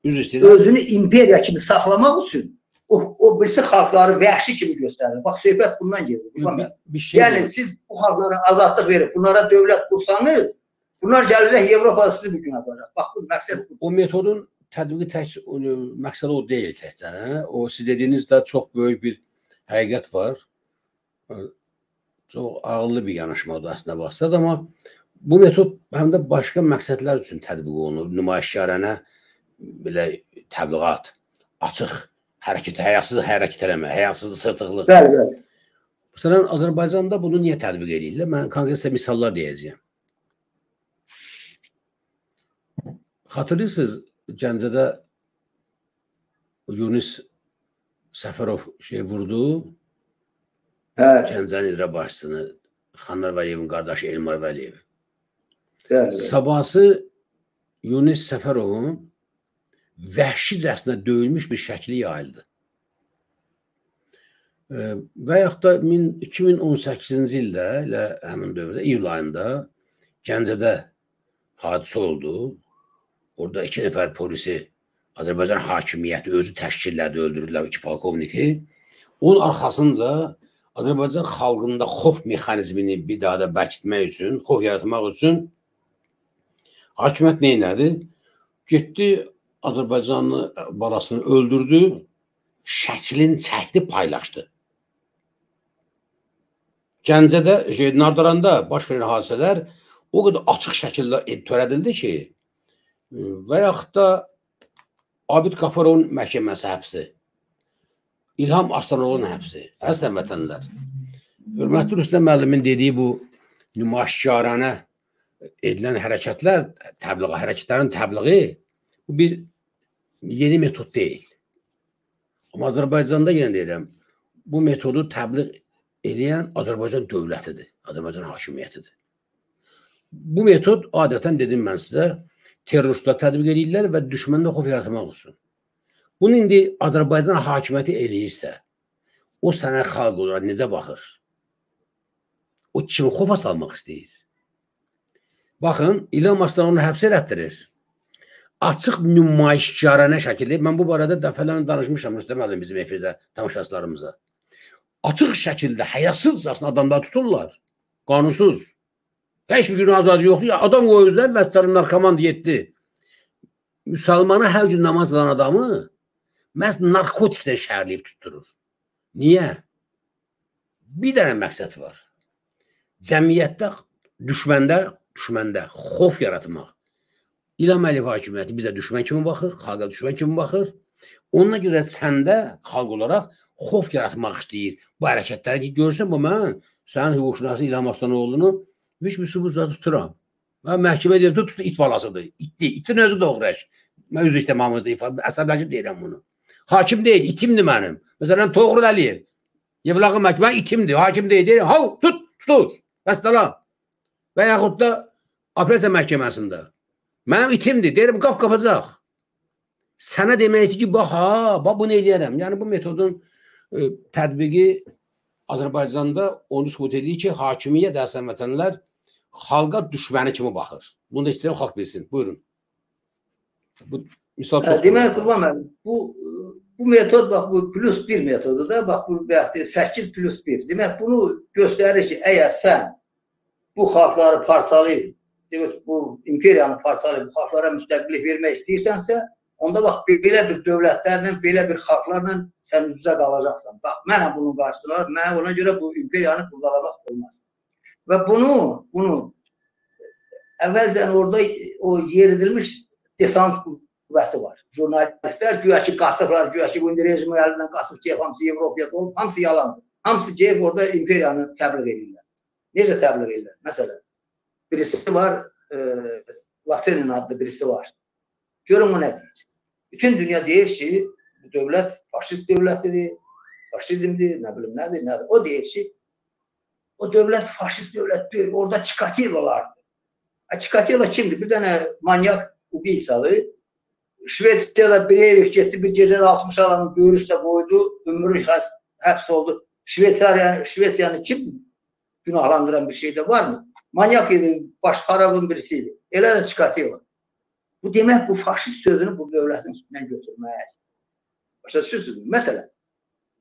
istəyirəm. özünü imperiya kimi saxlamaq üçün o, o birisi xalqları vəhşi kimi göstərir. Bax söhbət bundan gedir. Qurban bir şey Yəni siz bu xalqlara azadlıq verib bunlara dövlət qursanız, bunlar gələcək Avropada sizi bu gün atacaq. Bax bu məqsəd bu. o metodun tətbiqi tək o, məqsədi o deyil təkcə. Hə? O siz dediyinizdə çox böyük bir həqiqət var. Ə, Çox ağıllı bir yanaşmadır əslində baxsaz, amma bu metod həm də başqa məqsədlər üçün tətbiq olunur. Nümayişkarənə belə təbliğat, açıq hərəkət, həyasız hərəkət eləmə, həyasız sırtıqlıq. Bəli, bəli. Məsələn, Azərbaycanda bunu niyə tətbiq edirlər? Mən konkret misallar deyəcəyəm. Xatırlayırsınız Gəncədə Yunus Səfərov şey vurdu. Hə. Gəncənin icra başçısını Xanlar Vəliyevin qardaşı Elmar Vəliyev. Bəli. Sabahsı Yunus Səfərovun vəhşicəsinə döyülmüş bir şəkli yayıldı. Və yaxud da 2018-ci ildə elə həmin dövrdə iyul ayında Gəncədə hadisə oldu. Orada iki nəfər polisi Azərbaycan hakimiyyəti özü təşkillədi, öldürdülər iki polkovniki. Onun arxasınca Azərbaycan xalqında xof mexanizmini bir daha da bərkitmək üçün, xof yaratmaq üçün hakimiyyət nə etdi? Getdi Azərbaycanlı balasını öldürdü, şəklini çəkdi, paylaşdı. Gəncədə, şey, Nardaranda baş verən hadisələr o qədər açıq şəkildə törədildi ki, və yaxud da Abid Qafarovun məhkəməsi həbsi, İlham Aslanoğlu'nun həbsi, əslən vətənlər. Hörmətli Rüstəm müəllimin dediyi bu nümayişkaranə edilən hərəkətlər, təbliğ, hərəkətlərin təbliği bu bir yeni metod deyil. Amma Azərbaycanda yenə deyirəm, bu metodu təbliğ eləyən Azərbaycan dövlətidir, Azərbaycan hakimiyyətidir. Bu metod adətən dedim mən sizə, terroristlər tətbiq edirlər və düşməndə xof yaratmaq üçün. Bunu indi Azərbaycan hakimiyyəti eləyirsə, o sənə xalq olaraq necə baxır? O kimi xofa salmaq istəyir. Baxın, İlham Aslanonu həbs elətdirir. Açıq nümayişkarənə şəkildə, mən bu barədə dəfələrlə danışmışam Rüstəm müəllim bizim efirdə tamaşaçılarımıza. Açıq şəkildə həyasızcasına adamlar tuturlar. Qanunsuz. Heç bir günah azadı yoxdur. Ya, adam qoyuzlar vəstarın narkoman yetdi. Müsəlmana hər gün namaz qılan adamı məhz narkotiklə şəhərləyib tutturur. Niyə? Bir dənə məqsəd var. Cəmiyyətdə, düşməndə, düşməndə xof yaratmaq. İlham Əliyev hakimiyyəti bizə düşmən kimi baxır, xalqa düşmən kimi baxır. Onuna görə səndə xalq olaraq xof yaratmaq istəyir. Bu hərəkətləri görsən bu mən sənin hüquqşünası İlham Aslanoğlunu bir sübut tuturam. Mən məhkəmə deyirəm, tut, it balasıdır. İtdi. İtin özü doğraş. Mən üzr istemamızda ifadə əsəbləşib deyirəm bunu. Hakim deyil, itimdir mənim. Məsələn, Toğrul Əliyev. Yevlağı məhkəmə itimdir. Hakim deyil, deyir, hav, tut, tutur. Vəssalam. Və yaxud da operasiya məhkəməsində. Mənim itimdir. Deyirəm, qap qapacaq. Sənə deməkdir ki, bax, ha, bax bunu eləyərəm. Yəni bu metodun ə, tətbiqi Azərbaycanda onu sübut edir ki, hakimiyyət əsən vətənlər xalqa düşməni kimi baxır. Bunu da istəyirəm xalq bilsin. Buyurun. Bu misal çox. Demək Qurban müəllim, bu bu metod bax bu plus 1 metodu da bax bu bəxti 8 plus 1. Demək bunu göstərir ki, əgər sən bu xalqları parçalayıb, demək bu imperiyanı parçalayıb bu xalqlara müstəqillik vermək istəyirsənsə, onda bax belə bir dövlətlərlə, belə bir xalqlarla sən üzə qalacaqsan. Bax mənə bunun qarşısına, mən ona görə bu imperiyanı qurdalamaq olmaz. Və bunu, bunu əvvəlcən orada o yeridilmiş desant qüvvəsi var. Jurnalistlər güya ki, qaçıblar, güya ki, bu indi rejimi əlindən qaçıb ki, hamısı Avropaya olub, hamısı yalandır. Hamısı ki, orada imperiyanı təbliğ edirlər. Necə təbliğ edirlər? Məsələn, birisi var, e, Latenin adlı birisi var. Görün o nə deyir. Bütün dünya deyir ki, bu dövlət faşist dövlətidir, faşizmdir, nə bilim nədir, nədir. O deyir ki, o dövlət faşist dövlət deyil, orada Çikatilolardır. Çikatilo kimdir? Bir dənə manyak ubisalı. Şvetsiyada Breivik getdi, bir gecədə 60 adamın böyrü üstə qoydu, ömürlük həbs oldu. Şveysariya, Şvesiyanı kim günahlandıran bir şey de var mı? Manyak idi, baş xarabın birisiydi. Elə də Çikatilo. Bu demək bu faşist sözünü bu dövlətin üstündən götürmək. Başa düşürsünüz? Məsələn,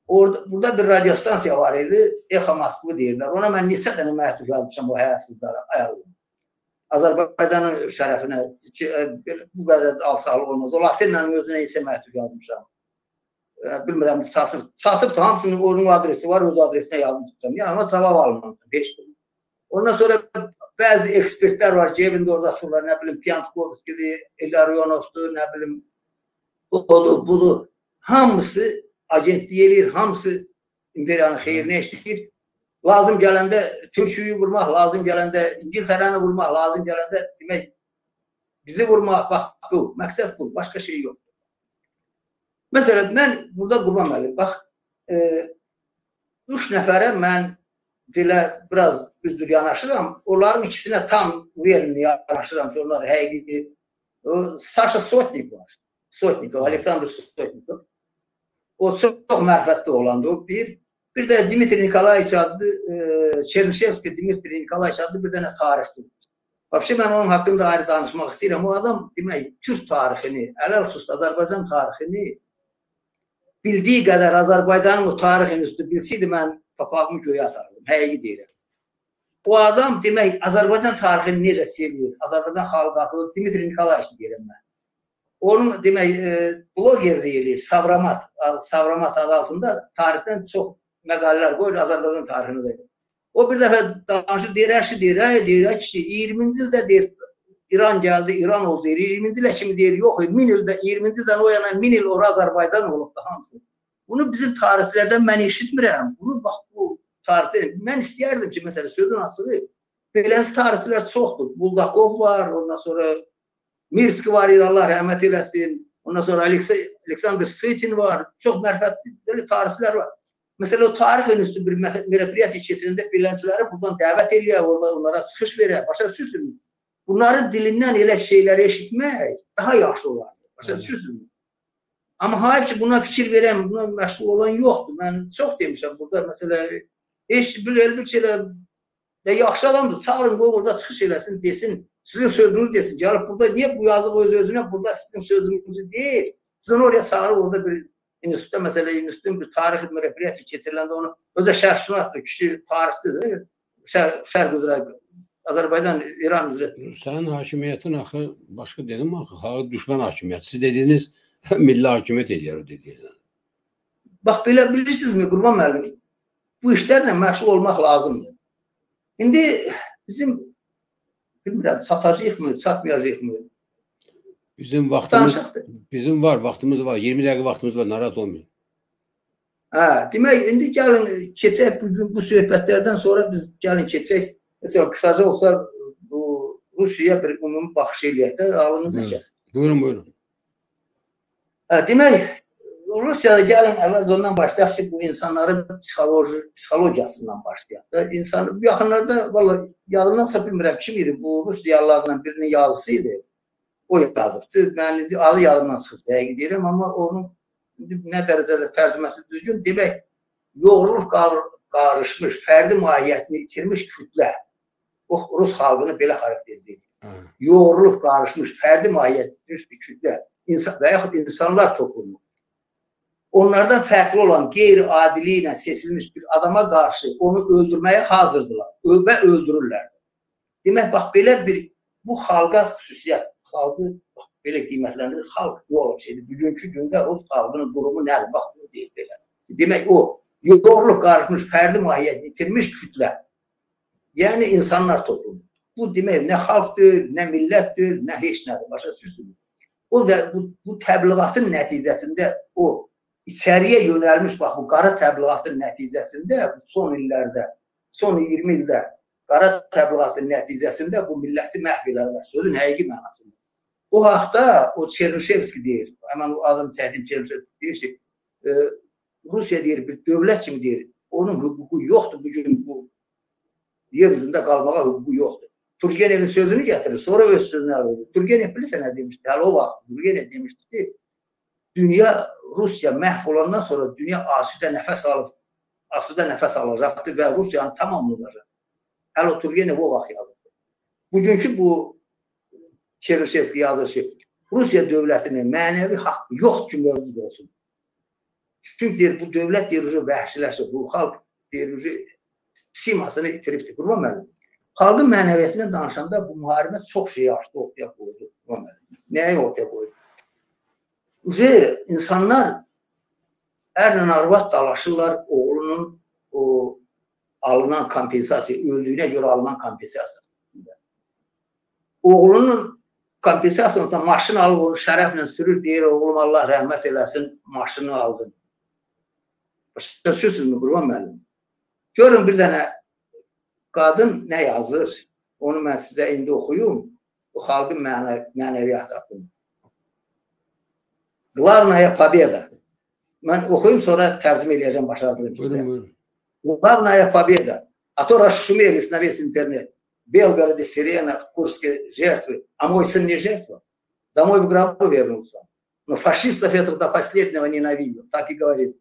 orada burada bir radyo stansiya var idi. Exa Moskva deyirlər. Ona mən neçə dənə məktub yazmışam bu həyasızlara ayarlı. Azərbaycanın şərəfinə ki, e, bu qədər alçaqlıq olmaz. O Latinlə özünə isə məktub yazmışam. E, bilmirəm, satıb, satıb da hamısının onun adresi var, öz adresinə yazmışam. Yəni, amma cavab almamışam. Ondan sonra bəzi ekspertlər var ki, evində orada sırlar, nə bilim, Piantkovskidir, Elaryonovdur, nə bilim, odur, budur. Hamısı agentlik eləyir, hamısı imperiyanın xeyrinə işləyir. lazım gələndə Türkiyü vurmaq, lazım gələndə İngiltərəni vurmaq, lazım gələndə demək bizi vurmaq, bax bu, məqsəd bu, başqa şey yox. Məsələn, mən burada Qurban müəllim, bax, e, üç nəfərə mən dilə biraz üzdür yanaşıram. Onların ikisinə tam uyerini yanaşıram ki, onlar həqiqi. Saşa Sotnik var. Sotnikov, Aleksandr Sotnikov. O çox, çox mərifətli olandı o bir. Bir də Dimitri Nikolayeviç adlı, e, Çernişevski Dimitri Nikolayeviç adlı bir dənə tarixçi. Vəbşi mən onun haqqında ayrı danışmaq istəyirəm. O adam demək Türk tarixini, ələl xüsus Azərbaycan tarixini bildiyi qədər Azərbaycanın o tarixinin üstü bilsəydi mən papağımı göyə atardım. Həqiqi deyirəm. O adam demək Azərbaycan tarixini necə sevir, Azərbaycan xalqı, Dimitri Nikolayeviç deyirəm mən. Onun demək e, blogerliyi eləyir, Savramat, Savramat adı altında tarixdən çox məqalələr qoyur Azərbaycan tarixini də. O bir dəfə danışır, deyir, hər şey deyir, hə, deyir, hə, kişi 20-ci ildə deyir, İran gəldi, İran oldu deyir, 20-ci ilə kimi deyir, yox, 1000 ildə, 20-ci ildən o yana 1000 il ora Azərbaycan olub da hamısı. Bunu bizim tarixçilərdən mən eşitmirəm. Bunu bax bu tarixdə mən istəyərdim ki, məsələn, sözün açığı beləsi tarixçilər çoxdur. Buldakov var, ondan sonra Mirski var idi, Allah rəhmət eləsin. Ondan sonra Aleksandr Svitin var. Çox mərifətli tarixçilər var. Mesela o tarih önüstü bir merapiyat içerisinde bilençileri buradan davet ediyor, orada onlara çıkış veriyor. Başa düşürsünüz. Bunların dilinden elə şeyləri eşitmək daha yaxşı olardı. Başa düşürsünüz. Amma hayır ki, buna fikir verən, buna məşğul olan yoxdur. Mən çox demişəm burada, məsələ, heç bir elbir ki, elə də yaxşı adamdır, çağırın, qoy orada çıxış eləsin, desin, sizin sözünüz desin. Gəlib burada, niyə bu yazıb öz özünə, burada sizin sözünüzü deyil. Sizin oraya çağırıb orada bir institutda məsələ institutun bir tarix mürəbbiyəti keçiriləndə onu özə şərhşünasdır, kişi tarixçidir. Şər, şərq üzrə Azərbaycan, İran üzrə. Sənin hakimiyyətin axı başqa dedim axı, xalq düşmən hakimiyyəti. Siz dediniz milli hakimiyyət eləyər o dediyiniz. Bax belə bilirsinizmi Qurban müəllim? Bu işlərlə məşğul olmaq lazımdır. İndi bizim bilmirəm, çatacağıq-mı, çatmayacağıq-mı? Bizim vaxtımız bizim var, vaxtımız var. 20 dəqiqə vaxtımız var, narahat olmayın. Hə, demək indi gəlin keçək bu gün bu söhbətlərdən sonra biz gəlin keçək. Məsələn, qısaca olsa bu Rusiyaya bir ümumi baxış eləyək də, ağlınızı kəsin. Buyurun, buyurun. Hə, demək Rusiyada gəlin əvvəl ondan başlayaq ki, bu insanların psixoloji psixologiyasından başlayaq da. İnsan bu yaxınlarda valla yadımdansa bilmirəm kim idi bu Rusiyalılardan birinin yazısı idi o yazıbdı. Mən indi adı yadımdan çıxıb dəqiq deyirəm, amma onun nə dərəcədə tərcüməsi düzgün demək, yoğrulub qar qarışmış, fərdi mahiyyətini itirmiş kütlə o Rus xalqını belə xarakterizə edir. Yoğrulub qarışmış, fərdi mahiyyət itirmiş bir kütlə insan və yaxud insanlar toplumu onlardan fərqli olan qeyri-adiliyi ilə seçilmiş bir adama qarşı onu öldürməyə hazırdılar və öldürürlər. Demək, bax, belə bir bu xalqa xüsusiyyət xalqı belə qiymətləndirir. Xalq yox şeydir. Bugünkü gündə Rus xalqının durumu nədir? Bax bunu deyir belə. Demək o yoğurluq qarışmış, fərdi mahiyyət itirmiş kütlə. Yəni insanlar toplumu. Bu demək nə xalqdır, nə millətdir, nə heç nədir. Başa düşürsünüz? O da bu, bu təbliğatın nəticəsində o içəriyə yönəlmiş bax bu qara təbliğatın nəticəsində son illərdə, son 20 ildə qara təbliğatın nəticəsində bu milləti məhv edirlər. Sözün həqiqi mənasında. O haqda o Çernişevski deyir, həmən o adını çəkdim Çernişevski deyir ki, e, Rusiya deyir bir dövlət kimi deyir, onun hüququ yoxdur bu gün bu yer üzündə qalmağa hüququ yoxdur. Turgenevin sözünü gətirir, sonra öz sözünü alır. Turgenev bilirsə nə demişdi? Hələ o vaxt Turgenev demişdi ki, dünya Rusiya məhv olandan sonra dünya asudə nəfəs alıb, asudə nəfəs alacaqdır və Rusiyanı tamamlayacaq. Hələ Turgenev o vaxt yazıb. Bugünkü bu Çeruşevski yazır ki, Rusiya dövlətinin mənəvi haqqı yoxdur ki, mövcud olsun. Çünki deyir, bu dövlət deyir, vəhşiləşir, bu xalq deyir, simasını itiribdir. Qurban müəllim. Xalqın mənəviyyətindən danışanda bu müharibə çox şeyi açdı, ortaya qoydu. Qurban müəllim. Nəyi ortaya qoydu? Uca insanlar ərlə arvad dalaşırlar, oğlunun o alınan kompensasiya, öldüyünə görə alınan kompensasiya. Oğlunun kompensasiyasında maşın alıb onu şərəflə sürür, deyir, oğlum Allah rəhmət eləsin, maşını aldın. Başa düşürsünüzmü, Qurban müəllim? Görün bir dənə qadın nə yazır? Onu mən sizə indi oxuyum. Bu xalqın mənə, mənəviyyatı haqqında. Главная победа. Mən oxuyum sonra tərcümə edəcəm başardığım Buyurun, kimi. buyurun. Главная победа. А то расшумелись на весь интернет. Белгороде, Сирена, Курске жертвы. А мой сын не жертва. Домой в гробу вернулся. Но фашистов это до последнего ненавидел. Так и говорит.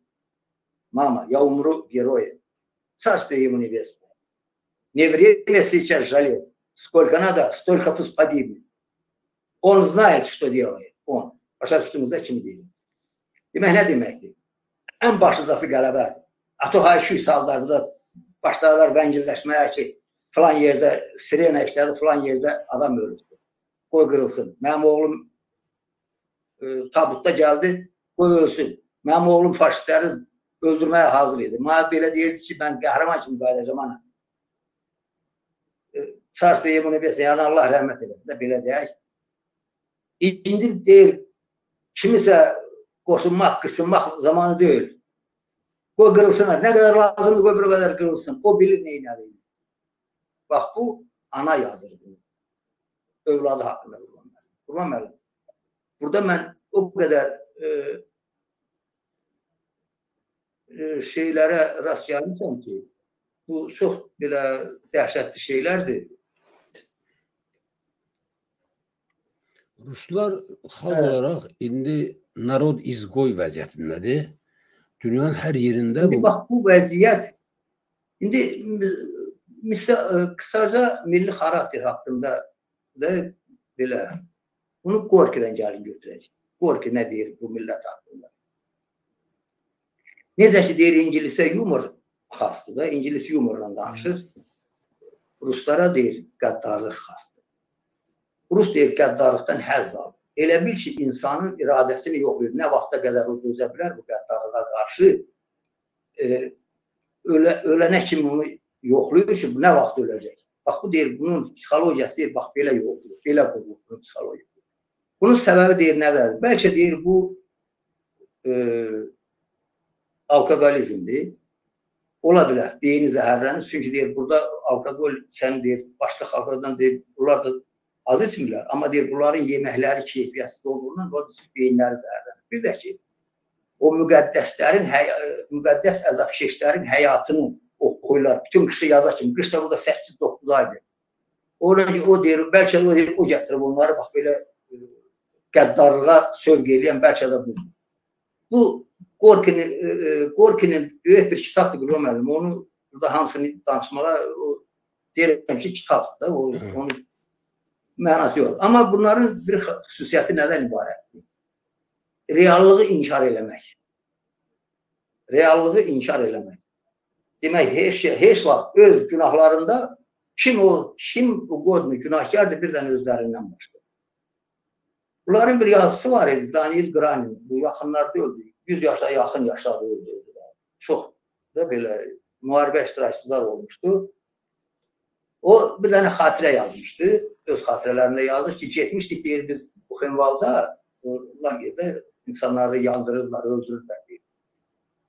Мама, я умру героем. Царствие ему небесное. Не время сейчас жалеть. Сколько надо, столько пусть погибнет. Он знает, что делает. Он. Başa düşdünüz kim deyir? Demək nə deməkdir? Ən başlıcası qələbədir. Ato haykü saldılar burada başladılar vəngilləşməyə ki filan yerdə sirena işlədi, filan yerdə adam ölübdür. Qoy qırılsın. Mənim oğlum e, tabutda gəldi, qoy ölsün. Mənim oğlum faşistləri öldürməyə hazır idi. Mənə belə deyirdi ki, mən qəhrəman kimi qayıdacağam ana. E, Çarşı yemini besin, Allah rəhmət eləsin də belə deyək. İndi deyil, kimisə qoşulmaq, qısınmaq zamanı deyil. Qoy qırılsınlar. Nə qədər lazımdır, qoy bir qədər qırılsın. O bilir neynədir. Bax, bu ana yazır bunu. Övladı haqqında Qurban müəllim. Qurban müəllim. Burada mən o qədər e, e, şeylərə rast gəlmişəm ki, bu çox belə dəhşətli şeylərdir. Ruslar xalq Evet. olaraq indi narod izgoy vəziyyətindədir. Dünyanın hər yerində İndi bu bax bu vəziyyət indi misal qısaca milli xarakter haqqında da belə bunu Gorkidən gəlin götürəcək. Gorki nə deyir bu millət haqqında? Necə ki deyir ingilisə yumor xasdır da, ingilis yumorla danışır. Ruslara deyir qəddarlıq xasdır. Rus deyir qəddarlıqdan həzz alır. Elə bil ki, insanın iradəsini yoxlayır. Nə vaxta qədər o dözə bilər bu qəddarlığa qarşı e, ölə, ölənə kimi onu yoxlayır ki, nə vaxt öləcək. Bax bu deyir, bunun psixologiyası deyir, bax belə yoxlayır, belə qurulur bunun psixologiyası. Bunun səbəbi deyir nədədir? Bəlkə deyir bu e, alkoqolizmdir. Ola bilər, beyni zəhərlənir. Çünki deyir, burada alkoqol sən deyir, başqa xalqlardan deyir, bunlar da az içmirlər. Amma deyir, bunların yeməkləri keyfiyyətsiz olduğundan o beyinləri zəhərlənir. Bir də ki, o müqəddəslərin, həy- müqəddəs əzabkeşlərin həyatını oxuyurlar. Bütün qışı yaza kimi. Qış da burada 8-9 aydır. Ona o deyir, bəlkə o, deyir, o gətirib onları bax belə e, qəddarlığa sövq eləyən bəlkə də bu. Bu Gorkinin e, e, Gorkinin böyük bir kitabdır Qurban müəllim. Onu burada hamısını danışmağa o deyirəm ki, kitabdır o, onu mənası yox. Amma bunların bir xüsusiyyəti nədən ibarətdir? Reallığı inkar eləmək. Reallığı inkar eləmək. Demək, heç heç vaxt öz günahlarında kim o, kim o qodmu günahkardır bir dənə özlərindən başqa. Bunların bir yazısı var idi, Daniel Granin. Bu yaxınlarda öldü. 100 yaşa yaxın yaşadı öldü. Çox da belə müharibə iştirakçısı olmuşdu. O bir dənə xatirə yazmışdı. Öz xatirələrində yazır ki, getmişdik deyir biz Buxenvalda, o lagerdə insanları yandırırlar, öldürürlər deyir.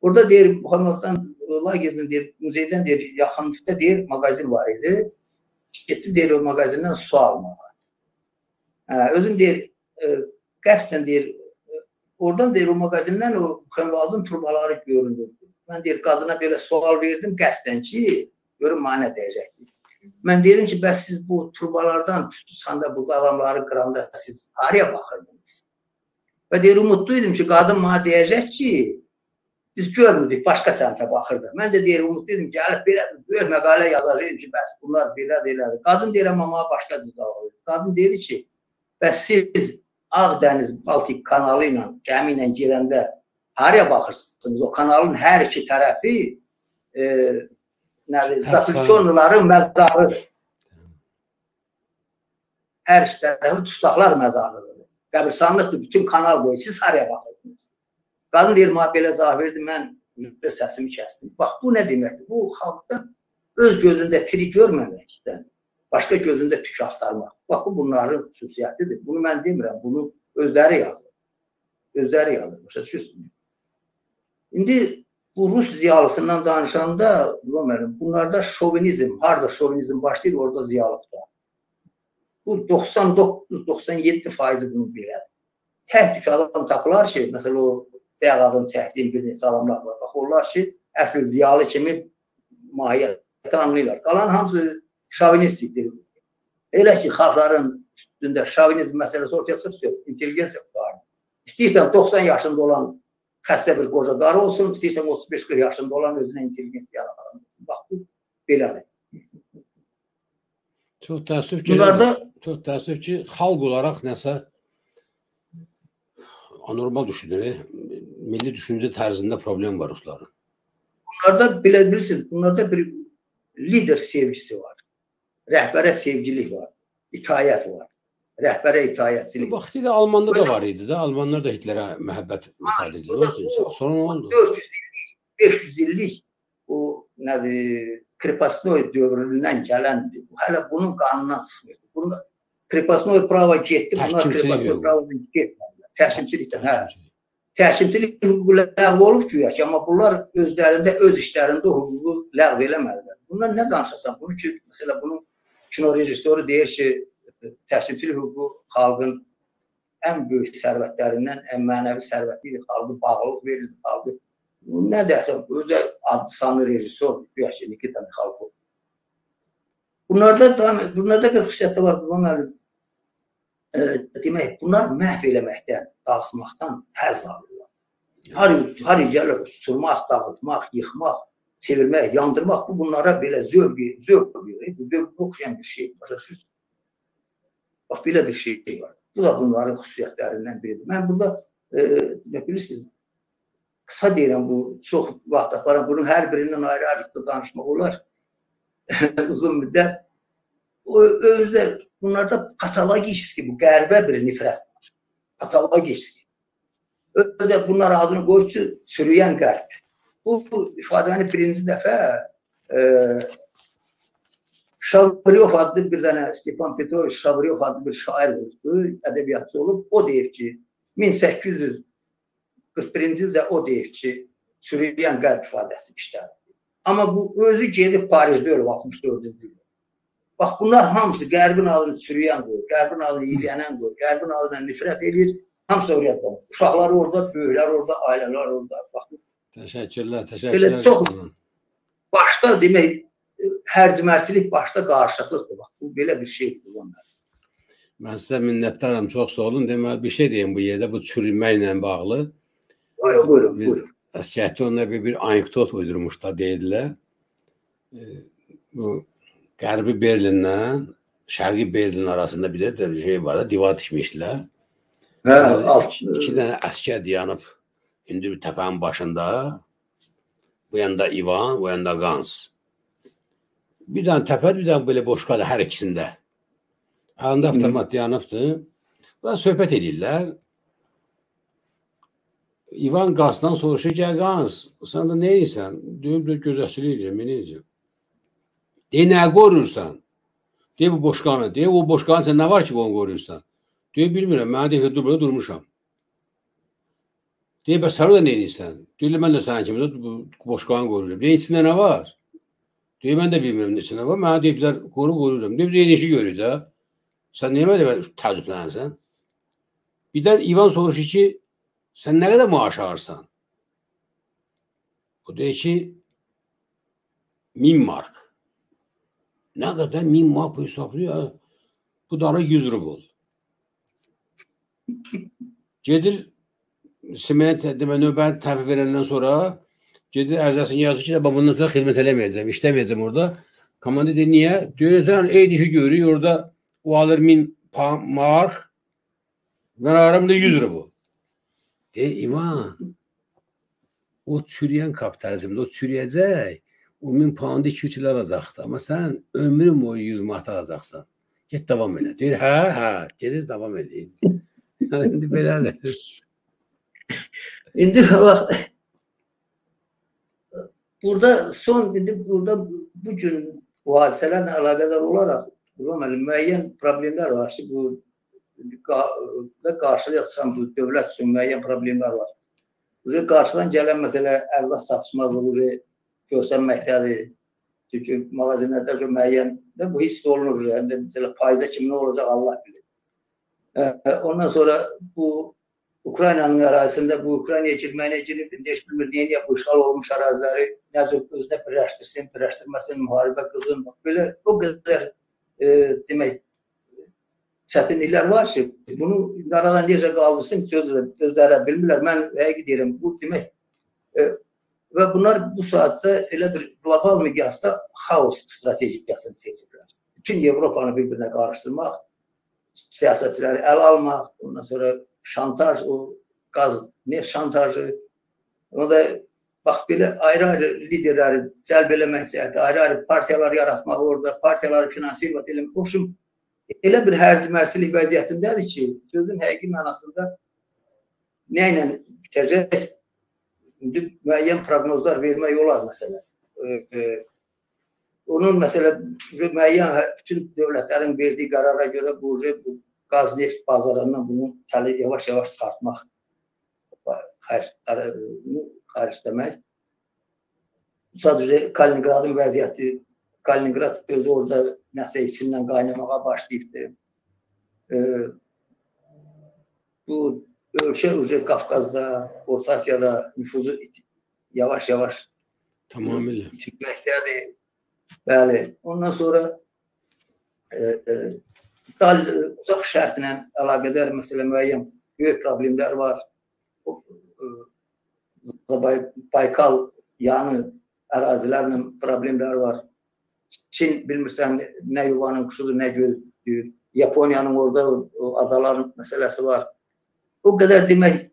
Burada deyir Buxenvaldan lagerdən deyir, muzeydən deyir, yaxınlıqda deyir, mağazin var idi. Getdim deyir o mağazindən su almağa. Hə, özüm deyir, e, qəsdən deyir, e, oradan deyir o mağazindən o Buxenvaldın turbaları göründü. Mən deyir qadına belə sual verdim qəsdən ki, görüm mənə nə deyəcəkdir. Mən dedim ki, bəs siz bu turbalardan tutsanda bu adamları qıranda siz haraya baxırdınız? Və deyir, umudluydum ki, qadın mənə deyəcək ki, biz görmürdük, başqa səmtə baxırdı. Mən də deyir, umudluydum ki, gəlib belə böyük məqalə yazacaqdım ki, bəs bunlar belədir, elədir. Qadın deyir, amma mənə başqa verir. Qadın dedi ki, bəs siz Ağdəniz Baltik kanalı ilə gəmi ilə gedəndə haraya baxırsınız? O kanalın hər iki tərəfi e, nədir? Zaklüçonların məzarıdır. Hər iki tərəfi dustaqlar məzarlığıdır. Qəbirstanlıqdır, bütün kanal boyu. Siz haraya baxırdınız? Qadın deyir, mənə belə verdi, mən üzrə səsimi kəsdim. Bax, bu nə deməkdir? Bu xalqda öz gözündə tiri görməməkdən, başqa gözündə tük axtarmaq. Bax, bu bunların xüsusiyyətidir. Bunu mən demirəm, bunu özləri yazır. Özləri yazır. Başa düşürsünüz? İndi bu Rus ziyalısından danışanda Romer'in bunlarda şovinizm, harda şovinizm başlayır, orada ziyalıq da. Bu 99-97 faizi bunu belədir. Tək tük adam tapılar ki, məsələn o bəyək adını çəkdiyim bir neçə adamlar var. Bax, onlar ki, əsl ziyalı kimi mahiyyəti anlayırlar. Qalan hamısı şovinistikdir. Elə ki, xalqların üstündə şovinizm məsələsi ortaya çıxır, intelligensiya var. İstəyirsən 90 yaşında olan xəstə bir qoca qarı olsun, istəyirsən 35-40 yaşında olan özünə intelligent yaradan. Bax bu belədir. Çox təəssüf ki, Bunlarda çox təəssüf ki, xalq olaraq nəsə anormal düşünür. Milli düşüncə tərzində problem var rusların. bunlarda bilə bilirsiniz, bunlarda bir lider sevgisi var. Rəhbərə sevgilik var. İtayət var. Rəhbərə itayətçilik. Vaxtilə Almanda da var idi də. Almanlar da Hitlerə məhəbbət ifade edirdi. Sonra nə oldu? 400 illik, 500 illik o nədir, krepasnoy dövründən gələndir. Hələ bunun qanundan çıxmır. Bunun krepasnoy prava getdi, bunlar yox. pravadan getmədilər. Təhkimçilikdən, hə. Təhkimçilik hüququ ləğv olub ki, ki, amma bunlar özlərində, öz işlərində o hüququ ləğv eləmədilər. Bundan nə danışasan? Bunu ki, məsələ bunun kino rejissoru deyir ki, təhkimçilik hüququ xalqın ən böyük sərvətlərindən, ən mənəvi sərvətidir. Xalqı bağlılıq verir, xalqı nə dəsən, özə adlı sanlı rejissor, güya ki, Nikita Mikhalkov. Bunlarda da, bunlarda bir xüsusiyyəti var, bu müəllim. E, demək, bunlar məhv eləməkdən, dağıtmaqdan həzz alırlar. Har, har gəlir, uçurmaq, dağıtmaq, yıxmaq, çevirmək, yandırmaq, bu bunlara belə zövq, zövq verir. Bu zövq oxşayan bir şey. Başa düşürsünüz? Bax, belə bir şey var. Bu da bunların xüsusiyyətlərindən biridir. Mən burada, e, bilirsiniz, qısa deyirəm bu, çox vaxt aparam. Bunun hər birindən ayrı-ayrılıqda danışmaq olar. Uzun müddət. O özdə bunlarda patologik bu qərbə bir nifrət var. Patologik. Özdə bunlar adını qoydu çürüyən qərb. Bu, bu ifadəni birinci dəfə e, Şavryov adlı bir dənə Stepan Petroviç Şavryov adlı bir şair oldu, ədəbiyyatçı olub. O deyir ki, 1800 41-ci ildə o deyir ki, çürüyən qəlb ifadəsi işlədir. Amma bu özü gedib Parisdə ölüb 64-cü ildə. Bax bunlar hamısı qərbin adını çürüyən qoyur, qərbin adını yiyələnən qoyur, qərbin adına nifrət edir. Hamısı oraya canım. Uşaqlar orada, böyüklər orada, ailələr orada. Bax Təşəkkürlər, Belə təşəkkürlər. çox- başda demək hərcmərçilik başda qarşılıqlıqdır. Bax bu belə bir şeydir bunlar. Mən sizə minnətdaram, çox sağ olun. Deməli bir şey deyim bu yerdə bu çürüməklə bağlı. Buyurun, buyurun, Biz buyurun. Əskəhətdə onunla bir, bir anekdot uydurmuşlar deyirlər. E, bu Qərbi Berlinlə Şərqi Berlin arasında bir də bir şey var da divar tikmişdilər. Hə, iki, iki dənə əskər dayanıb indi bir təpənin başında. Bu yanda İvan, bu yanda Gans. Bir dənə təpə, bir dənə belə boşqadır hər ikisində. Əlində avtomat dayanıbdı. Və söhbət edirlər. İvan Qansdan soruşur ki, Qans, sən də nə edirsən? Deyir, bir gözətçilik edirəm, nə edirəm? Deyir, nə qoruyursan? Deyir, bu boşqanı. Deyir, o boşqanın sən nə var ki, onu qoruyursan? Deyir, bilmirəm, mənə deyir, dur, burada durmuşam. Deyir, bəs sən orada nə edirsən? Deyir, mən də sənin kimi də bu boşqanı qoruyuram. Deyir, içində nə var? Deyir, mən də bilmirəm nə içində var. Mənə deyiblər, qoru qoruyuram. Deyir, biz eyni işi görürük də. Sən niyə mənə təəccüblənirsən? Birdən İvan soruşur ki, sən nə qədər maaş alırsan? O deyir ki, 1000 mark. Nə qədər 1000 mark bu hesablayır? Bu da 100 rubl. Gedir Simet demə növbəni təhvil verəndən sonra gedir ərzəsini yazır ki, də bundan sonra xidmət eləməyəcəm, işləməyəcəm orada. Komanda deyir, niyə? Deyir, sən eyni işi görürük, orada o alır 1000 pa- mark, mən alıram da 100 rubl. Deyir, İvan, o çürüyən kapitalizmdə o çürüyəcək. O 1000 pound 2-3 il alacaqdı. Amma sən ömrün boyu 100 manat alacaqsan. Get davam elə. Deyir, hə, hə, gedir davam edin. İndi belədir. İndi bax burada son indi burada bu gün bu hadisələrlə əlaqədar olaraq deməli müəyyən problemlər var ki, bu da qarşıya çıxan bu dövlət üçün müəyyən problemlər var. Uje qarşıdan gələn məsələ ərzaq çatışmazlığı göstərməkdədir. Çünki mağazinlərdə uje müəyyən də bu hiss olunur. Yəni məsələ faiza kim nə olacaq Allah bilir. Ondan sonra bu Ukraynanın ərazisində bu Ukraynaya girməyinə girib, indi heç bilmir niyə bu işğal olmuş əraziləri necə özünə birləşdirsin, birləşdirməsin, müharibə qızın, belə o qədər e, demək çətinliklər var ki, bunu aradan necə qaldırsın sözlə özləri bilmirlər. Mən həqiqi deyirəm, bu demək e, və bunlar bu saatda elə bir qlobal miqyasda xaos strategiyasını seçiblər. Bütün Avropanı bir-birinə qarışdırmaq, siyasətçiləri əl almaq, ondan sonra şantaj, o qaz, neft şantajı, o da bax belə ayrı-ayrı liderləri cəlb eləmək cəhəti, ayrı-ayrı partiyalar yaratmaq orada, partiyaları finansirat eləmək. Qoşum elə bir hərc-mərcilik vəziyyətindədir ki, sözün həqiqi mənasında nə ilə bitəcək? İndi müəyyən proqnozlar vermək olar məsələ. E, onun məsələ müəyyən bütün dövlətlərin verdiyi qərara görə bu bu qaz neft bazarından bunu təli yavaş-yavaş çıxartmaq xərclərini xərcləmək. Sadəcə Kaliningradın vəziyyəti, Kaliningrad özü orada nəsə içindən qaynamağa başlayıbdır. E, bu ölkə üzrə Qafqazda, Orta Asiyada nüfuzu yavaş-yavaş tamamilə itikməkdədir. Bəli. Ondan sonra e, e, uzaq şərqlə əlaqədar məsələ müəyyən böyük problemlər var. Baykal yanı ərazilərlə problemlər var. Çin bilmirsən nə yuvanın quşudur, nə gözdür. Yaponiyanın orada o adaların məsələsi var. O qədər demək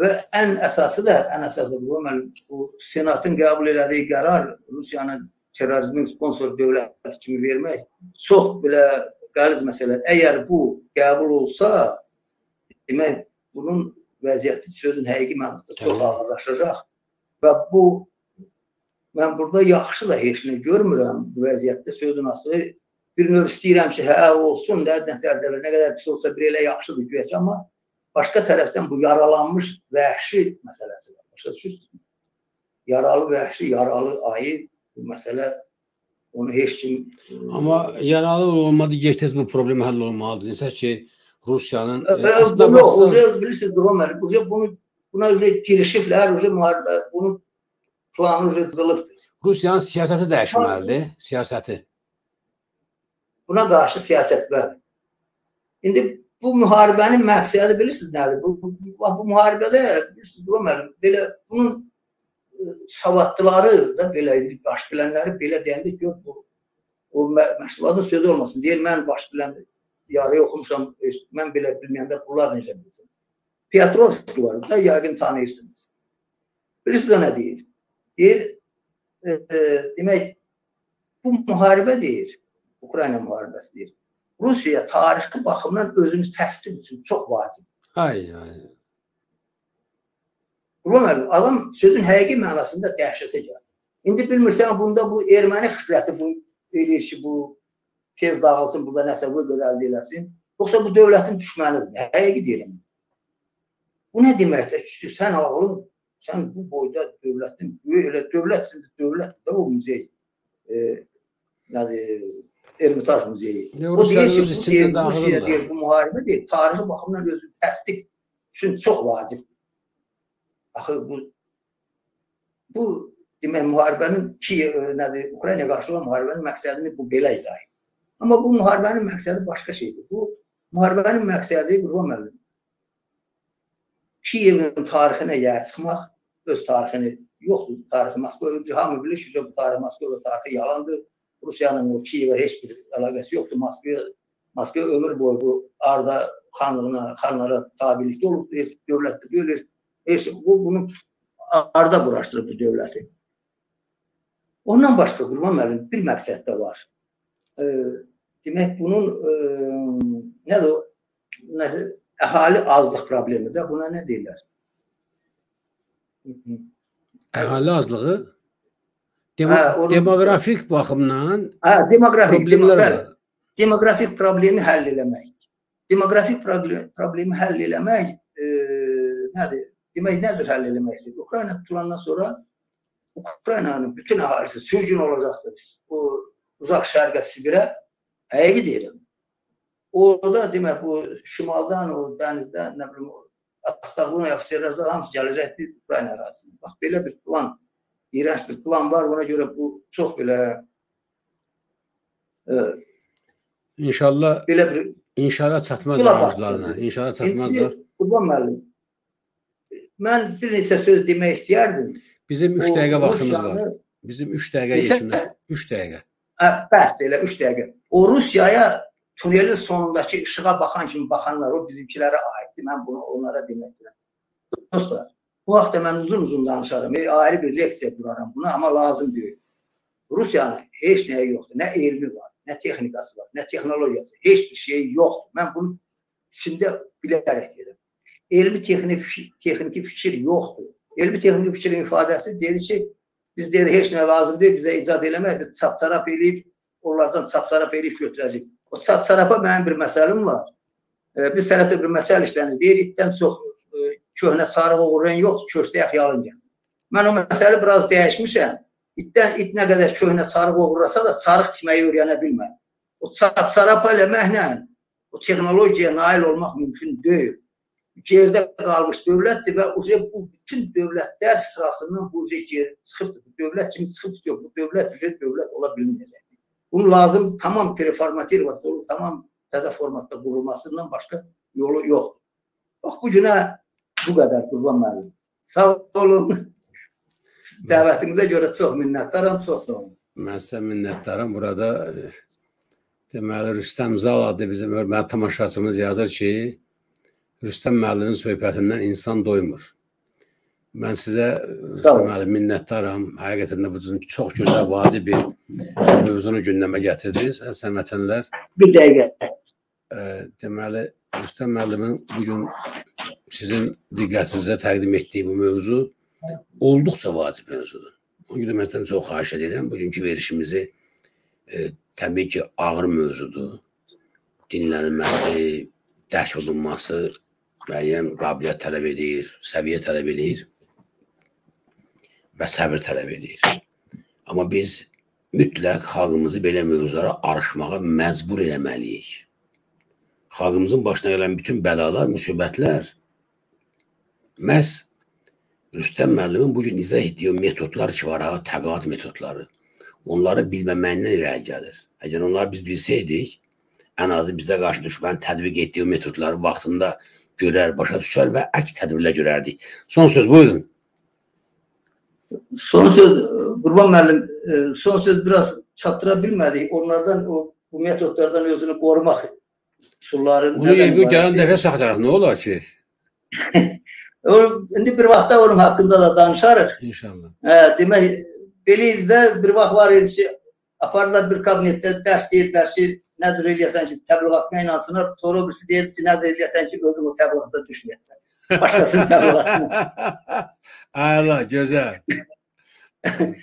və ən əsası da, ən əsası bu, mən bu senatın qəbul elədiyi qərar Rusiyanın terrorizmin sponsor dövlət kimi vermək çox belə qəliz məsələ. Əgər bu qəbul olsa, demək bunun vəziyyəti sözün həqiqi mənasında çox ağırlaşacaq və bu mən burada yaxşı da heç nə görmürəm bu vəziyyətdə sözün asılı bir növ istəyirəm ki, hə olsun da nətərdə nə qədər pis olsa bir elə yaxşıdır güya ki, amma başqa tərəfdən bu yaralanmış vəhşi məsələsi var. Başa düşürsünüz? Yaralı vəhşi, yaralı ayı bu məsələ Onu heç kim Amma yaralı olmadı getdiniz bu problem həll olmalıdır. Desək ki, Rusiyanın əslində baxsaq bilirsiniz Romer, bunu buna üzə girişiblər, üzə müharibə, bunu planı üzə qılıbdır. Rusiyanın siyasəti dəyişməlidir, siyasəti. Buna qarşı siyasət bəli. İndi bu müharibənin məqsədi bilirsiniz nədir? Bu, bu, bu müharibədə bilirsiniz Romer, belə bunun savadlıları da belə indi baş bilənləri belə deyəndə gör bu o məşğulatın sözü olmasın. Deyir mən baş bilən yarı oxumuşam, mən belə bilməyəndə bunlar necə bilsin. Piotrovski var da yəqin tanıyırsınız. Bilirsiniz nə deyir? Deyir e, e, demək bu müharibə deyir. Ukrayna müharibəsi deyir. Rusiya tarixi baxımdan özünü təsdiq üçün çox vacib. Ay ay. Qurban müəllim, adam sözün həqiqi mənasında dəhşətə gəlir. İndi bilmirsən bunda bu erməni xisləti bu eləyir ki, bu tez dağılsın, burada nəsə qoy əldə eləsin. Yoxsa bu dövlətin düşmənidir. Həqiqi deyirəm. Bu nə deməkdir ki, sən ağlın, sən bu boyda dövlətin, elə dövlətsin, dövlət də o muzey. E, nədir? Ermitaj muzeyi. O deyir ki, bu, deyir, Rusiya deyir, bu müharibə deyir, tarixi baxımdan özünü təsdiq üçün çox vacibdir. Axı bu bu demək müharibənin ki, nədir, Ukrayna qarşı olan müharibənin məqsədini bu belə izah edir. Amma bu müharibənin məqsədi başqa şeydir. Bu müharibənin məqsədi Qurban müəllim Kiyevin tarixinə yaya çıxmaq, öz tarixini yoxdur, tarixi Moskva, hamı bilir ki, bu tarix Moskva tarixi yalandır. Rusiyanın o Kiyevə heç bir əlaqəsi yoxdur. Moskva Moskva ömür boyu bu Arda xanlığına, xanlara tabilikdə olub, dövlətdə deyil, Heç bu bunu arda quraşdırıb bu dövləti. Ondan başqa Qurban müəllim bir məqsəd də var. E, demək bunun e, nədir? Nədir? Əhali azlıq problemi də buna nə deyirlər? Əhali azlığı Demo hə, onun, demoqrafik baxımdan hə, demoqrafik problemlər bəli. Demoqrafik problemi həll eləmək. Demoqrafik problemi həll eləmək e, nədir? Demək nədir həll eləmək istəyir? Ukrayna tutulandan sonra Ukraynanın bütün əhalisi sürgün olacaqdır. Bu uzaq şərqə Sibirə həqiqi deyirəm. Orada demək bu şimaldan, o dənizdən, nə bilim, Astaqlın ofisərlərdə hamısı gəlir rəhdi Ukrayna ərazisinə. Bax belə bir plan, iyrənc bir plan var. Ona görə bu çox belə e, İnşallah belə bir inşallah çatmaz arzularına. İnşallah çatmazlar. Qurban müəllim, mən bir neçə söz demək istəyərdim. Bizim 3 O dəqiqə vaxtımız var. Rusiyanı- Bizim 3 dəqiqə yetişmir. 3 dəqiqə. Hə, bəs elə 3 dəqiqə. O Rusiyaya tunelin sonundakı işığa baxan kimi baxanlar o bizimkilərə aiddir. Mən bunu onlara demək istəyirəm. Dostlar, bu haqda mən uzun-uzun danışaram. E, ayrı bir leksiya quraram buna, amma lazım deyil. Rusiyanın heç nəyi yoxdur. Nə elmi var, nə texnikası var, nə texnologiyası. Heç bir şey yoxdur. Mən bunu içində bilərək deyirəm. Elmi texnik texniki fikir yoxdur. Elmi texniki fikrin ifadəsi dedi ki, biz dedi heç nə lazım deyil, bizə icad eləmək, biz çap-çarap eləyib onlardan çap-çarap eləyib götürəcək. O çap-çarapa mənim bir məsələm var. E, biz tərəfdə bir məsəl işlənir. Deyir, itdən çox e, köhnə sarıq uğrayan yoxdur, köstək yalın gəlir. Mən o məsələ biraz dəyişmişəm. İtdən it nə qədər köhnə sarıq uğrasa da sarıq tikməyi öyrənə bilmir. O çap-çarapa eləməklə o texnologiyaya nail olmaq mümkün deyil. Gerdə qalmış dövlətdir və uje bu bütün dövlətlər sırasından bu uje geri çıxıbdır. Bu dövlət kimi çıxıb yox, bu dövlət uje dövlət ola bilməyəcəkdir. Bunun lazım tamam preformativası olub, tamam təzə formatda qurulmasından başqa yolu yoxdur. Bax bu günə bu qədər Qurban müəllim. Sağ olun. Dəvətinizə görə çox minnətdaram, çox sağ olun. Mən sizə minnətdaram. Burada e, deməli Rüstəm Zal adlı bizim hörmətli tamaşaçımız yazır ki, Rüstəm müəllimin söhbətindən insan doymur. Mən sizə Rüstəm müəllim minnətdaram. Həqiqətən də bu gün çox gözəl, vacib bir mövzunu gündəmə gətirdiniz. Əsən vətənlər, Bir dəqiqə. e, deməli Rüstəm müəllimin bu gün sizin diqqətinizə təqdim etdiyi bu mövzu olduqca vacib mövzudur. O görə mən sizdən çox xahiş edirəm bugünkü verişimizi e, təbii ki, ağır mövzudur. Dinlənilməsi, dərk olunması müəyyən qabiliyyət tələb edir, səviyyə tələb edir və səbir tələb edir. Amma biz mütləq xalqımızı belə mövzulara arışmağa məcbur eləməliyik. Xalqımızın başına gələn bütün bəlalar, müsibətlər məhz Rüstəm müəllimin bu gün izah etdiyi metodlar ki var, ha, təqaüd metodları. Onları bilməməyindən irəli gəlir. Əgər onları biz bilsəydik, ən azı bizə qarşı düşmən tətbiq etdiyi metodları vaxtında görər, başa düşər və əks tədbirlər görərdik. Son söz buyurun. Son söz Qurban müəllim, e, son söz biraz çatdıra bilmədik. Onlardan o bu metodlardan özünü qorumaq üsulları Onu bu gələn dəfə saxlayarıq. Nə olar ki? O, indi bir vaxtda onun haqqında da danışarıq. İnşallah. Hə, demək belə idi də bir vaxt var idi ki, apardılar bir kabinetdə dərs deyirlər ki, nədir eləyəsən ki, təbliğatına inansınlar. Sonra birisi deyirdi ki, nədir eləyəsən ki, özün o təbliğata düşməyəsən. Başqasının təbliğatına. Əla, gözəl.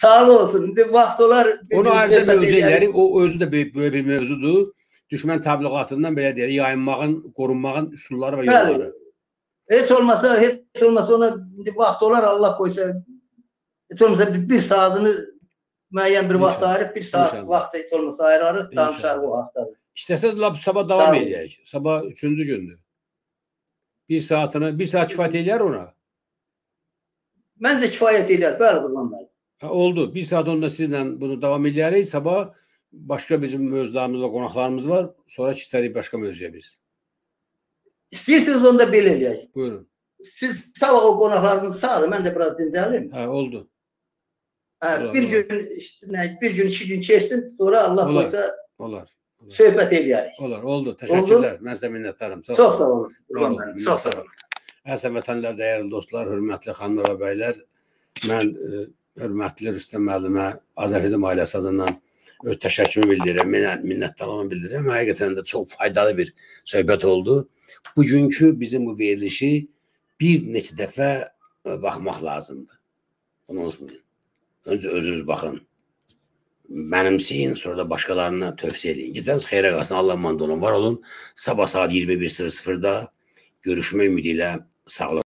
Sağ olsun. İndi vaxt olar. Onu ayrıca mövzu eləyərik. edərik. O özü də böyük, böyük bir mövzudur. Düşmən təbliğatından belə deyək, yayınmağın, qorunmağın üsulları və yolları. Heç olmasa, heç olmasa ona vaxt olar Allah qoysa. Heç olmasa bir, bir saatını müəyyən bir vaxt ayırıb bir saat İnşallah. vaxt heç olmasa ayırarıq, danışarıq o haqda. İstəsəz lap sabah Sağ davam edək. Sabah üçüncü gündür. Bir saatini, bir saat kifayət edər ona. Məncə kifayət eləyər, bəli Qurban müəllim. Ha, oldu. Bir saat onda sizlə bunu davam edərik. Sabah başqa bizim mövzularımız və qonaqlarımız var. Sonra keçərik başqa mövzuya biz. İstəyirsiniz onda belə eləyək. Buyurun. Siz sabah o qonaqlarınızı çağırın, mən də biraz dincəlim. Hə, oldu. Olar, bir gün işte, bir gün, iki gün keçsin, sonra Allah Olar. qoysa Olar. Olar. söhbət eləyərik. Olar, oldu. Təşəkkürlər. Mən sizə minnətdaram. Çox, Çox sağ olun. Var Qurban olun, müəllim, çox sağ olun. Əziz vətənlər, dəyərli dostlar, hörmətli xanımlar və bəylər, mən e, hörmətli Rüstəm müəllimə Azərbaycan ailəsi adından öz təşəkkürümü bildirirəm, minə- minnətdarlığımı bildirirəm. Həqiqətən də çox faydalı bir söhbət oldu. Bugünkü bizim bu verilişi bir neçə dəfə e, baxmaq lazımdır. Bunu unutmayın. Öncə özünüz baxın. Mənimseyin, sonra da başqalarına tövsiyə edin. Gidəniz xeyrə qalsın. Allah aman olun. Var olun. Sabah saat 21.00-da görüşmək ümidi ilə sağlıqla.